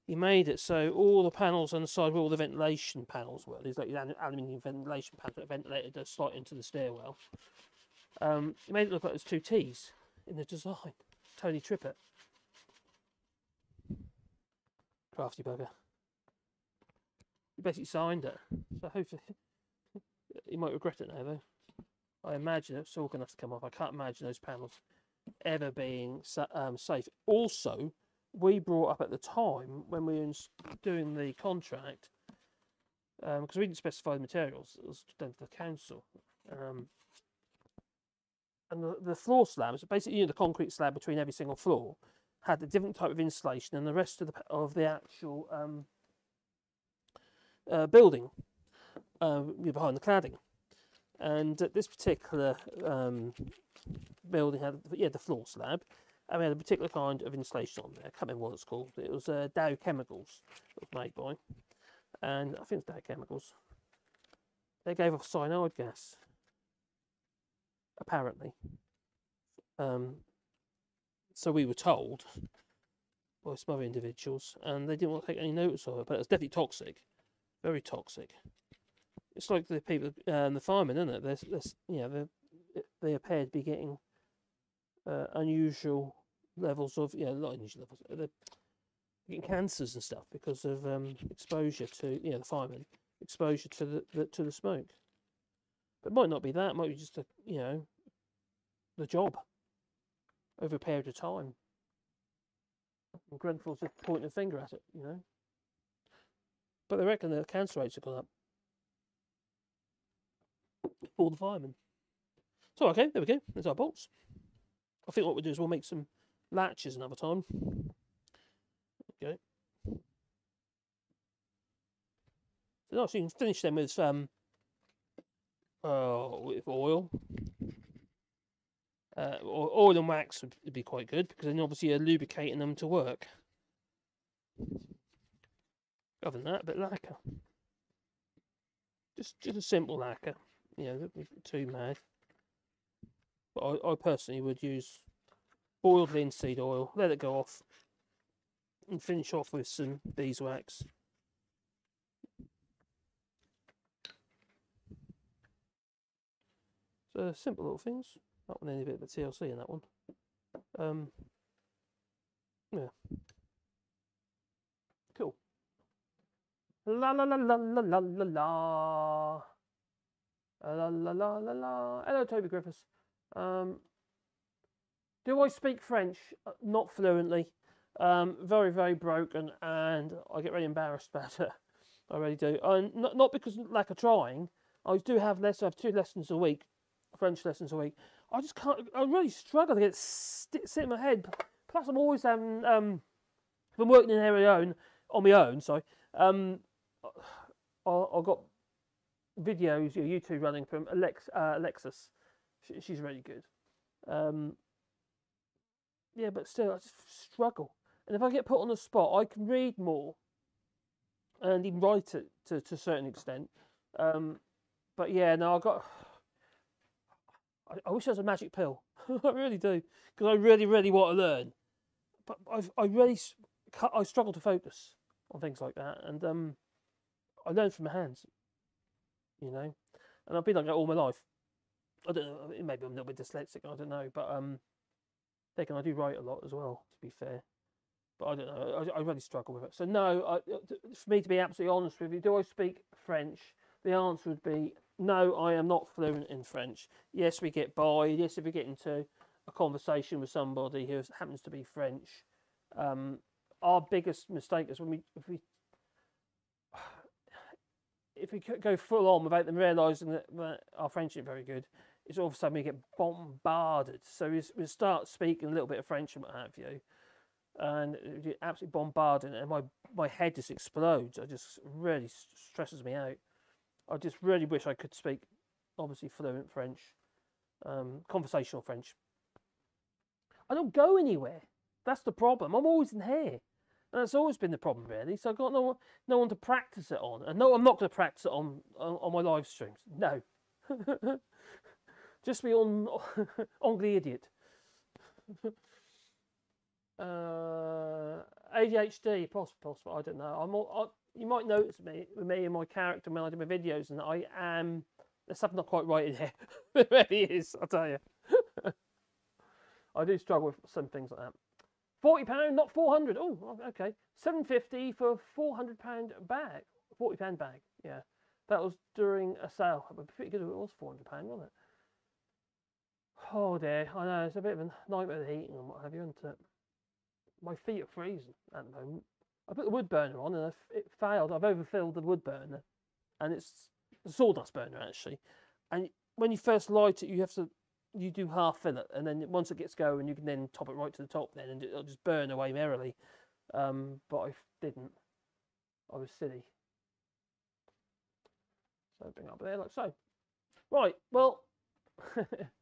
he made it so all the panels on the side where all the ventilation panels were, there's like aluminium ventilation panels that ventilated the slot into the stairwell. Um, he made it look like there's two T's in the design. Tony Trippett. Crafty bugger. He basically signed it. So hopefully he might regret it now though. I imagine it's all going to have to come off. I can't imagine those panels ever being um, safe. Also, we brought up at the time when we were doing the contract, because we didn't specify the materials, it was done to the council. Um, and the, the floor slabs, basically you know, the concrete slab between every single floor, had a different type of insulation than the rest of the of the actual um, uh, building uh, behind the cladding. And uh, this particular um, building had yeah the floor slab, and we had a particular kind of insulation on there. I can't remember what it's called. It was uh, Dow Chemicals. It was made by, and I think it's Dow Chemicals. They gave off cyanide gas. Apparently. Um, so we were told by some other individuals, and they didn't want to take any notice of it. But it's definitely toxic, very toxic. It's like the people, um, the firemen, isn't it? They're, they're, you know, they they appear to be getting uh, unusual levels of, yeah, not unusual levels. uh, getting cancers and stuff because of um, exposure to, you know, the firemen exposure to the, the to the smoke. But it might not be that. It might be just the, you know, the job over a period of time. And Grenfell's just pointing a finger at it, you know. But they reckon the cancer rates have gone up. All the firemen. So okay, there we go. There's our bolts. I think what we'll do is we'll make some latches another time. Okay. So so you can finish them with um uh with oil. Uh, oil and wax would be quite good because then obviously you're lubricating them to work. Other than that, a bit lacquer. Just just a simple lacquer. You know, don't be too mad. But I, I personally would use boiled linseed oil, let it go off, and finish off with some beeswax. So simple little things. Not with any bit of a TLC in that one. Um, yeah. Cool. La la la la la la la la. La la la la la. Hello, Toby Griffiths. Um, do I speak French? Uh, Not fluently. Um, very, very broken, and I get really embarrassed about it. I really do. And not, not because lack of trying. I do have less. I have two lessons a week, French lessons a week. I just can't. I really struggle to get it sit in my head. Plus, I'm always having. Um, I'm working in area own on my own, sorry. Um, I, I've got videos, you know, YouTube running from Alex, uh, Alexis. She, she's really good. Um, yeah, but still, I just struggle. And if I get put on the spot, I can read more and even write it to, to a certain extent. Um, but yeah, no, I got. I, I wish there was a magic pill. I really do, because I really, really want to learn. But I've, I really, I struggle to focus on things like that, and um, I learn from my hands. You know, and I've been like that all my life. I don't know. Maybe I'm a little bit dyslexic. I don't know, but um, thinking I do write a lot as well. To be fair, but I don't know. I, I really struggle with it. So no, I, uh, for me to be absolutely honest with you, do I speak French? The answer would be no. I am not fluent in French. Yes, we get by. Yes, if we get into a conversation with somebody who happens to be French, um, our biggest mistake is when we if we if we go full on without them realising that, that our French isn't very good, it's all of a sudden we get bombarded. So we, we start speaking a little bit of French and what have you, and you're absolutely bombarded, and my my head just explodes. It just really stresses me out. I just really wish I could speak, obviously fluent French, um, conversational French. I don't go anywhere. That's the problem. I'm always in here. And that's always been the problem, really. So I've got no one, no one to practice it on. And no, I'm not going to practice it on, on, on my live streams. No. Just be on Ongly Idiot. uh, ADHD, possible, possible. I don't know. I'm all, I, you might notice me, with me and my character when I do my videos, and I am there's something not quite right in here. there really is, I tell you. I do struggle with some things like that. Forty pound, not four hundred. Oh, okay. Seven fifty for four hundred pound bag. Forty pound bag. Yeah, that was during a sale. Pretty good. It was four hundred pound, wasn't it? Oh dear, I know it's a bit of a nightmare of heating and what have you, isn't it? My feet are freezing at the moment. I put the wood burner on and it failed. I've overfilled the wood burner, and it's a sawdust burner actually. And when you first light it, you have to you do half fill it, and then once it gets going, you can then top it right to the top. Then and it'll just burn away merrily. Um, but I didn't. I was silly. So bring up there like so. Right. Well,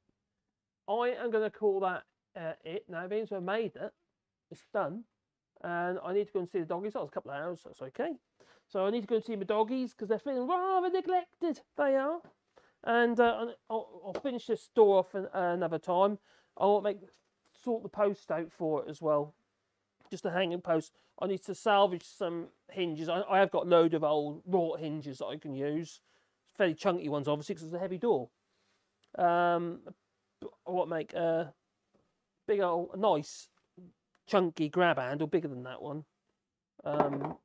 I am going to call that uh, it now. Being so made it, it's done, and I need to go and see the doggies. That was a couple of hours. So that's okay. So I need to go and see my doggies because they're feeling rather neglected. They are. And uh, I'll, I'll, finish this store off an, uh, another time. I'll make sort the post out for it as well. Just a hanging post. I need to salvage some hinges. I, I have got a load of old wrought hinges that I can use. Fairly chunky ones, obviously, because it's a heavy door. Um, I want to make a big old, nice, chunky grab handle, bigger than that one. Um,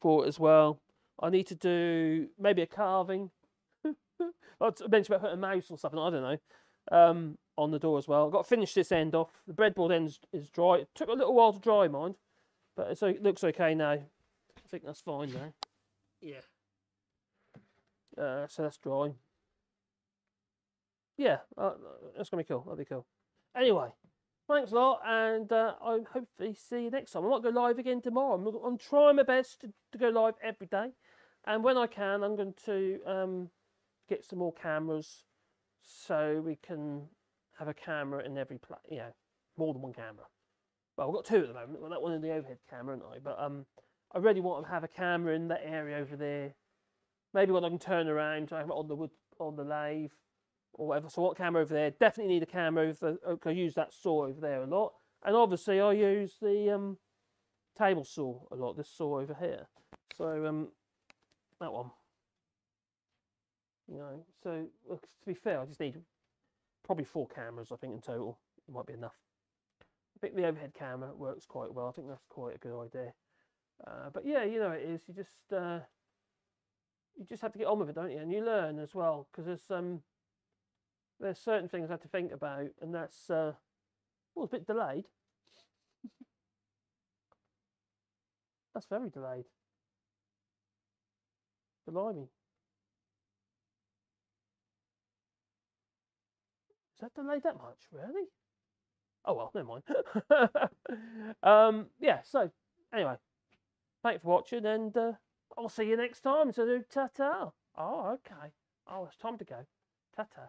for it as well. I need to do maybe a carving. I mentioned about putting a mouse or something, I don't know, um, on the door as well. I've got to finish this end off. The breadboard end is dry. It took a little while to dry, mind, but it looks okay now. I think that's fine now. Yeah. Uh, so that's dry. Yeah, uh, that's going to be cool. That'd be cool. Anyway, thanks a lot, and uh, I hopefully see you next time. I might go live again tomorrow. I'm, I'm trying my best to, to, go live every day, and when I can, I'm going to um, get some more cameras so we can have a camera in every place. You know, more than one camera. Well, I've got two at the moment. Well, that one in the overhead camera, and I. But um, I really want to have a camera in that area over there. Maybe when I can turn around, I have it on the wood on the lathe or whatever. So what camera over there? Definitely need a camera over the, I use that saw over there a lot. And obviously I use the um, table saw a lot, this saw over here. So um, that one. You know, so to be fair, I just need probably four cameras, I think, in total. It might be enough. I think the overhead camera works quite well. I think that's quite a good idea. Uh, but yeah, you know, it is. You just uh, you just have to get on with it, don't you? And you learn as well because there's um there's certain things I have to think about, and that's uh, well, it's a bit delayed. that's very delayed. Blimey. Is that delayed that much? Really? Oh well, never mind. um, yeah. So anyway, thanks for watching, and uh, I'll see you next time. So ta ta. Oh, okay. Oh, it's time to go. Ta ta.